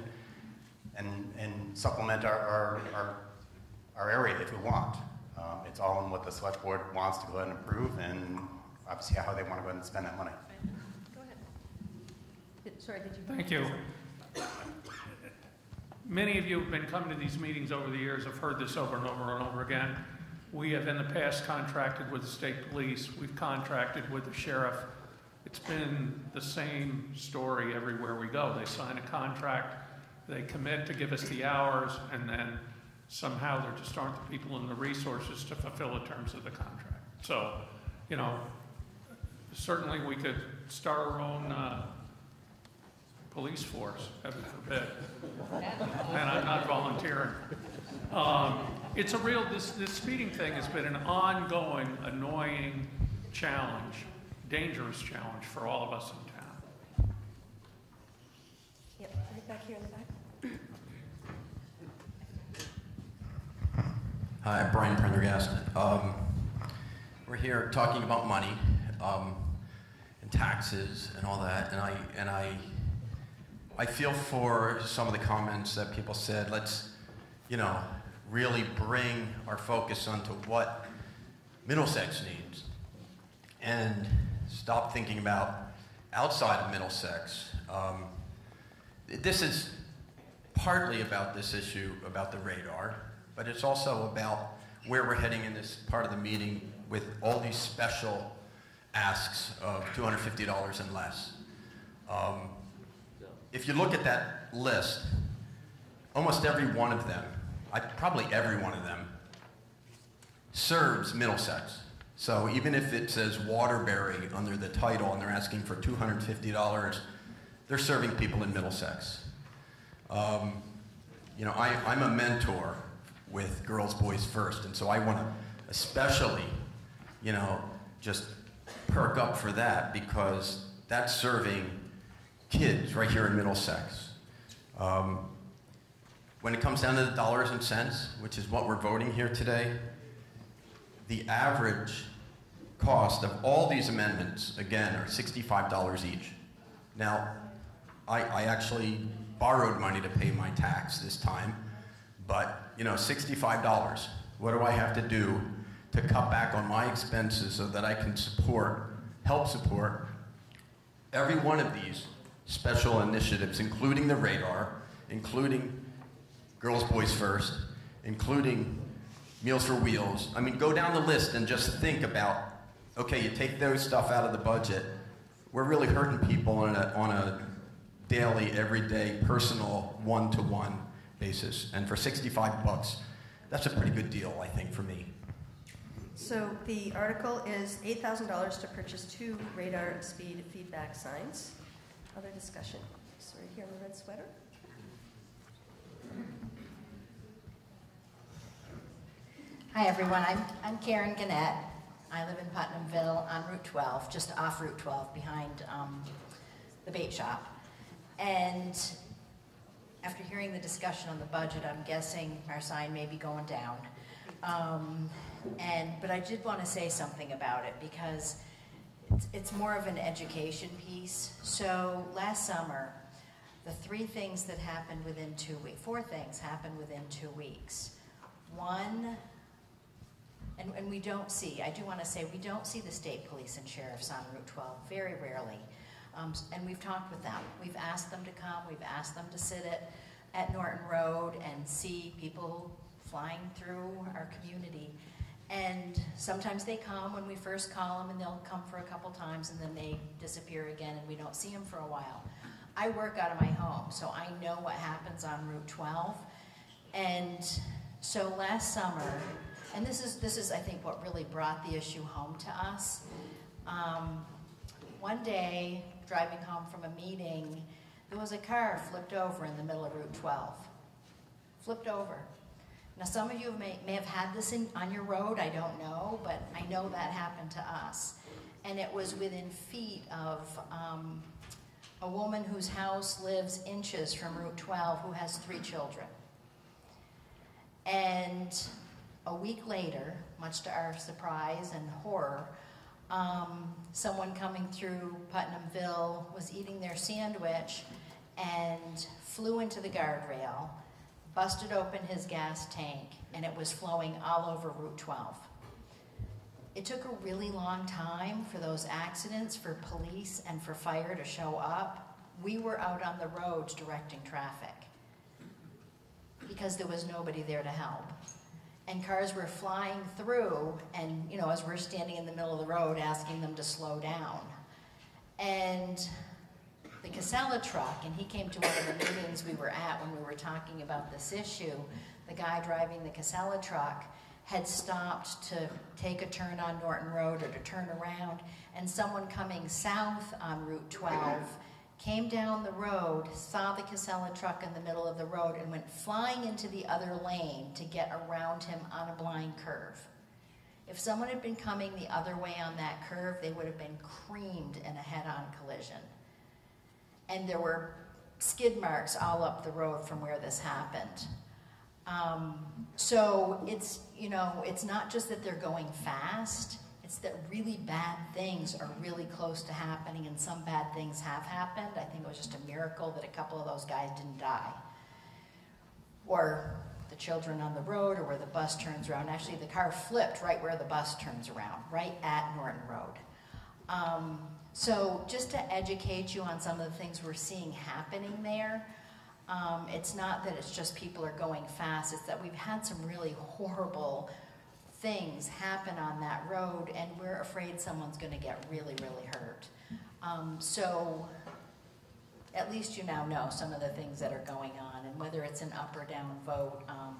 Speaker 11: and and supplement our our, our, our area if we want. Um, it's all in what the select board wants to go ahead and approve, and obviously how they want to go ahead and spend that money.
Speaker 1: Go ahead. Sorry, did you?
Speaker 25: Thank you. Many of you have been coming to these meetings over the years, have heard this over and over and over again. We have in the past contracted with the state police, we've contracted with the sheriff. It's been the same story everywhere we go. They sign a contract, they commit to give us the hours, and then somehow there just aren't the people and the resources to fulfill the terms of the contract. So, you know, certainly we could start our own uh, police force, heaven forbid. and I'm not volunteering. Um, it's a real, this, this speeding thing has been an ongoing, annoying challenge, dangerous challenge for all of us in town.
Speaker 1: Yep, right back here in the back.
Speaker 12: Hi, Brian Prendergast. Um, we're here talking about money um, and taxes and all that, and I and I I feel for some of the comments that people said. Let's, you know, really bring our focus onto what Middlesex needs, and stop thinking about outside of Middlesex. Um, this is partly about this issue about the radar but it's also about where we're heading in this part of the meeting with all these special asks of $250 and less. Um, if you look at that list, almost every one of them, I, probably every one of them, serves Middlesex. So even if it says Waterbury under the title and they're asking for $250, they're serving people in Middlesex. Um, you know, I, I'm a mentor with Girls Boys First. And so I want to especially, you know, just perk up for that because that's serving kids right here in Middlesex. Um, when it comes down to the dollars and cents, which is what we're voting here today, the average cost of all these amendments, again, are $65 each. Now, I, I actually borrowed money to pay my tax this time, but, you know, $65.
Speaker 51: What do I have to do to cut back on my expenses so that I can support, help support every one of these special initiatives, including the radar, including Girls Boys First, including Meals for Wheels. I mean, go down the list and just think about okay, you take those stuff out of the budget. We're really hurting people on a, on a daily, everyday, personal, one to one basis. And for 65 bucks, that's a pretty good deal, I think, for me.
Speaker 1: So the article is $8,000 to purchase two radar speed feedback signs. Other discussion? Sorry, here in the red sweater.
Speaker 52: Hi, everyone. I'm, I'm Karen Gannett. I live in Putnamville on Route 12, just off Route 12, behind um, the bait shop. And after hearing the discussion on the budget, I'm guessing our sign may be going down. Um, and but I did want to say something about it because it's, it's more of an education piece. So last summer, the three things that happened within two weeks, four things happened within two weeks. One, and, and we don't see, I do want to say, we don't see the state police and sheriffs on Route 12 very rarely. Um, and we've talked with them. We've asked them to come. We've asked them to sit at, at Norton Road and see people flying through our community. And sometimes they come when we first call them, and they'll come for a couple times, and then they disappear again, and we don't see them for a while. I work out of my home, so I know what happens on Route 12. And so last summer, and this is this is I think what really brought the issue home to us. Um, one day, driving home from a meeting, there was a car flipped over in the middle of Route 12. Flipped over. Now, some of you may, may have had this in, on your road, I don't know, but I know that happened to us. And it was within feet of um, a woman whose house lives inches from Route 12 who has three children. And a week later, much to our surprise and horror, um, someone coming through Putnamville was eating their sandwich and flew into the guardrail, busted open his gas tank, and it was flowing all over Route 12. It took a really long time for those accidents, for police and for fire to show up. We were out on the roads directing traffic because there was nobody there to help and cars were flying through and you know as we're standing in the middle of the road asking them to slow down and the casella truck and he came to one of the meetings we were at when we were talking about this issue the guy driving the casella truck had stopped to take a turn on norton road or to turn around and someone coming south on route 12 came down the road, saw the Casella truck in the middle of the road, and went flying into the other lane to get around him on a blind curve. If someone had been coming the other way on that curve, they would have been creamed in a head on collision. And there were skid marks all up the road from where this happened. Um, so it's, you know, it's not just that they're going fast, it's that really bad things are really close to happening, and some bad things have happened. I think it was just a miracle that a couple of those guys didn't die. Or the children on the road, or where the bus turns around. Actually, the car flipped right where the bus turns around, right at Norton Road. Um, so, just to educate you on some of the things we're seeing happening there, um, it's not that it's just people are going fast, it's that we've had some really horrible things happen on that road, and we're afraid someone's going to get really, really hurt. Um, so at least you now know some of the things that are going on, and whether it's an up or down vote, um,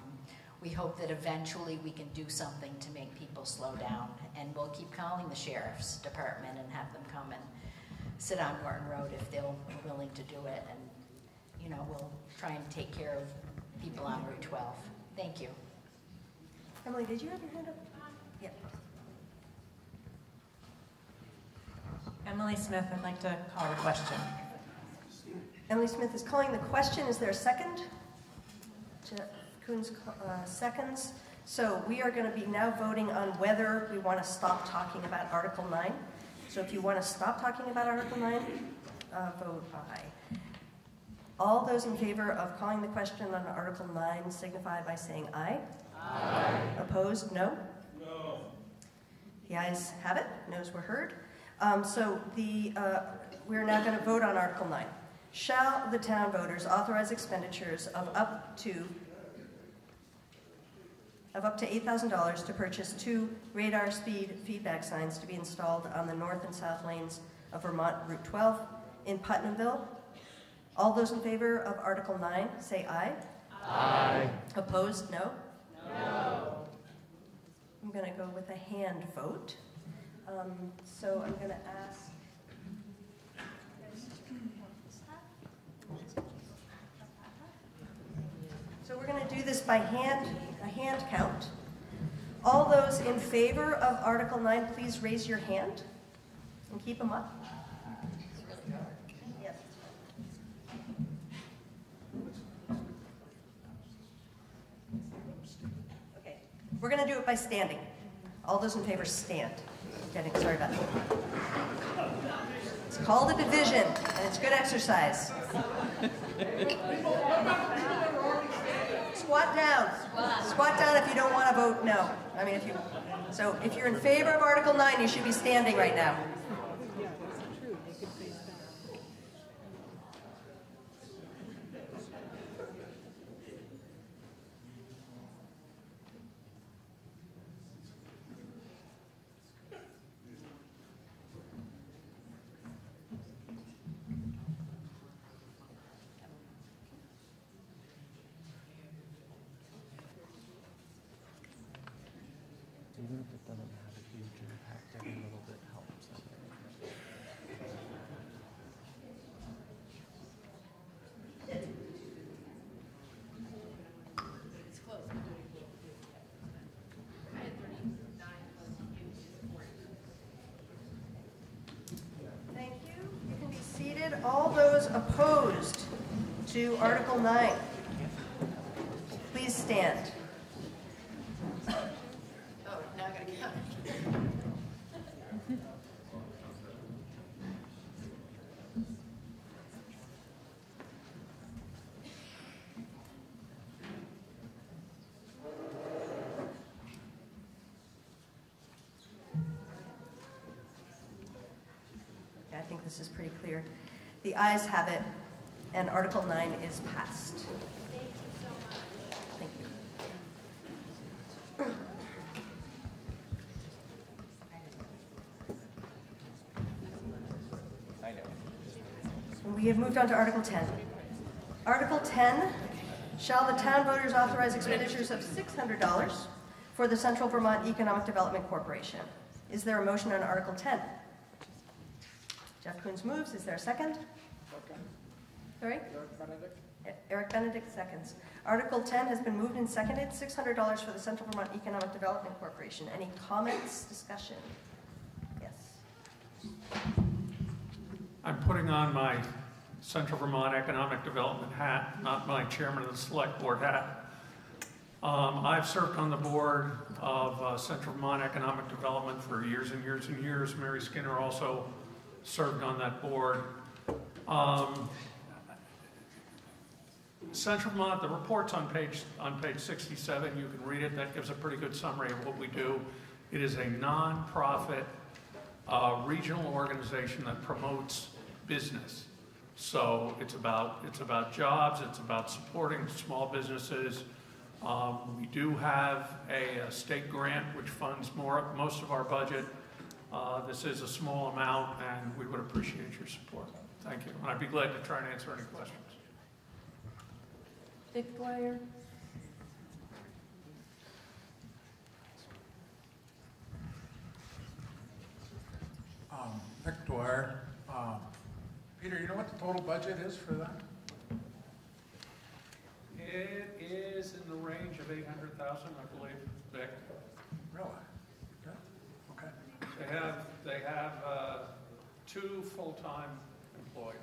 Speaker 52: we hope that eventually we can do something to make people slow down, and we'll keep calling the sheriff's department and have them come and sit on Norton Road if they're willing to do it, and you know we'll try and take care of people on Route 12. Thank you.
Speaker 1: Emily, did you have your hand up? Yep.
Speaker 53: Emily Smith, I'd like to call a question.
Speaker 1: Emily Smith is calling the question. Is there a second? Koons uh, seconds. So we are going to be now voting on whether we want to stop talking about Article 9. So if you want to stop talking about Article 9, uh, vote aye. All those in favor of calling the question on Article 9 signify by saying aye. Opposed, no? No. The ayes have it, noes were heard. Um, So the, uh, we're now going to vote on Article 9. Shall the town voters authorize expenditures of up to, of up to $8,000 to purchase two radar speed feedback signs to be installed on the north and south lanes of Vermont Route 12 in Putnamville? All those in favor of Article 9, say aye.
Speaker 41: Aye.
Speaker 1: Opposed, no? No. I'm going to go with a hand vote. Um, So I'm going to ask. So we're going to do this by hand, a hand count. All those in favor of Article 9, please raise your hand and keep them up. Yes. Okay, we're going to do it by standing. All those in favor stand. Getting, sorry about that. It's called a division, and it's good exercise. Squat down. Squat down if you don't want to vote no. I mean, if you, so if you're in favor of Article 9, you should be standing right now.
Speaker 41: Even if it doesn't have a huge impact, every little bit helps.
Speaker 2: It's close.
Speaker 1: Thank you. You can be seated. All those opposed to Article 9, please stand.
Speaker 2: I
Speaker 1: think this is pretty clear. The ayes have it, and Article 9 is passed. Thank you. We have moved on to Article 10. Article 10, shall the town voters authorize expenditures of $600 for the Central Vermont Economic Development Corporation? Is there a motion on Article 10? Jeff Koons moves. Is there a second? Sorry? E- Eric Benedict seconds. Article 10 has been moved and seconded. $600 for the Central Vermont Economic Development Corporation. Any comments, discussion? Yes.
Speaker 25: I'm putting on my Central Vermont Economic Development hat, not my chairman of the select board hat. Um, I've served on the board of uh, Central Vermont Economic Development for years and years and years. Mary Skinner also served on that board. Um, Central Vermont, the report's on page, on page 67. You can read it. That gives a pretty good summary of what we do. It is a nonprofit uh, regional organization that promotes business. So it's about, it's about jobs, it's about supporting small businesses. Um, we do have a, a state grant which funds more, most of our budget. Uh, this is a small amount and we would appreciate your support. Thank you. And I'd be glad to try and answer any questions.
Speaker 1: Dick Dwyer?
Speaker 26: Um, Nick Dwyer, um, Peter, you know what the total budget is for that?
Speaker 25: It is in the range of 800,000, I believe, Vic.
Speaker 26: Really? Good, okay.
Speaker 25: They have, they have uh, two full-time employees.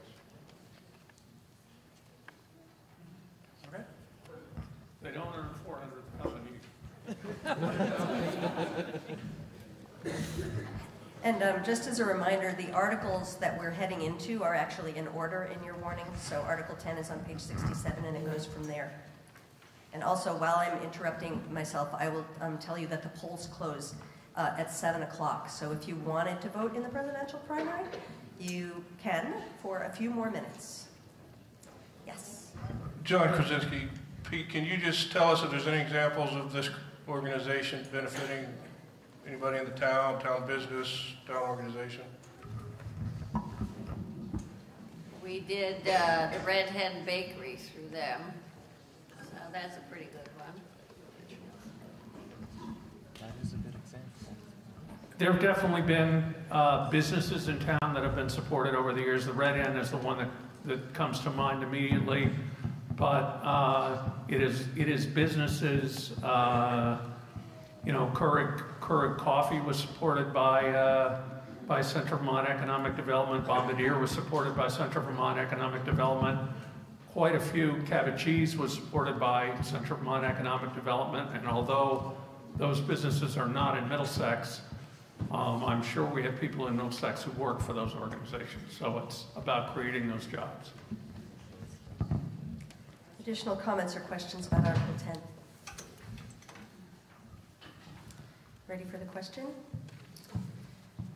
Speaker 26: Okay.
Speaker 25: They don't earn 400,000 each.
Speaker 1: And um, just as a reminder, the articles that we're heading into are actually in order in your warning. So Article 10 is on page 67, and it goes from there. And also, while I'm interrupting myself, I will um, tell you that the polls close uh, at 7 o'clock. So if you wanted to vote in the presidential primary, you can for a few more minutes. Yes.
Speaker 54: John Krasinski, Pete, can you just tell us if there's any examples of this organization benefiting anybody in the town, town business, town organization?
Speaker 22: We did uh, the Red Hen Bakery through them, so that's a pretty good one.
Speaker 41: That is a good example.
Speaker 25: There have definitely been uh, businesses in town that have been supported over the years. The Red Hen is the one that, that comes to mind immediately. But uh, it is it is businesses. Uh, you know, Keurig, Keurig Coffee was supported by uh, by Central Vermont Economic Development. Bombardier was supported by Central Vermont Economic Development. Quite a few. Cabot Cheese was supported by Central Vermont Economic Development. And although those businesses are not in Middlesex, um, I'm sure we have people in Middlesex who work for those organizations. So it's about creating those jobs.
Speaker 1: Additional comments or questions about Article 10? Ready for the question?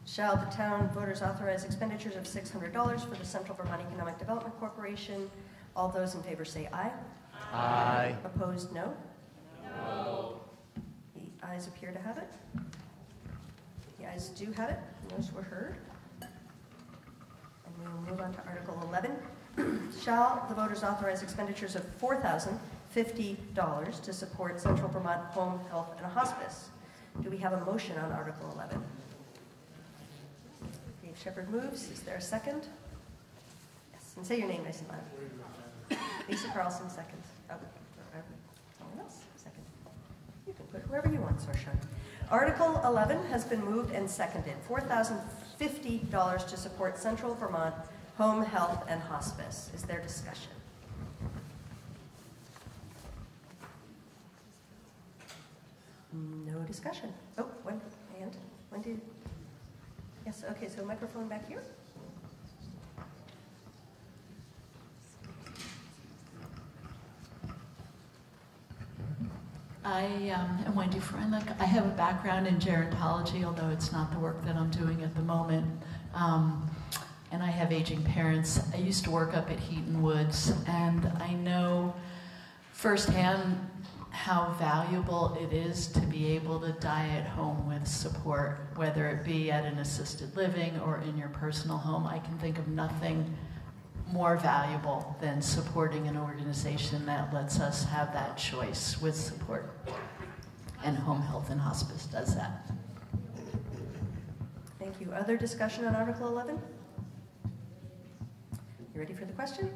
Speaker 1: Shall the town voters authorize expenditures of $600 for the Central Vermont Economic Development Corporation? All those in favor say aye.
Speaker 41: Aye.
Speaker 1: Opposed, no? No. The ayes appear to have it. The ayes do have it. Those were heard. And we will move on to Article 11. Shall the voters authorize expenditures of $4,050 to support Central Vermont Home Health and Hospice? Do we have a motion on Article 11? Dave Shepard moves. Is there a second? Yes, and say your name nice and loud. Lisa Carlson seconds. Oh, someone else second. You can put whoever you want, Sarshan. Article 11 has been moved and seconded. $4,050 to support Central Vermont Home Health and Hospice. Is there discussion? No discussion. Oh, when, and, did, yes, okay, so microphone back here.
Speaker 55: I um, am Wendy Freundlich. I have a background in gerontology, although it's not the work that I'm doing at the moment. Um, and I have aging parents. I used to work up at Heaton Woods, and I know firsthand how valuable it is to be able to die at home with support, whether it be at an assisted living or in your personal home. I can think of nothing more valuable than supporting an organization that lets us have that choice with support. And Home Health and Hospice does that.
Speaker 1: Thank you. Other discussion on Article 11? You ready for the question?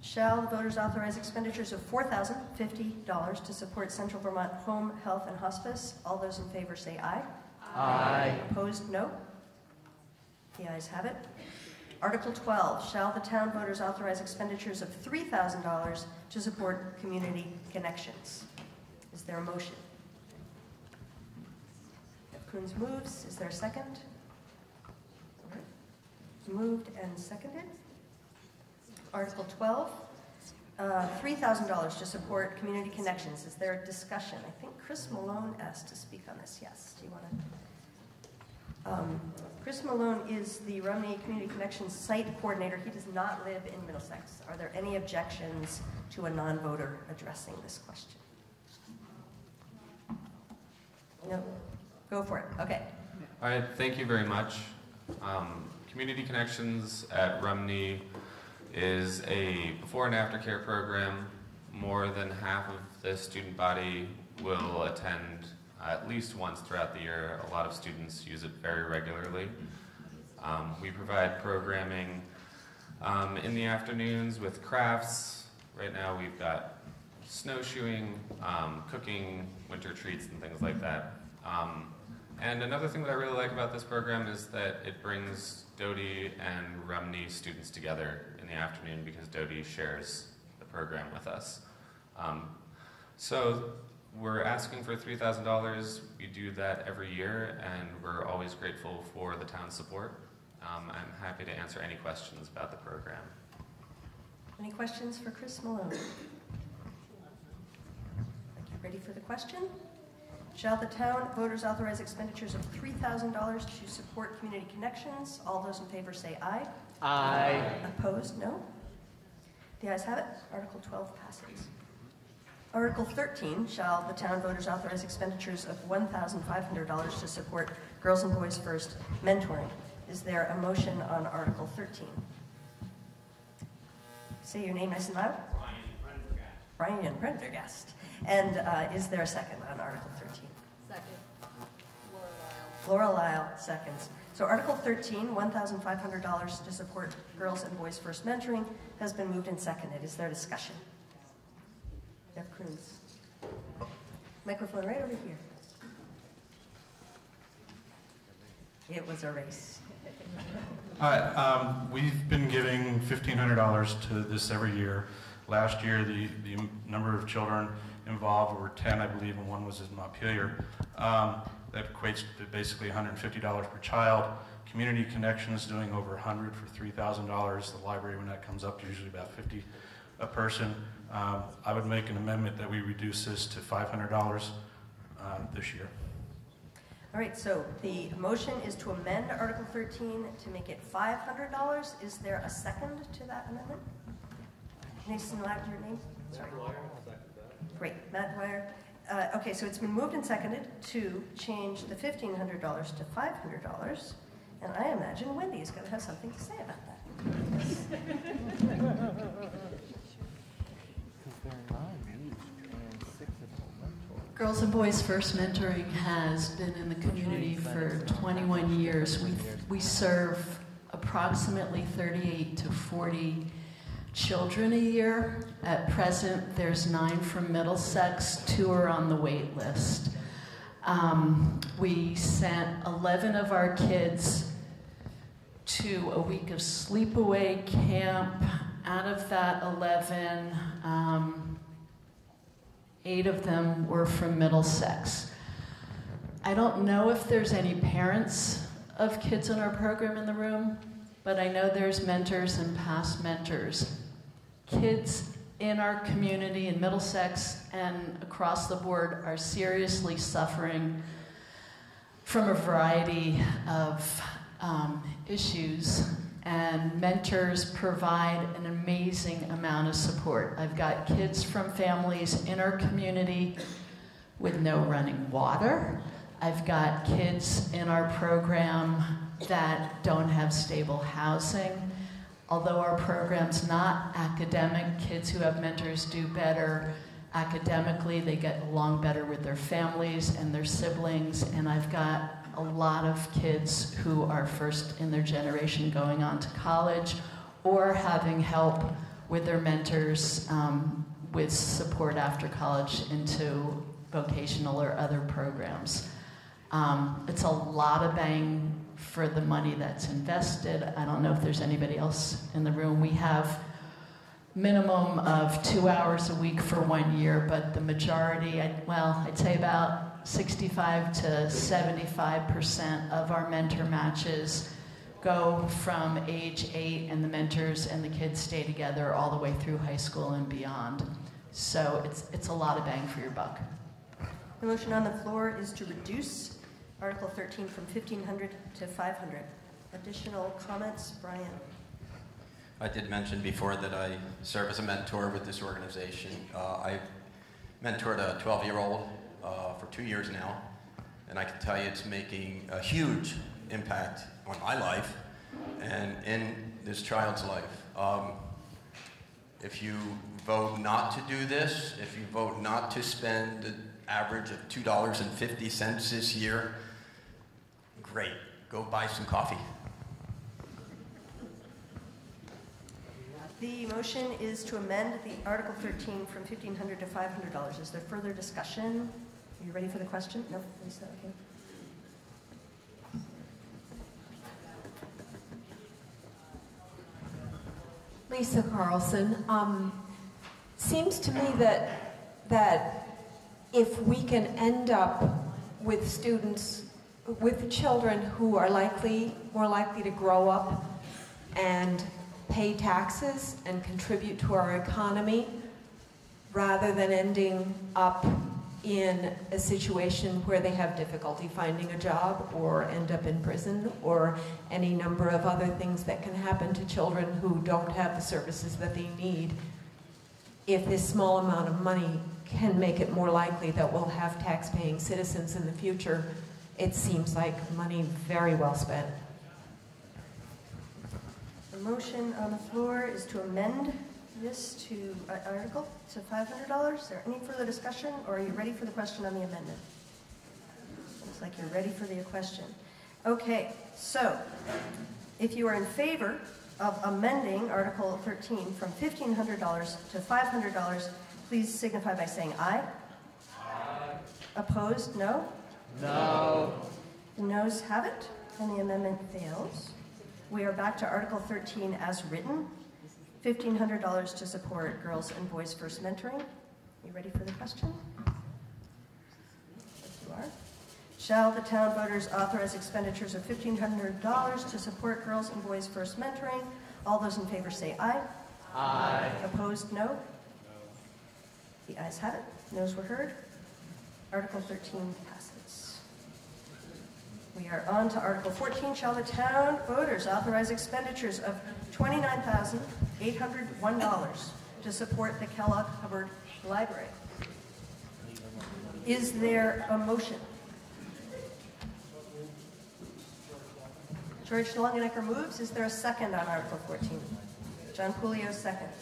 Speaker 1: Shall the voters authorize expenditures of $4,050 to support Central Vermont Home Health and Hospice? All those in favor say aye.
Speaker 41: Aye.
Speaker 1: Opposed, no. The ayes have it. Article 12, shall the town voters authorize expenditures of $3,000 to support community connections? Is there a motion? Jeff Koons moves. Is there a second? Moved and seconded. Article 12, uh, $3,000 to support community connections. Is there a discussion? I think Chris Malone asked to speak on this. Yes. Do you want to? Um, Chris Malone is the Rumney Community Connections site coordinator. He does not live in Middlesex. Are there any objections to a non-voter addressing this question? No? Go for it. Okay.
Speaker 56: All right, thank you very much. Um, Community Connections at Rumney is a before and after care program. More than half of the student body will attend at least once throughout the year. A lot of students use it very regularly. Um, we provide programming um, in the afternoons with crafts. Right now we've got snowshoeing, um, cooking, winter treats, and things like that. Um, and another thing that I really like about this program is that it brings Doty and Rumney students together in the afternoon because Doty shares the program with us. Um, so we're asking for $3,000. We do that every year, and we're always grateful for the town's support. Um, I'm happy to answer any questions about the program.
Speaker 1: Any questions for Chris Malone? Ready for the question? Shall the town voters authorize expenditures of $3,000 to support community connections? All those in favor say aye.
Speaker 41: Aye.
Speaker 1: Opposed, no? The ayes have it. Article 12 passes. Article 13, shall the town voters authorize expenditures of $1,500 to support Girls and Boys First mentoring? Is there a motion on Article 13? Say your name nice and loud. Brian Prendergast. Brian Prendergast. And uh, is there a second on Article 13?
Speaker 22: Second.
Speaker 1: Laura Lyle seconds. So Article 13, $1,500 to support Girls and Boys First Mentoring has been moved and seconded. Is there discussion? Jeff Cruz. Microphone right over here. It was a race.
Speaker 57: Hi, um, we've been giving $1,500 to this every year. Last year, the, the number of children involved were 10, I believe, and one was in Montpelier. Um, that equates to basically $150 per child. Community Connections doing over 100 for $3,000. The library, when that comes up, usually about 50 a person. Um, I would make an amendment that we reduce this to $500 uh, this year.
Speaker 1: All right, so the motion is to amend Article 13 to make it $500. Is there a second to that amendment? Nathan, loud your name? Sorry. Great, Matt Dwyer. Uh, okay, so it's been moved and seconded to change the $1,500 to $500. And I imagine Wendy is going to have something to say about that.
Speaker 55: Girls and Boys First Mentoring has been in the community for 21 years. We, we serve approximately 38 to 40 children a year. At present, there's nine from Middlesex, two are on the wait list. Um, we sent 11 of our kids to a week of sleepaway camp. Out of that 11, um, eight of them were from Middlesex. I don't know if there's any parents of kids in our program in the room, but I know there's mentors and past mentors. Kids in our community in Middlesex and across the board are seriously suffering from a variety of um, issues, and mentors provide an amazing amount of support. I've got kids from families in our community with no running water. I've got kids in our program that don't have stable housing. Although our program's not academic, kids who have mentors do better academically. They get along better with their families and their siblings. And I've got a lot of kids who are first in their generation going on to college or having help with their mentors um, with support after college into vocational or other programs. Um, it's a lot of bang for the money that's invested. I don't know if there's anybody else in the room. We have minimum of two hours a week for one year, but the majority, well, I'd say about 65 to 75 percent of our mentor matches go from age eight, and the mentors and the kids stay together all the way through high school and beyond. So it's it's a lot of bang for your buck.
Speaker 1: The motion on the floor is to reduce Article 13 from 1,500 to 500. Additional comments, Brian?
Speaker 51: I did mention before that I serve as a mentor with this organization. Uh, I've mentored a 12-year-old uh, for two years now, and I can tell you it's making a huge impact on my life and in this child's life. Um, if you vote not to do this, if you vote not to spend the average of $2.50 this year, great. Go buy some coffee.
Speaker 1: The motion is to amend the Article 13 from 1,500 to $500. Is there further discussion? Are you ready for the question? No? Lisa, okay.
Speaker 16: Lisa Carlson. Um, seems to me that that if we can end up with students, with children who are likely more likely to grow up and pay taxes and contribute to our economy, rather than ending up in a situation where they have difficulty finding a job or end up in prison or any number of other things that can happen to children who don't have the services that they need. If this small amount of money can make it more likely that we'll have tax-paying citizens in the future, it seems like money very well spent.
Speaker 1: The motion on the floor is to amend this to, uh, article to $500. Is there any further discussion, or are you ready for the question on the amendment? Looks like you're ready for the question. Okay, so if you are in favor of amending Article 13 from $1,500 to $500, please signify by saying aye. Aye. Opposed, no?
Speaker 41: No.
Speaker 1: The noes have it, and the amendment fails. We are back to Article 13 as written. $1,500 to support Girls and Boys First Mentoring. You ready for the question? Yes, you are. Shall the town voters authorize expenditures of $1,500 to support Girls and Boys First Mentoring? All those in favor say aye.
Speaker 41: Aye.
Speaker 1: Opposed, no? The ayes have it. Noes were heard. Article 13 passes. We are on to Article 14. Shall the town voters authorize expenditures of $29,801 to support the Kellogg Hubbard Library? Is there a motion? George Longenecker moves. Is there a second on Article 14? John Coolio seconds.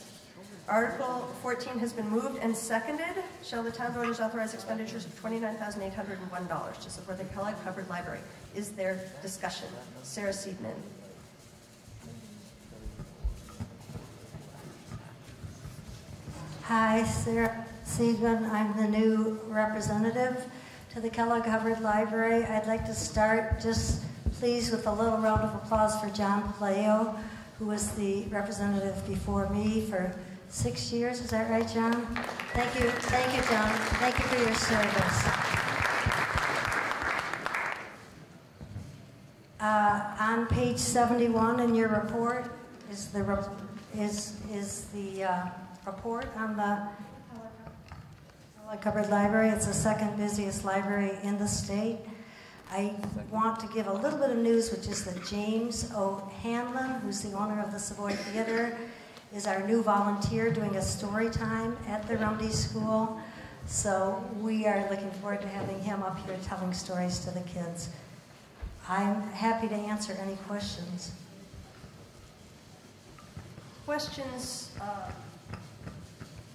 Speaker 1: Article 14 has been moved and seconded. Shall the town voters authorize expenditures of $29,801 to support the Kellogg Hubbard Library? Is there discussion? Sarah Seidman.
Speaker 58: Hi, Sarah Seidman. I'm the new representative to the Kellogg Hubbard Library. I'd like to start just please with a little round of applause for John Paleo, who was the representative before me for six years. Is that right, John? Thank you. Thank you, John. Thank you for your service. Uh, on page 71 in your report is the re- is is the uh, report on the Hubbard Library. It's the second busiest library in the state. I want to give a little bit of news, which is that James O'Hanlon, who's the owner of the Savoy Theater, is our new volunteer doing a story time at the Rumney School. So we are looking forward to having him up here telling stories to the kids. I'm happy to answer any questions.
Speaker 1: Questions uh,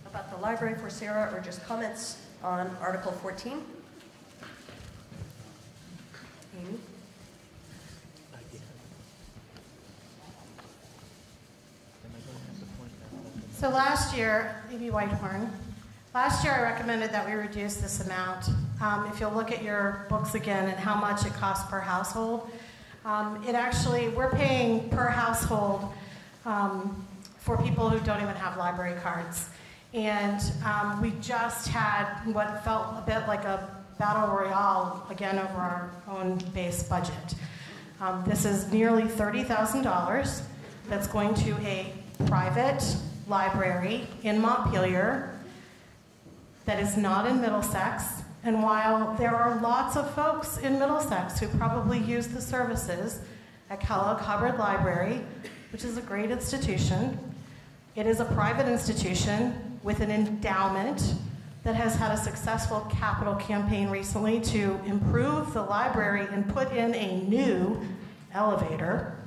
Speaker 1: about the library for Sarah or just comments on Article 14? Amy?
Speaker 15: So last year, Amy Whitehorn, last year I recommended that we reduce this amount. Um, if you'll look at your books again and how much it costs per household, um, it actually, we're paying per household um, for people who don't even have library cards. And um, we just had what felt a bit like a battle royale again over our own base budget. Um, this is nearly $30,000 that's going to a private library in Montpelier that is not in Middlesex. And while there are lots of folks in Middlesex who probably use the services at Kellogg Hubbard Library, which is a great institution, it is a private institution with an endowment that has had a successful capital campaign recently to improve the library and put in a new elevator,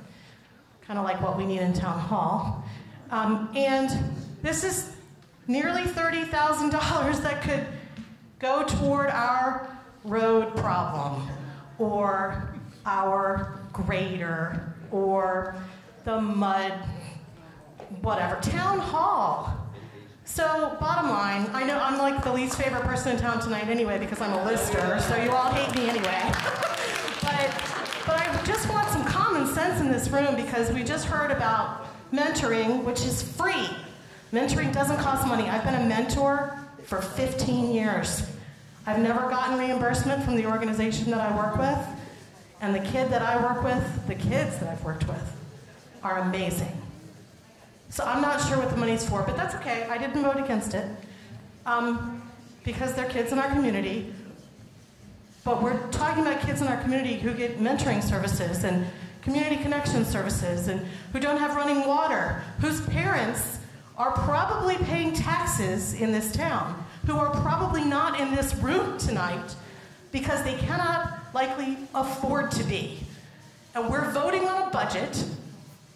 Speaker 15: kind of like what we need in town hall. Um, and this is nearly $30,000 that could go toward our road problem or our grader or the mud, whatever. Town hall. So, bottom line, I know I'm like the least favorite person in town tonight anyway because I'm a lister, so you all hate me anyway. but, but I just want some common sense in this room because we just heard about mentoring, which is free. Mentoring doesn't cost money. I've been a mentor for 15 years. I've never gotten reimbursement from the organization that I work with. And the kid that I work with, the kids that I've worked with, are amazing. So I'm not sure what the money's for, but that's okay. I didn't vote against it. Um, because they're kids in our community. But we're talking about kids in our community who get mentoring services and community connection services and who don't have running water, whose parents are probably paying taxes in this town, who are probably not in this room tonight because they cannot likely afford to be. And we're voting on a budget,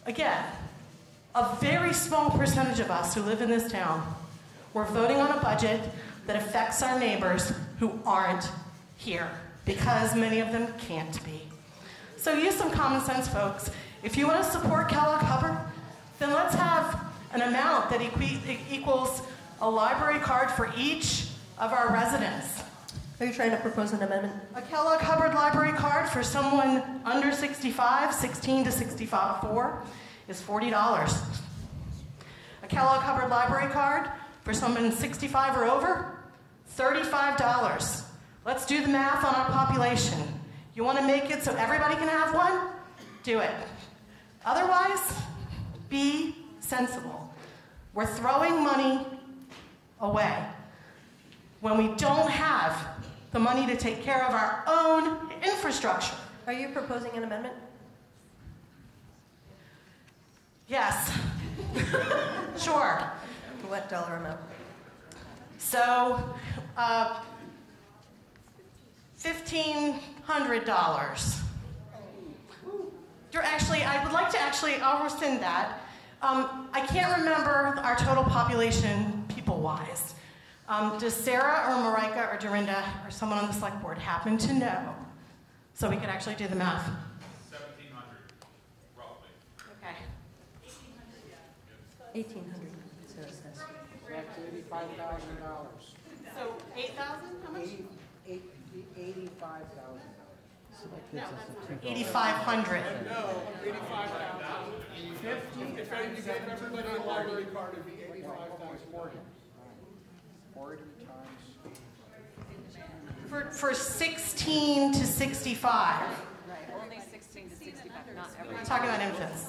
Speaker 15: again, a very small percentage of us who live in this town, we're voting on a budget that affects our neighbors who aren't here because many of them can't be. So use some common sense, folks. If you want to support Kellogg Hubbard, then let's have an amount that equals a library card for each of our residents.
Speaker 1: Are you trying to propose an amendment?
Speaker 15: A Kellogg Hubbard library card for someone under 65, 16 to 64, is $40. A Kellogg Hubbard library card for someone 65 or over, $35. Let's do the math on our population. You want to make it so everybody can have one? Do it. Otherwise, be sensible. We're throwing money away when we don't have the money to take care of our own infrastructure.
Speaker 1: Are you proposing an amendment?
Speaker 15: Yes. sure.
Speaker 1: What dollar amount?
Speaker 15: So, uh, $1,500. You're actually, I would like to actually, I'll rescind that. Um, I can't remember our total population people-wise. Um, does Sarah or Marika or Dorinda or someone on the select board happen to know? So we could actually do the math.
Speaker 57: 1,700, roughly.
Speaker 15: Okay.
Speaker 1: 1,800.
Speaker 41: $85,000.
Speaker 15: So 8,000? How much?
Speaker 41: $85,000.
Speaker 15: 8,500.
Speaker 41: No,
Speaker 25: eighty-five thousand. Fifty, if you gave everybody a library card, it'd be eighty-five thousand.
Speaker 41: Forty. Forty times.
Speaker 15: For, for 16 to 65.
Speaker 53: Right, only 16 to 65, not every.
Speaker 15: We're talking about infants.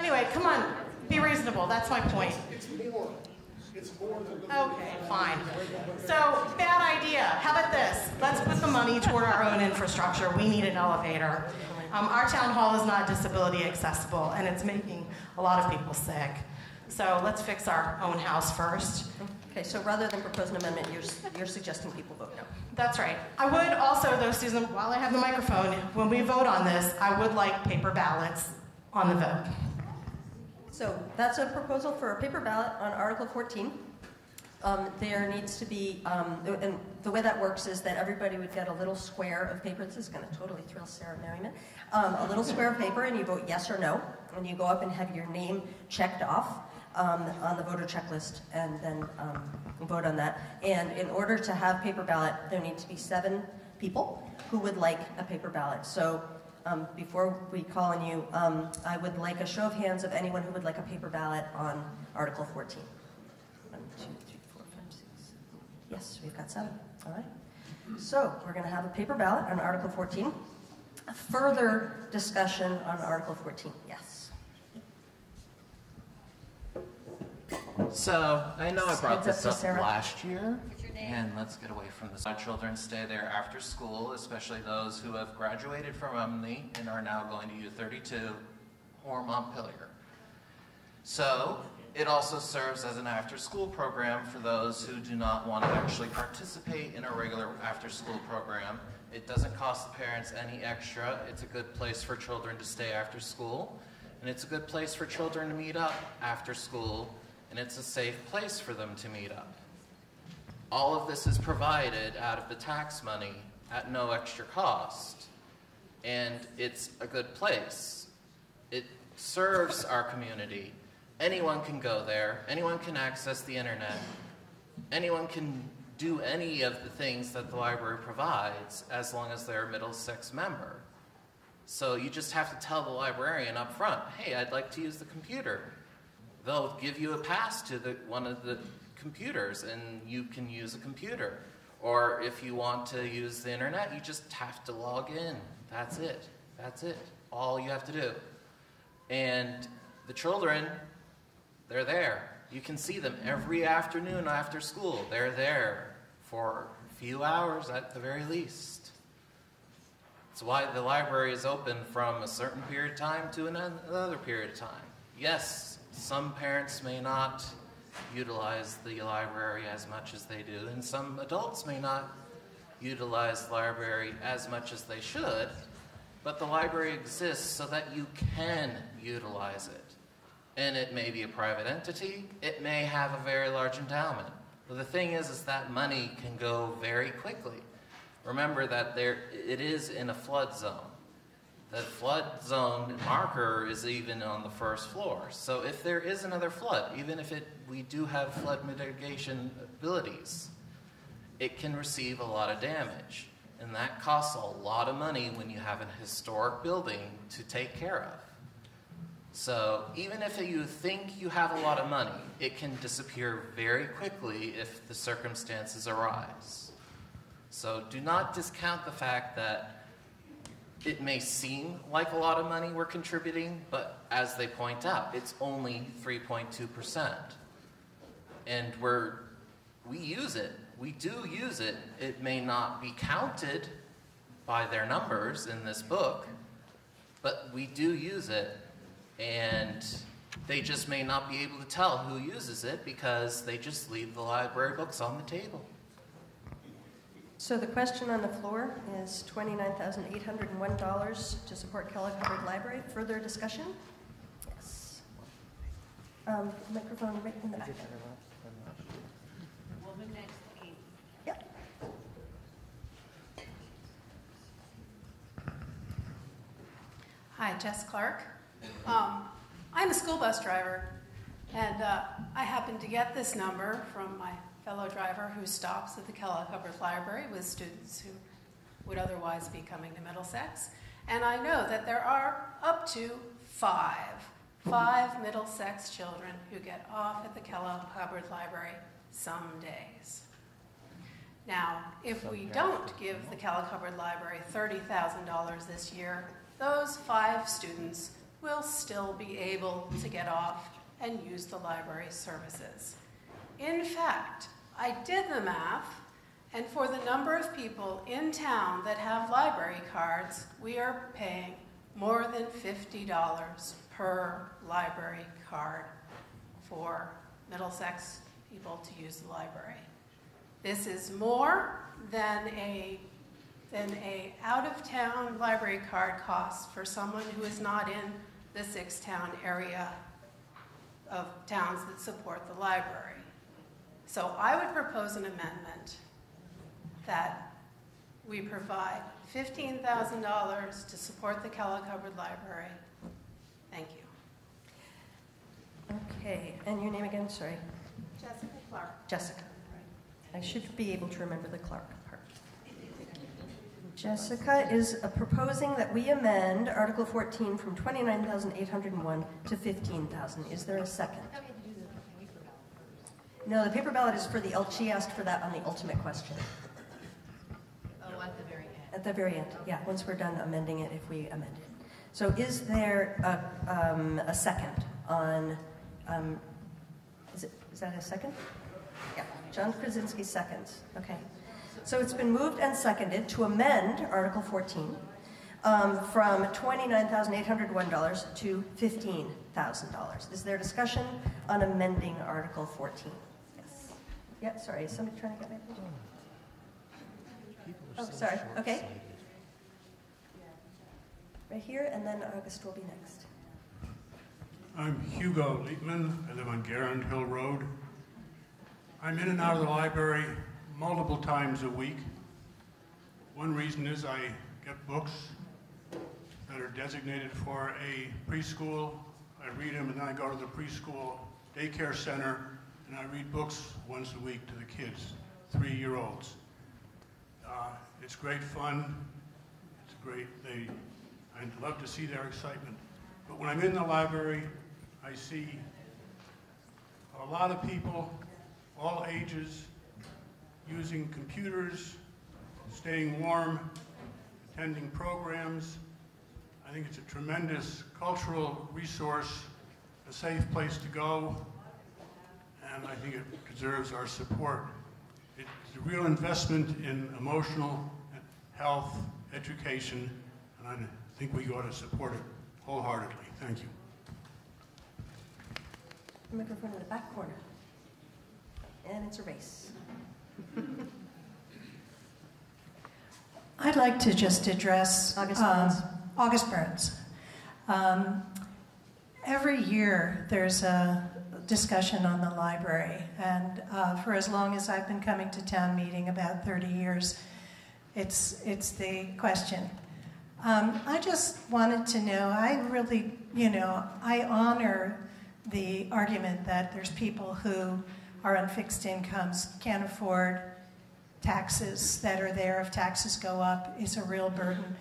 Speaker 15: Anyway, come on, be reasonable, that's my point.
Speaker 25: It's more,
Speaker 15: Okay, fine. So, bad idea. How about this? Let's put the money toward our own infrastructure. We need an elevator. Um, our town hall is not disability accessible, and it's making a lot of people sick. So let's fix our own house first.
Speaker 1: Okay, so rather than propose an amendment, you're, you're suggesting people vote no.
Speaker 15: That's right. I would also, though, Susan, while I have the microphone, when we vote on this, I would like paper ballots on the vote.
Speaker 1: So that's a proposal for a paper ballot on Article 14. Um, there needs to be, um, and the way that works is that everybody would get a little square of paper. This is going to totally thrill Sarah Merriman. Um, a little square of paper, and you vote yes or no. And you go up and have your name checked off um, on the voter checklist, and then um, vote on that. And in order to have paper ballot, there need to be seven people who would like a paper ballot. So um, before we call on you, um, I would like a show of hands of anyone who would like a paper ballot on Article 14. One, two, three, four, five, six. Yes, we've got seven. All right. So we're going to have a paper ballot on Article 14. Further discussion on Article 14. Yes.
Speaker 59: So I know I brought this up last year, and let's get away from this. Our children stay there after school, especially those who have graduated from Rumney and are now going to U32 or Montpelier. So it also serves as an after-school program for those who do not want to actually participate in a regular after-school program. It doesn't cost the parents any extra. It's a good place for children to stay after school, and it's a good place for children to meet up after school, and it's a safe place for them to meet up. All of this is provided out of the tax money at no extra cost, and it's a good place. It serves our community. Anyone can go there, anyone can access the internet, anyone can do any of the things that the library provides as long as they're a Middlesex member. So you just have to tell the librarian up front, hey, I'd like to use the computer. They'll give you a pass to the, one of the computers and you can use a computer. Or if you want to use the internet, you just have to log in. That's it. That's it. All you have to do. And the children, they're there. You can see them every afternoon after school. They're there for a few hours at the very least. It's why the library is open from a certain period of time to another period of time. Yes, some parents may not utilize the library as much as they do, and some adults may not utilize the library as much as they should, but the library exists so that you can utilize it. And it may be a private entity, it may have a very large endowment. But the thing is, is that money can go very quickly. Remember that there, it is in a flood zone. The flood zone marker is even on the first floor. So if there is another flood, even if it, we do have flood mitigation abilities, it can receive a lot of damage. And that costs a lot of money when you have a historic building to take care of. So even if you think you have a lot of money, it can disappear very quickly if the circumstances arise. So do not discount the fact that it may seem like a lot of money we're contributing, but as they point out, it's only 3.2%. And we're, we use it. We do use it. It may not be counted by their numbers in this book, but we do use it. And they just may not be able to tell who uses it because they just leave the library books on the table.
Speaker 1: So the question on the floor is $29,801 to support Kellogg Hubbard Library. Further discussion? Yes. Um, Microphone right in the back.
Speaker 22: Woman next to me.
Speaker 1: Yep.
Speaker 60: Hi, Jess Clark. Um, I'm a school bus driver, and uh, I happened to get this number from my fellow driver who stops at the Kellogg Hubbard Library with students who would otherwise be coming to Middlesex. And I know that there are up to five, five Middlesex children who get off at the Kellogg Hubbard Library some days. Now, if we don't give the Kellogg Hubbard Library $30,000 this year, those five students will still be able to get off and use the library services. In fact, I did the math, and for the number of people in town that have library cards, we are paying more than $50 per library card for Middlesex people to use the library. This is more than a than a out-of-town library card costs for someone who is not in the six-town area of towns that support the library. So I would propose an amendment that we provide $15,000 to support the Kellogg Hubbard Library. Thank you.
Speaker 1: Okay, and your name again? Sorry.
Speaker 60: Jessica Clark.
Speaker 1: Jessica. I should be able to remember the Clark part. Jessica is uh, proposing that we amend Article 14 from 29,801 to 15,000. Is there a second? No, the paper ballot is for the, she asked for that on the ultimate question.
Speaker 2: Oh, at the very end.
Speaker 1: At the very end, yeah, once we're done amending it, if we amend it. So is there a, um, a second on, um, is it, is that a second? Yeah, John Krasinski seconds, okay. So it's been moved and seconded to amend Article 14 um, from $29,801 to $15,000. Is there discussion on amending Article 14? Yes. Yeah, sorry, is somebody trying to get my attention? Oh, oh sorry, okay. Right here, and then August will be next.
Speaker 61: I'm Hugo Liebman. I live on Garand Hill Road. I'm in and out of the library multiple times a week. One reason is I get books that are designated for a preschool. I read them and then I go to the preschool daycare center and I read books once a week to the kids, three-year-olds. Uh, it's great fun. It's great. They, I'd love to see their excitement. But when I'm in the library, I see a lot of people, all ages, using computers, staying warm, attending programs. I think it's a tremendous cultural resource, a safe place to go, and I think it deserves our support. It's a real investment in emotional health, education, and I think we ought to support it wholeheartedly. Thank you.
Speaker 1: Microphone in the back corner. And it's a race.
Speaker 62: I'd like to just address
Speaker 1: August
Speaker 62: um,
Speaker 1: Burns.
Speaker 62: August Burns. Um, every year there's a discussion on the library, and uh, for as long as I've been coming to town meeting, about 30 years, it's it's the question. Um, I just wanted to know. I really, you know, I honor the argument that there's people who are on fixed incomes, can't afford taxes that are there if taxes go up is a real burden.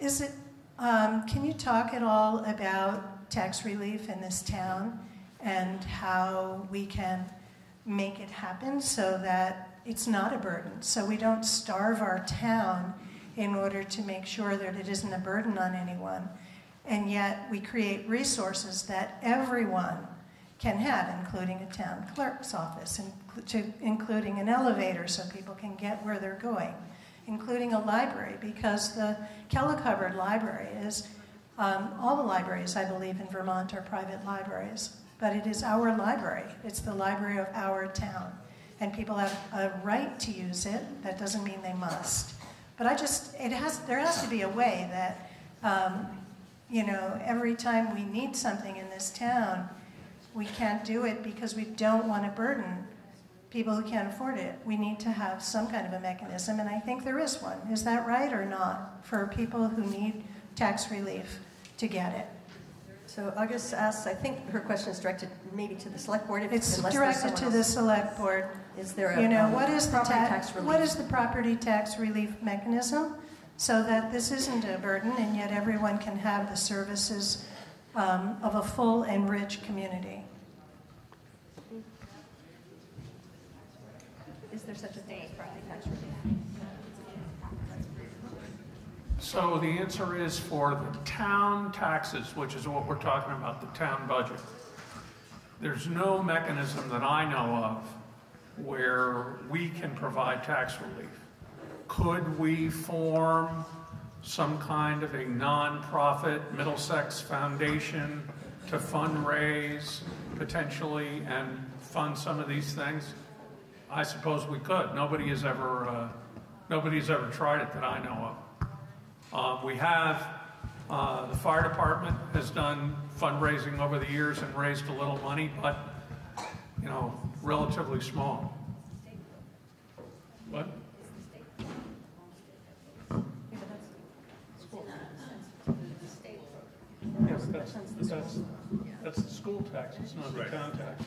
Speaker 62: Is it, um, can you talk at all about tax relief in this town and how we can make it happen so that it's not a burden, so we don't starve our town in order to make sure that it isn't a burden on anyone, and yet we create resources that everyone can have, including a town clerk's office, to, including an elevator so people can get where they're going, including a library, because the Hubbard Library is, um, all the libraries, I believe, in Vermont are private libraries, but it is our library. It's the library of our town. And people have a right to use it. That doesn't mean they must. But I just, it has, there has to be a way that, um, you know, every time we need something in this town, we can't do it because we don't want to burden people who can't afford it. We need to have some kind of a mechanism, and I think there is one. Is that right or not for people who need tax relief to get it?
Speaker 1: So August asks, I think her question is directed maybe to the select board. if-
Speaker 62: It's directed to
Speaker 1: someone
Speaker 62: the select board.
Speaker 1: Is there a
Speaker 62: You know,
Speaker 1: um,
Speaker 62: what is the
Speaker 1: property
Speaker 62: ta-
Speaker 1: tax relief?
Speaker 62: What is the property tax relief mechanism so that this isn't a burden and yet everyone can have the services um, of a full and rich community?
Speaker 1: Is there such a thing as property tax relief?
Speaker 25: So the answer is for the town taxes, which is what we're talking about, the town budget. There's no mechanism that I know of where we can provide tax relief. Could we form some kind of a nonprofit Middlesex Foundation to fundraise potentially and fund some of these things? I suppose we could. Nobody has ever, uh, nobody's ever tried it that I know of. Um, we have, uh, the fire department has done fundraising over the years and raised a little money, but, you know, relatively small. What? Yes, that's, that's, that's the school tax, it's not the town tax.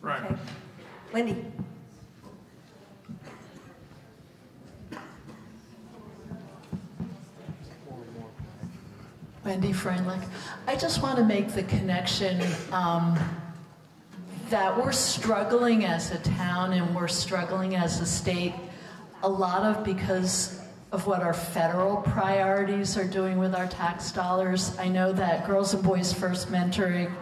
Speaker 25: Right.
Speaker 1: Okay. Wendy?
Speaker 55: Wendy Freundlich. I just want to make the connection um, that we're struggling as a town and we're struggling as a state, a lot of because of what our federal priorities are doing with our tax dollars. I know that Girls and Boys First Mentoring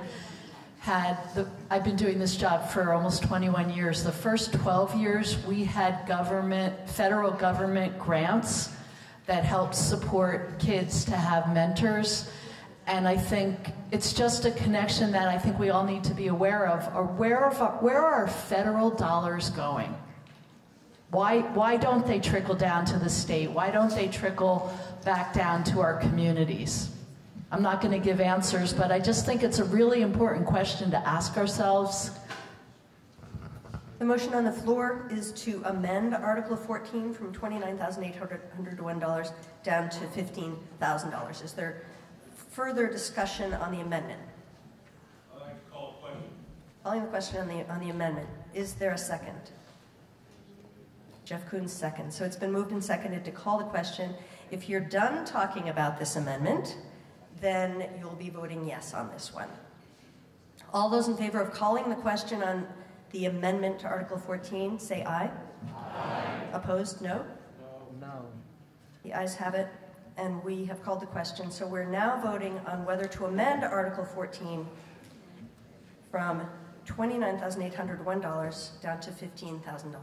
Speaker 55: had the, I've been doing this job for almost 21 years. The first 12 years, we had government, federal government grants that helps support kids to have mentors. And I think it's just a connection that I think we all need to be aware of. Or where, our, where are federal dollars going? Why, why don't they trickle down to the state? Why don't they trickle back down to our communities? I'm not going to give answers, but I just think it's a really important question to ask ourselves.
Speaker 1: The motion on the floor is to amend Article 14 from $29,801 down to $15,000. Is there further discussion on the amendment?
Speaker 54: I'd like to call a question.
Speaker 1: Calling the question on the, on the amendment. Is there a second? Jeff Koons, second. So it's been moved and seconded to call the question. If you're done talking about this amendment, then you'll be voting yes on this one. All those in favor of calling the question on the amendment to Article 14, say aye. Aye. Opposed, no?
Speaker 41: No.
Speaker 1: The ayes have it, and we have called the question. So we're now voting on whether to amend Article 14 from $29,801 down to $15,000.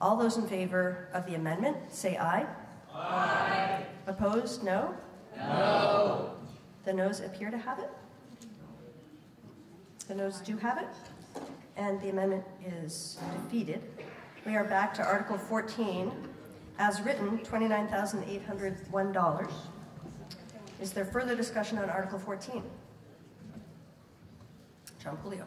Speaker 1: All those in favor of the amendment, say aye. Aye. Opposed, no? No. The noes appear to have it. The noes do have it, and the amendment is defeated. We are back to Article 14. As written, $29,801. Is there further discussion on Article 14? John Polio.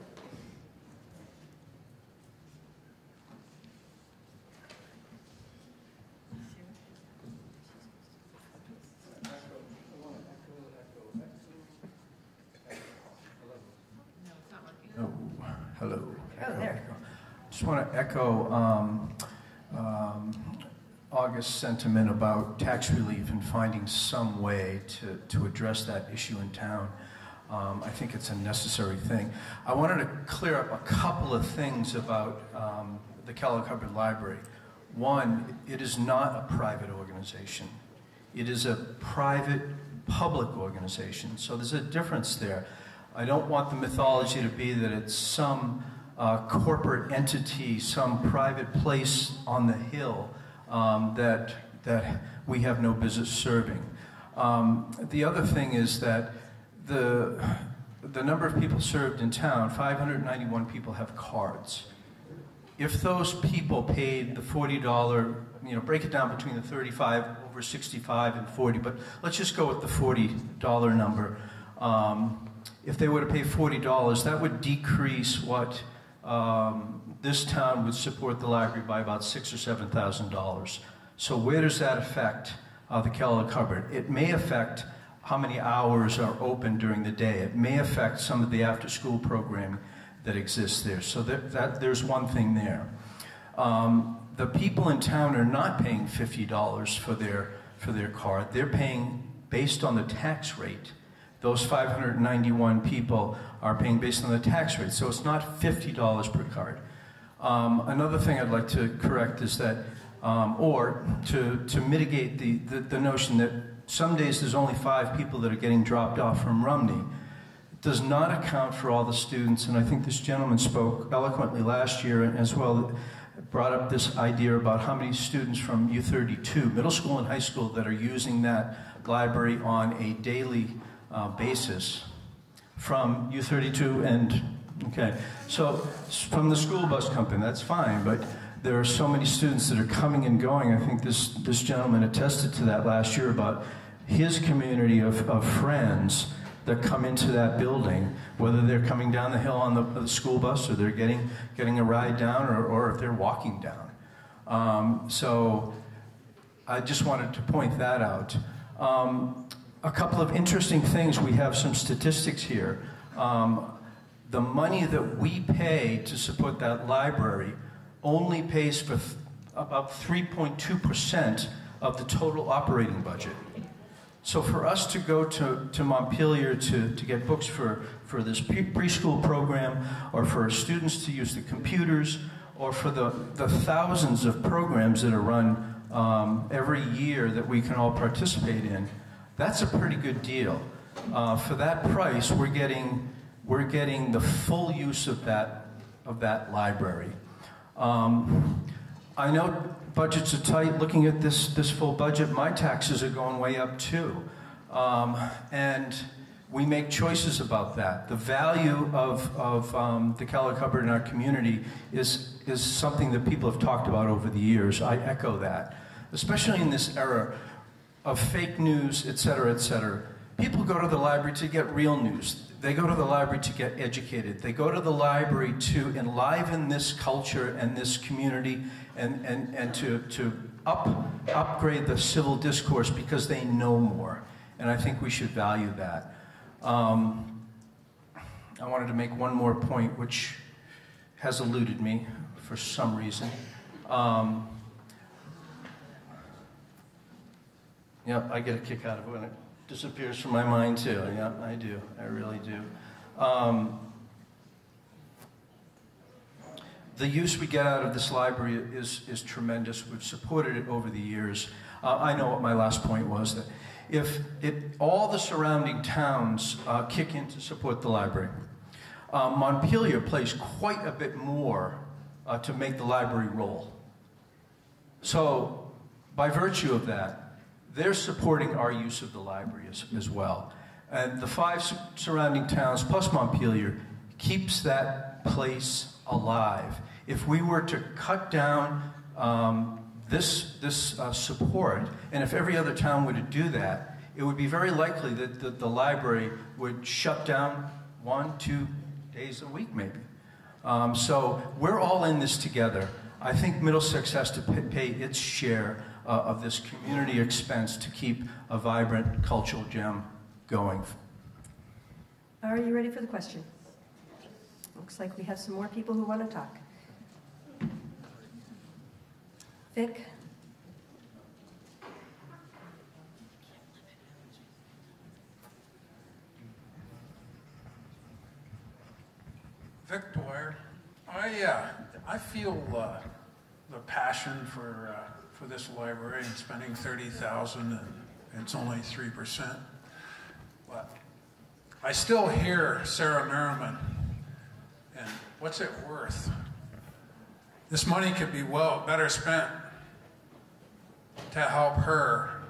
Speaker 17: Oh, hello.
Speaker 1: Oh, there.
Speaker 17: Just want to echo um, um, August's sentiment about tax relief and finding some way to, to address that issue in town. Um, I think it's a necessary thing. I wanted to clear up a couple of things about um, the Kellogg Hubbard Library. One, it is not a private organization. It is a private public organization. So there's a difference there. I don't want the mythology to be that it's some uh, corporate entity, some private place on the hill um, that, that we have no business serving. Um, the other thing is that the, the number of people served in town, 591 people have cards. If those people paid the $40, you know, break it down between the 35 over 65 and 40, but let's just go with the $40 number. Um, if they were to pay $40, that would decrease what um, this town would support the library by about six or seven thousand dollars. So where does that affect uh, the Kellogg Hubbard? It may affect how many hours are open during the day. It may affect some of the after-school programming that exists there. So that, that there's one thing there. Um, the people in town are not paying fifty dollars for their for their card. They're paying based on the tax rate. Those 591 people are paying based on the tax rate. So it's not $50 per card. Um, another thing I'd like to correct is that, um, or to, to mitigate the, the, the, notion that some days there's only five people that are getting dropped off from Rumney, does not account for all the students. And I think this gentleman spoke eloquently last year as well, brought up this idea about how many students from U32, middle school and high school, that are using that library on a daily uh, basis from U32 and, okay, so from the school bus company, that's fine, but there are so many students that are coming and going. I think this, this gentleman attested to that last year about his community of, of friends that come into that building, whether they're coming down the hill on the, the school bus or they're getting, getting a ride down or, or if they're walking down. Um, so I just wanted to point that out. Um, a couple of interesting things. We have some statistics here. Um, the money that we pay to support that library only pays for th about 3.2% of the total operating budget. So for us to go to, to Montpelier to, to get books for, for this pre preschool program, or for students to use the computers, or for the, the thousands of programs that are run um, every year that we can all participate in, that's a pretty good deal. Uh, for that price, we're getting, we're getting the full use of that, of that library. Um, I know budgets are tight. Looking at this, this full budget, my taxes are going way up too. Um, and we make choices about that. The value of, of um, the Kellogg Hubbard in our community is, is something that people have talked about over the years. I echo that, especially in this era of fake news, et cetera, et cetera. People go to the library to get real news. They go to the library to get educated. They go to the library to enliven this culture and this community and, and, and to, to up, upgrade the civil discourse because they know more. And I think we should value that. Um, I wanted to make one more point, which has eluded me for some reason. Um, Yep, I get a kick out of it when it disappears from my mind too. Yep, I do. I really do. Um, the use we get out of this library is, is tremendous. We've supported it over the years. Uh, I know what my last point was that if it, all the surrounding towns uh, kick in to support the library, uh, Montpelier plays quite a bit more uh, to make the library roll. So, by virtue of that, they're supporting our use of the library as, as well. And the five su- surrounding towns, plus Montpelier, keeps that place alive. If we were to cut down um, this, this uh, support, and if every other town were to do that, it would be very likely that the, the library would shut down one, two days a week, maybe. Um, so we're all in this together. I think Middlesex has to pay its share uh, of this community expense to keep a vibrant cultural gem going.
Speaker 1: Are you ready for the question? Looks like we have some more people who want to talk. Vic?
Speaker 26: Vic Dwyer. I, uh, I feel uh, the passion for, uh, for this library and spending 30000 and it's only 3%. But I still hear Sarah Merriman, and what's it worth? This money could be well better spent to help her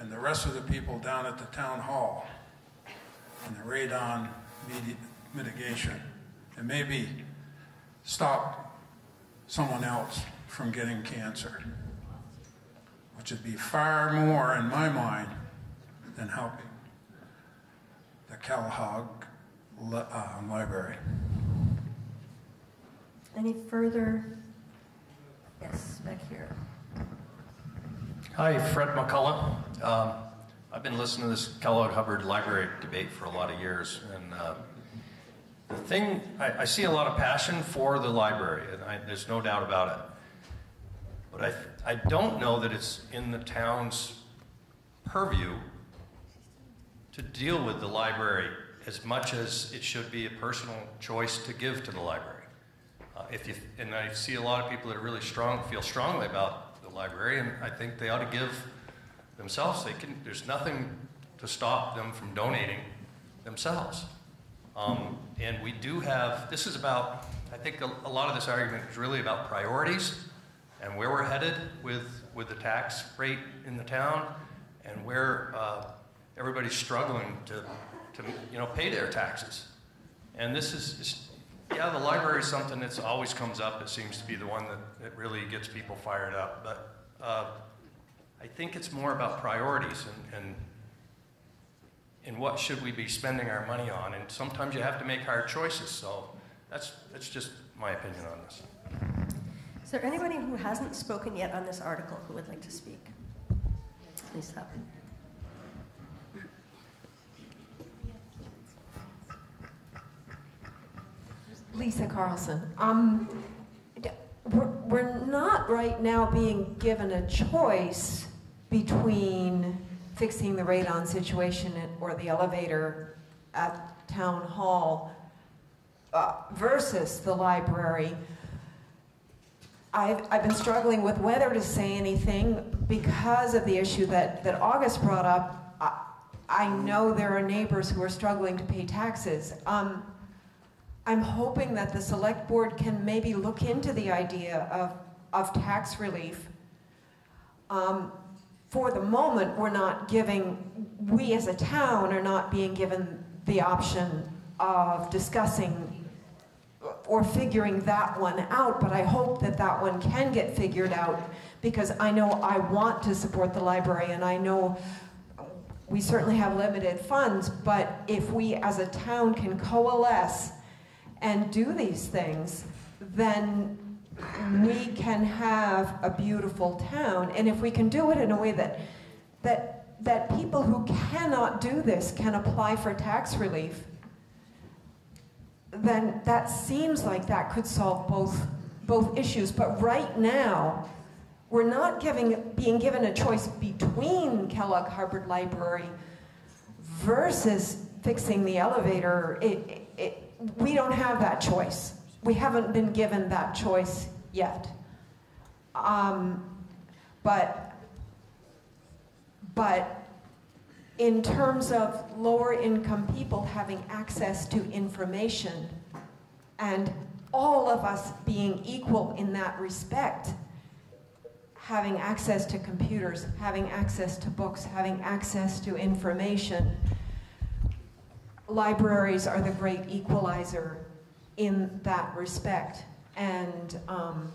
Speaker 26: and the rest of the people down at the town hall and the radon mitigation and maybe stop someone else from getting cancer, which would be far more, in my mind, than helping the Calahog li- uh, Library.
Speaker 1: Any further? Yes, back here.
Speaker 63: Hi, Fred McCullough. Um, I've been listening to this Kellogg Hubbard Library debate for a lot of years, and uh, the thing I, I see a lot of passion for the library, and I, there's no doubt about it. But I, I don't know that it's in the town's purview to deal with the library as much as it should be a personal choice to give to the library. Uh, if you, and I see a lot of people that are really strong, feel strongly about the library, and I think they ought to give themselves. They can. There's nothing to stop them from donating themselves. Um, and we do have. This is about. I think a, a lot of this argument is really about priorities and where we're headed with with the tax rate in the town, and where uh, everybody's struggling to to you know pay their taxes. And this is, yeah, the library is something that's always comes up. It seems to be the one that, that really gets people fired up. But uh, I think it's more about priorities and, and and what should we be spending our money on. And sometimes you have to make hard choices. So that's that's just my opinion on this.
Speaker 1: Is there anybody who hasn't spoken yet on this article who would like to speak? Please stop.
Speaker 16: Lisa Carlson. Um, we're, we're not right now being given a choice between fixing the radon situation at- or the elevator at town hall uh, versus the library. I've, I've been struggling with whether to say anything because of the issue that, that August brought up. I, I know there are neighbors who are struggling to pay taxes. Um, I'm hoping that the select board can maybe look into the idea of, of tax relief. Um, for the moment, we're not giving, we as a town are not being given the option of discussing or figuring that one out, but I hope that that one can get figured out because I know I want to support the library and I know we certainly have limited funds, but if we as a town can coalesce and do these things, then we can have a beautiful town. And if we can do it in a way that that that people who cannot do this can apply for tax relief, then that seems like that could solve both both issues. But right now, we're not giving being given a choice between Kellogg Hubbard Library versus fixing the elevator. It, it, we don't have that choice. We haven't been given that choice yet. Um, but but
Speaker 64: in terms of lower income people having access to information and all of us being equal in that respect, having access to computers, having access to books, having access to information, libraries are the great equalizer in that respect. And um,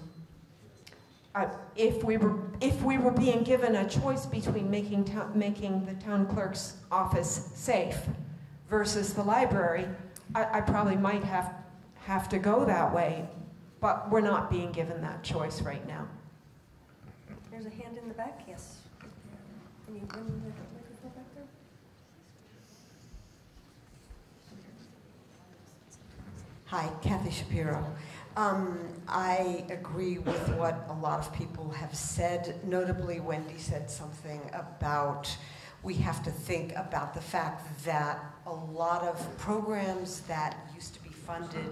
Speaker 64: uh, if we were if we were being given a choice between making town, making the town clerk's office safe versus the library, I, I probably might have have to go that way. But we're not being given that choice right now.
Speaker 1: There's a hand in the back, yes. Can you bring the microphone back there?
Speaker 16: Hi, Kathy Shapiro. Um, I agree with what a lot of people have said. Notably, Wendy said something about we have to think about the fact that a lot of programs that used to be funded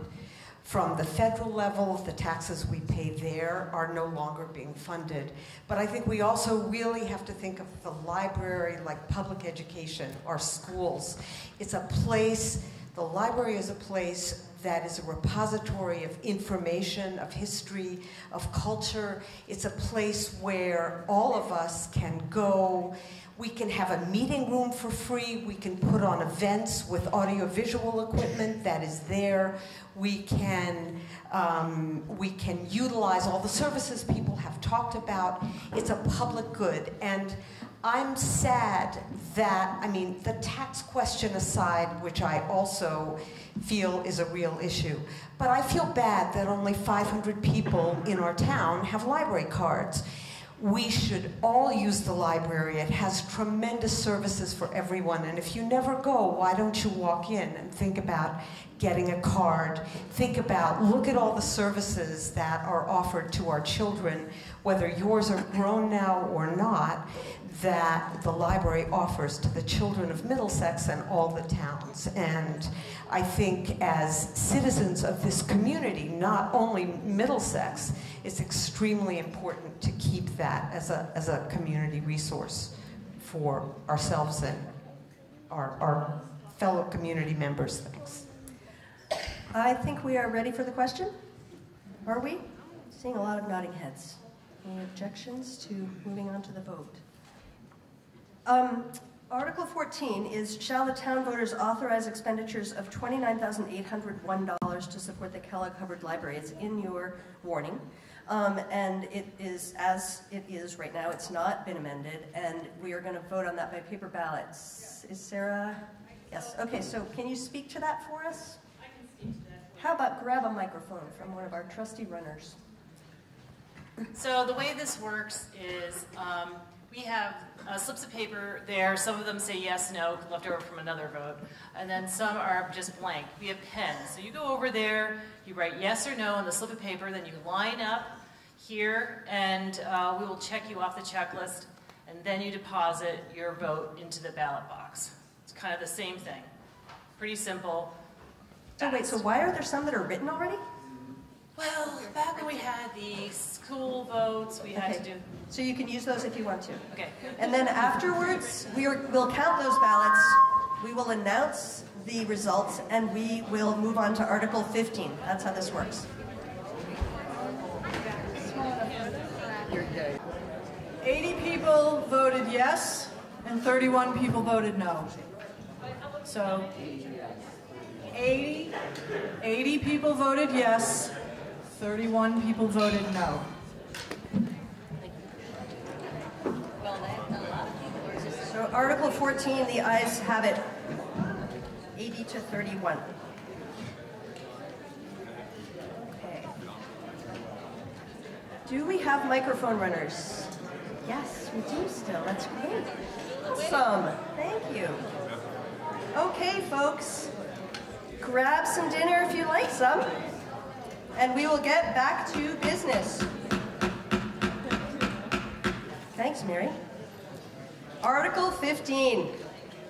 Speaker 16: from the federal level, the taxes we pay there are no longer being funded. But I think we also really have to think of the library like public education, our schools. It's a place, the library is a place that is a repository of information, of history, of culture. It's a place where all of us can go. We can have a meeting room for free. We can put on events with audiovisual equipment that is there. We can, um, we can utilize all the services people have talked about. It's a public good. And I'm sad that, I mean, the tax question aside, which I also feel is a real issue, but I feel bad that only 500 people in our town have library cards. We should all use the library. It has tremendous services for everyone. And if you never go, why don't you walk in and think about getting a card? Think about, look at all the services that are offered to our children, whether yours are grown now or not that the library offers to the children of Middlesex and all the towns. And I think as citizens of this community, not only Middlesex, it's extremely important to keep that as a, as a community resource for ourselves and our, our fellow community members. Thanks.
Speaker 1: I think we are ready for the question. Are we? Seeing a lot of nodding heads. Any objections to moving on to the vote? Um, Article 14 is, shall the town voters authorize expenditures of $29,801 to support the Kellogg Hubbard Library? It's in your warning. Um, and it is, as it is right now, it's not been amended, and we are going to vote on that by paper ballots. Is Sarah? Yes. Okay, so can you speak to that for us? I can speak to that. How about grab a microphone from one of our trusty runners?
Speaker 30: So the way this works is um, we have uh, slips of paper there. Some of them say yes, no, left over from another vote. And then some are just blank. We have pens. So you go over there, you write yes or no on the slip of paper, then you line up here, and uh, we will check you off the checklist, and then you deposit your vote into the ballot box. It's kind of the same thing. Pretty simple.
Speaker 1: So wait, so why are there some that are written already?
Speaker 30: Well, back when we had the school votes, we had
Speaker 1: Okay.
Speaker 30: to do.
Speaker 1: So you can use those if you want to.
Speaker 30: Okay.
Speaker 1: And then afterwards, we are, we'll count those ballots, we will announce the results, and we will move on to Article 15. That's how this works.
Speaker 22: Eighty people voted yes, and thirty-one people voted no. So, 80, 80 people voted yes, thirty-one people voted no.
Speaker 1: So Article 14, the ayes have it 80 to 31. Okay. Do we have microphone runners? Yes, we do still. That's great. Awesome. Thank you. Okay, folks. Grab some dinner if you like some. And we will get back to business. Thanks, Mary. Article 15.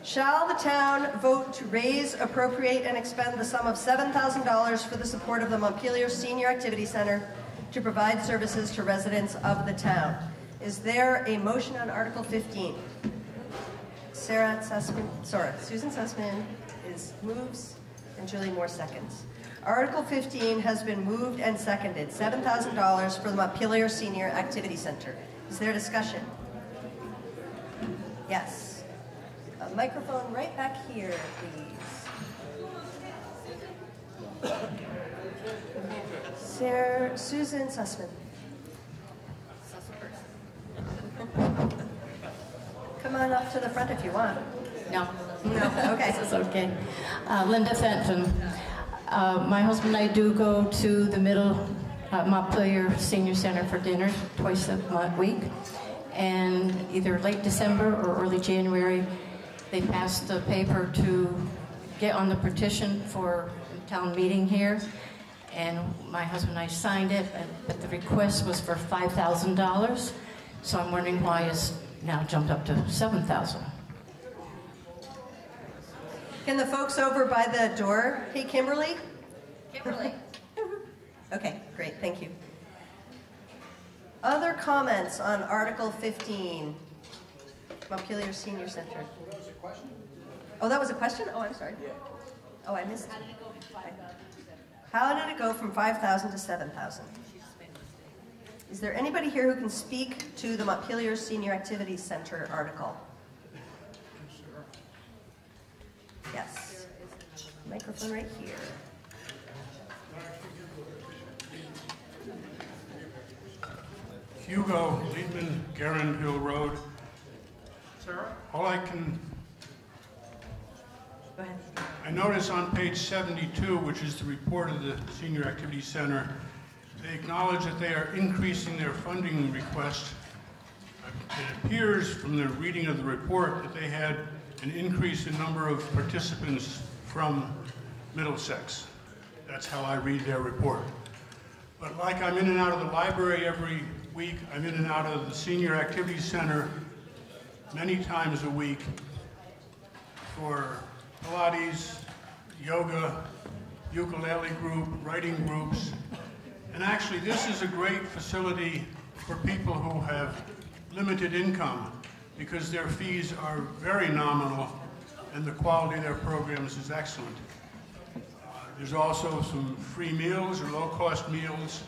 Speaker 1: Shall the town vote to raise, appropriate, and expend the sum of $7,000 for the support of the Montpelier Senior Activity Center to provide services to residents of the town? Is there a motion on Article 15? Sarah Sussman, sorry, Susan Sussman is moves and Julie Moore seconds. Article 15 has been moved and seconded, $7,000 for the Montpelier Senior Activity Center. Is there discussion? Yes. A microphone right back here, please. Sarah, Susan Sussman. Come on up to the front if you want.
Speaker 65: No.
Speaker 1: No, okay.
Speaker 65: This is okay. Uh, Linda Fenton. Uh, my husband and I do go to the middle uh, Montpelier Senior Center for dinner twice a month, week. And either late December or early January, they passed the paper to get on the petition for town meeting here. And my husband and I signed it, but the request was for $5,000. So I'm wondering why it's now jumped up to 7,000.
Speaker 1: Can the folks over by the door, hey Kimberly?
Speaker 22: Kimberly.
Speaker 1: Okay, great, thank you. Other comments on Article 15? Montpelier Senior Center. Oh, that was a question? Oh, I'm sorry. Oh, I missed. It. How did it go from 5,000 to 7,000? Is there anybody here who can speak to the Montpelier Senior Activities Center article? Yes. Microphone right here.
Speaker 61: Hugo Liebman, Garand Hill Road. Sarah? All I can,
Speaker 1: Go ahead.
Speaker 61: I notice on page 72, which is the report of the Senior Activity Center, they acknowledge that they are increasing their funding request. It appears from the reading of the report that they had an increase in number of participants from Middlesex. That's how I read their report. But like I'm in and out of the library every week, I'm in and out of the Senior Activity Center many times a week for Pilates, yoga, ukulele group, writing groups. And actually, this is a great facility for people who have limited income because their fees are very nominal and the quality of their programs is excellent. Uh, There's also some free meals or low-cost meals.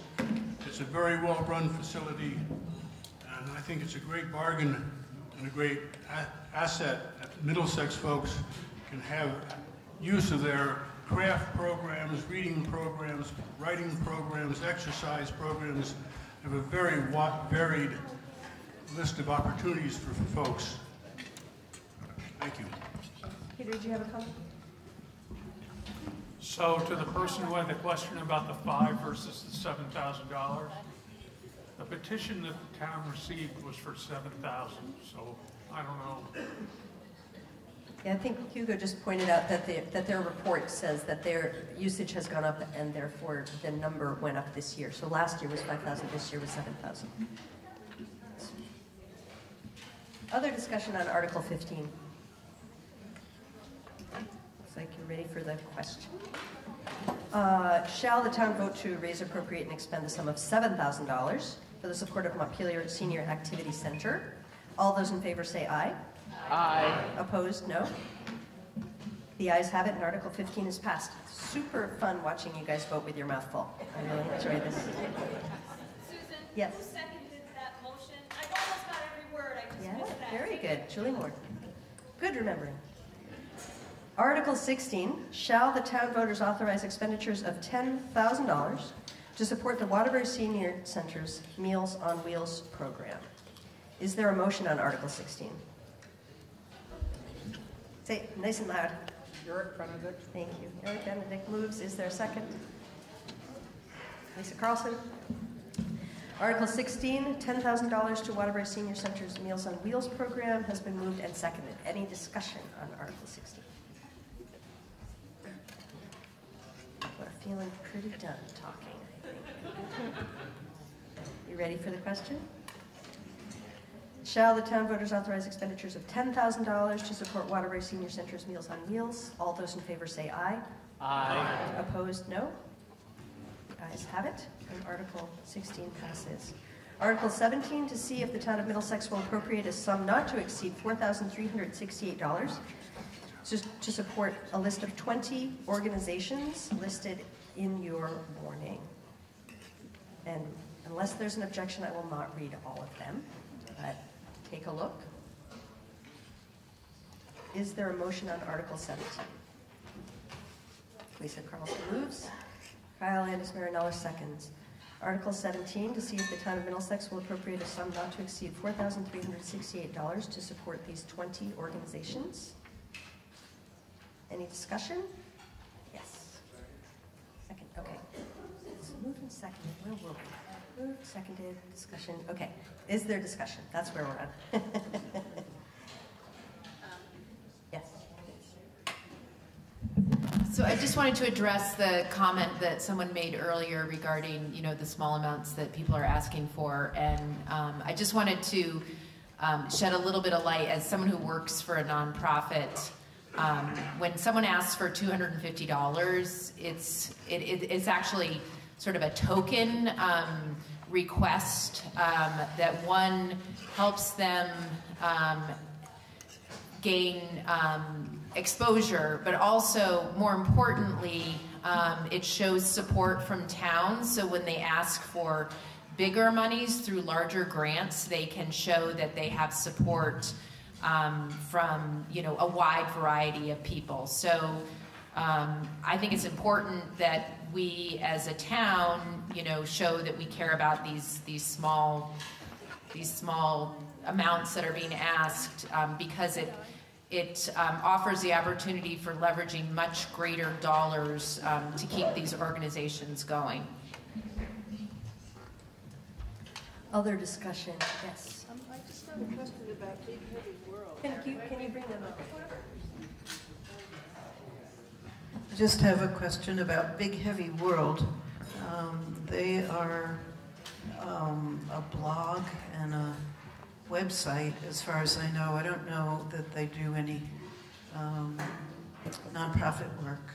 Speaker 61: It's a very well-run facility, and I think it's a great bargain and a great asset that Middlesex folks can have use of their craft programs, reading programs, writing programs, exercise programs. They have a very varied list of opportunities for for folks. Thank you.
Speaker 1: Peter, did you have a comment?
Speaker 25: So to the person who had the question about the five versus the seven thousand dollars, the petition that the town received was for seven thousand, so I don't know.
Speaker 1: Yeah, I think Hugo just pointed out that their, that their report says that their usage has gone up and therefore the number went up this year. So last year was 5,000, this year was 7,000. Other discussion on Article 15? Looks like you're ready for the question. Uh, Shall the town vote to raise, appropriate, and expend the sum of $7,000 for the support of Montpelier Senior Activity Center? All those in favor say aye. Aye. Opposed, no. The ayes have it, and Article 15 is passed. Super fun watching you guys vote with your mouth full. I really enjoy this.
Speaker 66: Susan?
Speaker 1: Yes.
Speaker 66: Who seconded that motion? I almost got every word, I just
Speaker 1: Yeah,
Speaker 66: missed that.
Speaker 1: very good. Julie Moore. Good remembering. Article 16, shall the town voters authorize expenditures of $10,000 to support the Waterbury Senior Center's Meals on Wheels program? Is there a motion on Article 16? Say it nice and loud. Eric Benedict. Thank you. Eric Benedict moves. Is there a second? Lisa Carlson. Article 16, $10,000 to Waterbury Senior Center's Meals on Wheels program has been moved and seconded. Any discussion on Article 16? We're feeling pretty done talking, I think. You ready for the question? Shall the town voters authorize expenditures of $10,000 to support Waterbury Senior Center's Meals on Wheels? All those in favor say aye.
Speaker 41: Aye.
Speaker 1: Opposed, no. The ayes have it, and Article 16 passes. Article 17, to see if the town of Middlesex will appropriate a sum not to exceed $4,368 to, to support a list of 20 organizations listed in your warning. And unless there's an objection, I will not read all of them, but take a look. Is there a motion on Article 17? Lisa Carlson moves. Kyle Landis Marinello seconds. Article 17, to see if the town of Middlesex will appropriate a sum not to exceed $4,368 to support these 20 organizations. Any discussion? Okay. It's moved and seconded. Where were we? Moved, seconded, discussion. Okay. Is there discussion? That's where we're at. Yes.
Speaker 2: So I just wanted to address the comment that someone made earlier regarding, you know, the small amounts that people are asking for. And um, I just wanted to um, shed a little bit of light as someone who works for a nonprofit. Um, when someone asks for $250, it's, it, it, it's actually sort of a token um, request um, that one helps them um, gain um, exposure, but also, more importantly, um, it shows support from towns. So when they ask for bigger monies through larger grants, they can show that they have support um, from you know a wide variety of people. So um, I think it's important that we, as a town, you know, show that we care about these these small these small amounts that are being asked um, because it it um, offers the opportunity for leveraging much greater dollars um, to keep these organizations going.
Speaker 1: Other discussion? Yes.
Speaker 67: Um, I just have a question about Big Heavy World.
Speaker 1: Can you, can you bring them up?
Speaker 68: I just have a question about Big Heavy World. Um, they are um, a blog and a website, as far as I know. I don't know that they do any um, nonprofit work.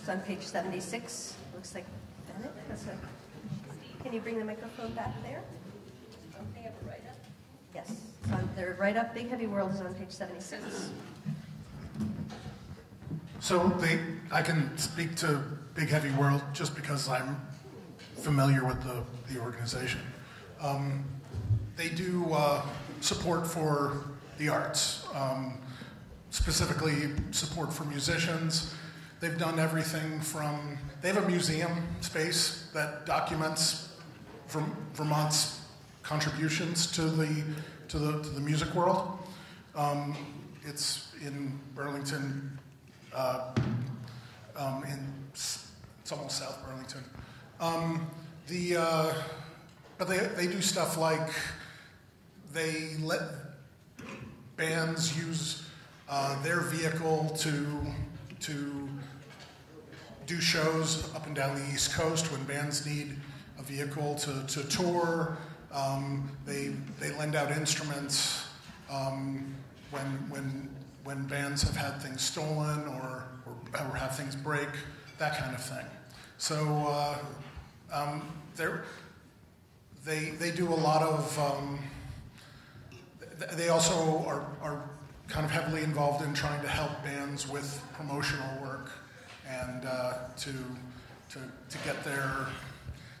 Speaker 1: It's on page 76. Looks like Bennett. Can you bring the microphone back there? They have it right up. Yes, on, they're right up. Big Heavy World is on page 76.
Speaker 69: So they, I can speak to Big Heavy World just because I'm familiar with the, the organization. Um, they do uh, support for the arts, um, specifically support for musicians. They've done everything from, they have a museum space that documents from Vermont's contributions to the, to the, to the music world. Um, it's in Burlington, uh, um, in, it's almost South Burlington. Um, the, uh, but they, they do stuff like they let bands use uh, their vehicle to, to do shows up and down the East Coast when bands need a vehicle to, to tour. Um, they, they lend out instruments um, when, when, when bands have had things stolen or, or, or have things break, that kind of thing. So uh, um, they, they do a lot of, um, they also are, are kind of heavily involved in trying to help bands with promotional work and uh, to, to, to get their,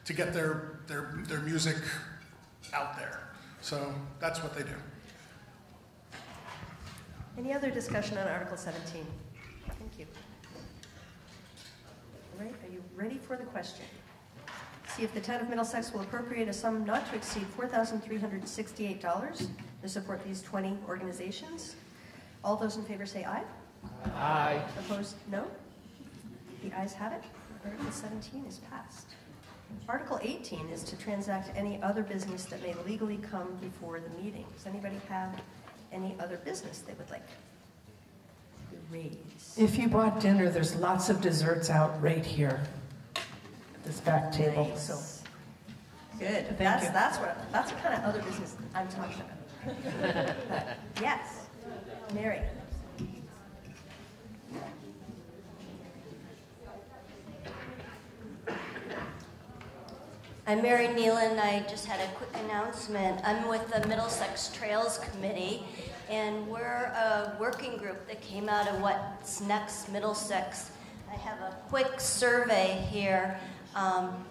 Speaker 69: to get their, their, their music out there. So that's what they do.
Speaker 1: Any other discussion on Article 17? Thank you. All right, are you ready for the question? See if the town of Middlesex will appropriate a sum not to exceed $4,368 to support these 20 organizations. All those in favor say aye.
Speaker 41: Aye.
Speaker 1: Opposed, no. The ayes have it. Article 17 is passed. Article 18 is to transact any other business that may legally come before the meeting. Does anybody have any other business they would like to raise?
Speaker 70: If you bought dinner, there's lots of desserts out right here, at this back table,
Speaker 1: Nice.
Speaker 70: so.
Speaker 1: Good.
Speaker 70: Thank
Speaker 1: That's,
Speaker 70: you.
Speaker 1: that's what, that's what kind of other business I'm talking about. Yes, Mary.
Speaker 71: I'm Mary Nealon. I just had a quick announcement. I'm with the Middlesex Trails Committee, and we're a working group that came out of What's Next Middlesex. I have a quick survey here. Um,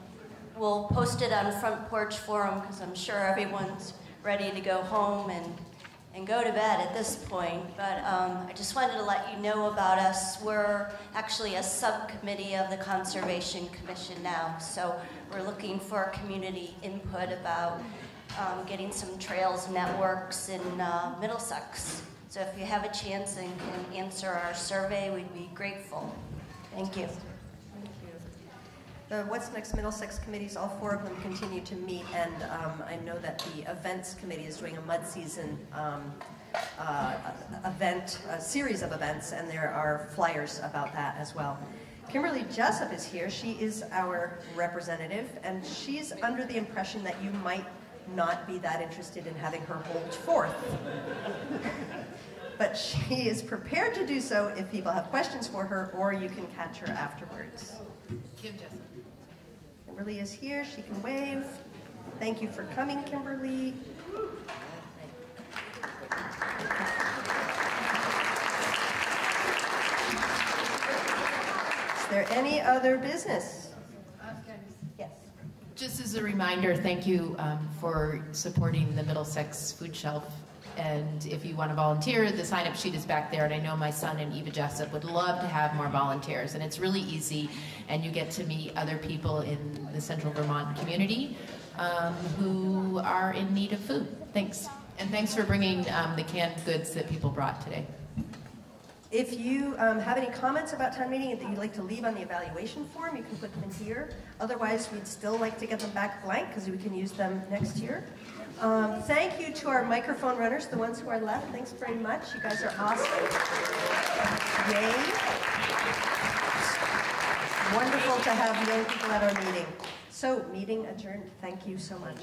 Speaker 71: we'll post it on Front Porch Forum because I'm sure everyone's ready to go home and and go to bed at this point, but um, I just wanted to let you know about us. We're actually a subcommittee of the Conservation Commission now, so we're looking for community input about um, getting some trails networks in uh, Middlesex. So if you have a chance and can answer our survey, we'd be grateful. Thank you.
Speaker 1: The What's Next Middlesex committees, all four of them continue to meet, and um, I know that the events committee is doing a mud season um, uh, event, a series of events, and there are flyers about that as well. Kimberly Jessup is here. She is our representative, and she's under the impression that you might not be that interested in having her hold forth. but she is prepared to do so if people have questions for her, or you can catch her afterwards.
Speaker 2: Kim Jessup.
Speaker 1: Kimberly is here. She can wave. Thank you for coming, Kimberly. There any other business? Yes.
Speaker 2: Just as a reminder, thank you um, for supporting the Middlesex Food Shelf. And if you want to volunteer, the sign up sheet is back there. And I know my son and Eva Jessup would love to have more volunteers. And it's really easy, and you get to meet other people in the central Vermont community um, who are in need of food. Thanks. And thanks for bringing um, the canned goods that people brought today.
Speaker 1: If you um, have any comments about town meeting that you'd like to leave on the evaluation form, you can put them in here. Otherwise, we'd still like to get them back blank because we can use them next year. Um, thank you to our microphone runners, the ones who are left. Thanks very much. You guys are awesome. Yay. Wonderful to have young people at our meeting. So, meeting adjourned. Thank you so much.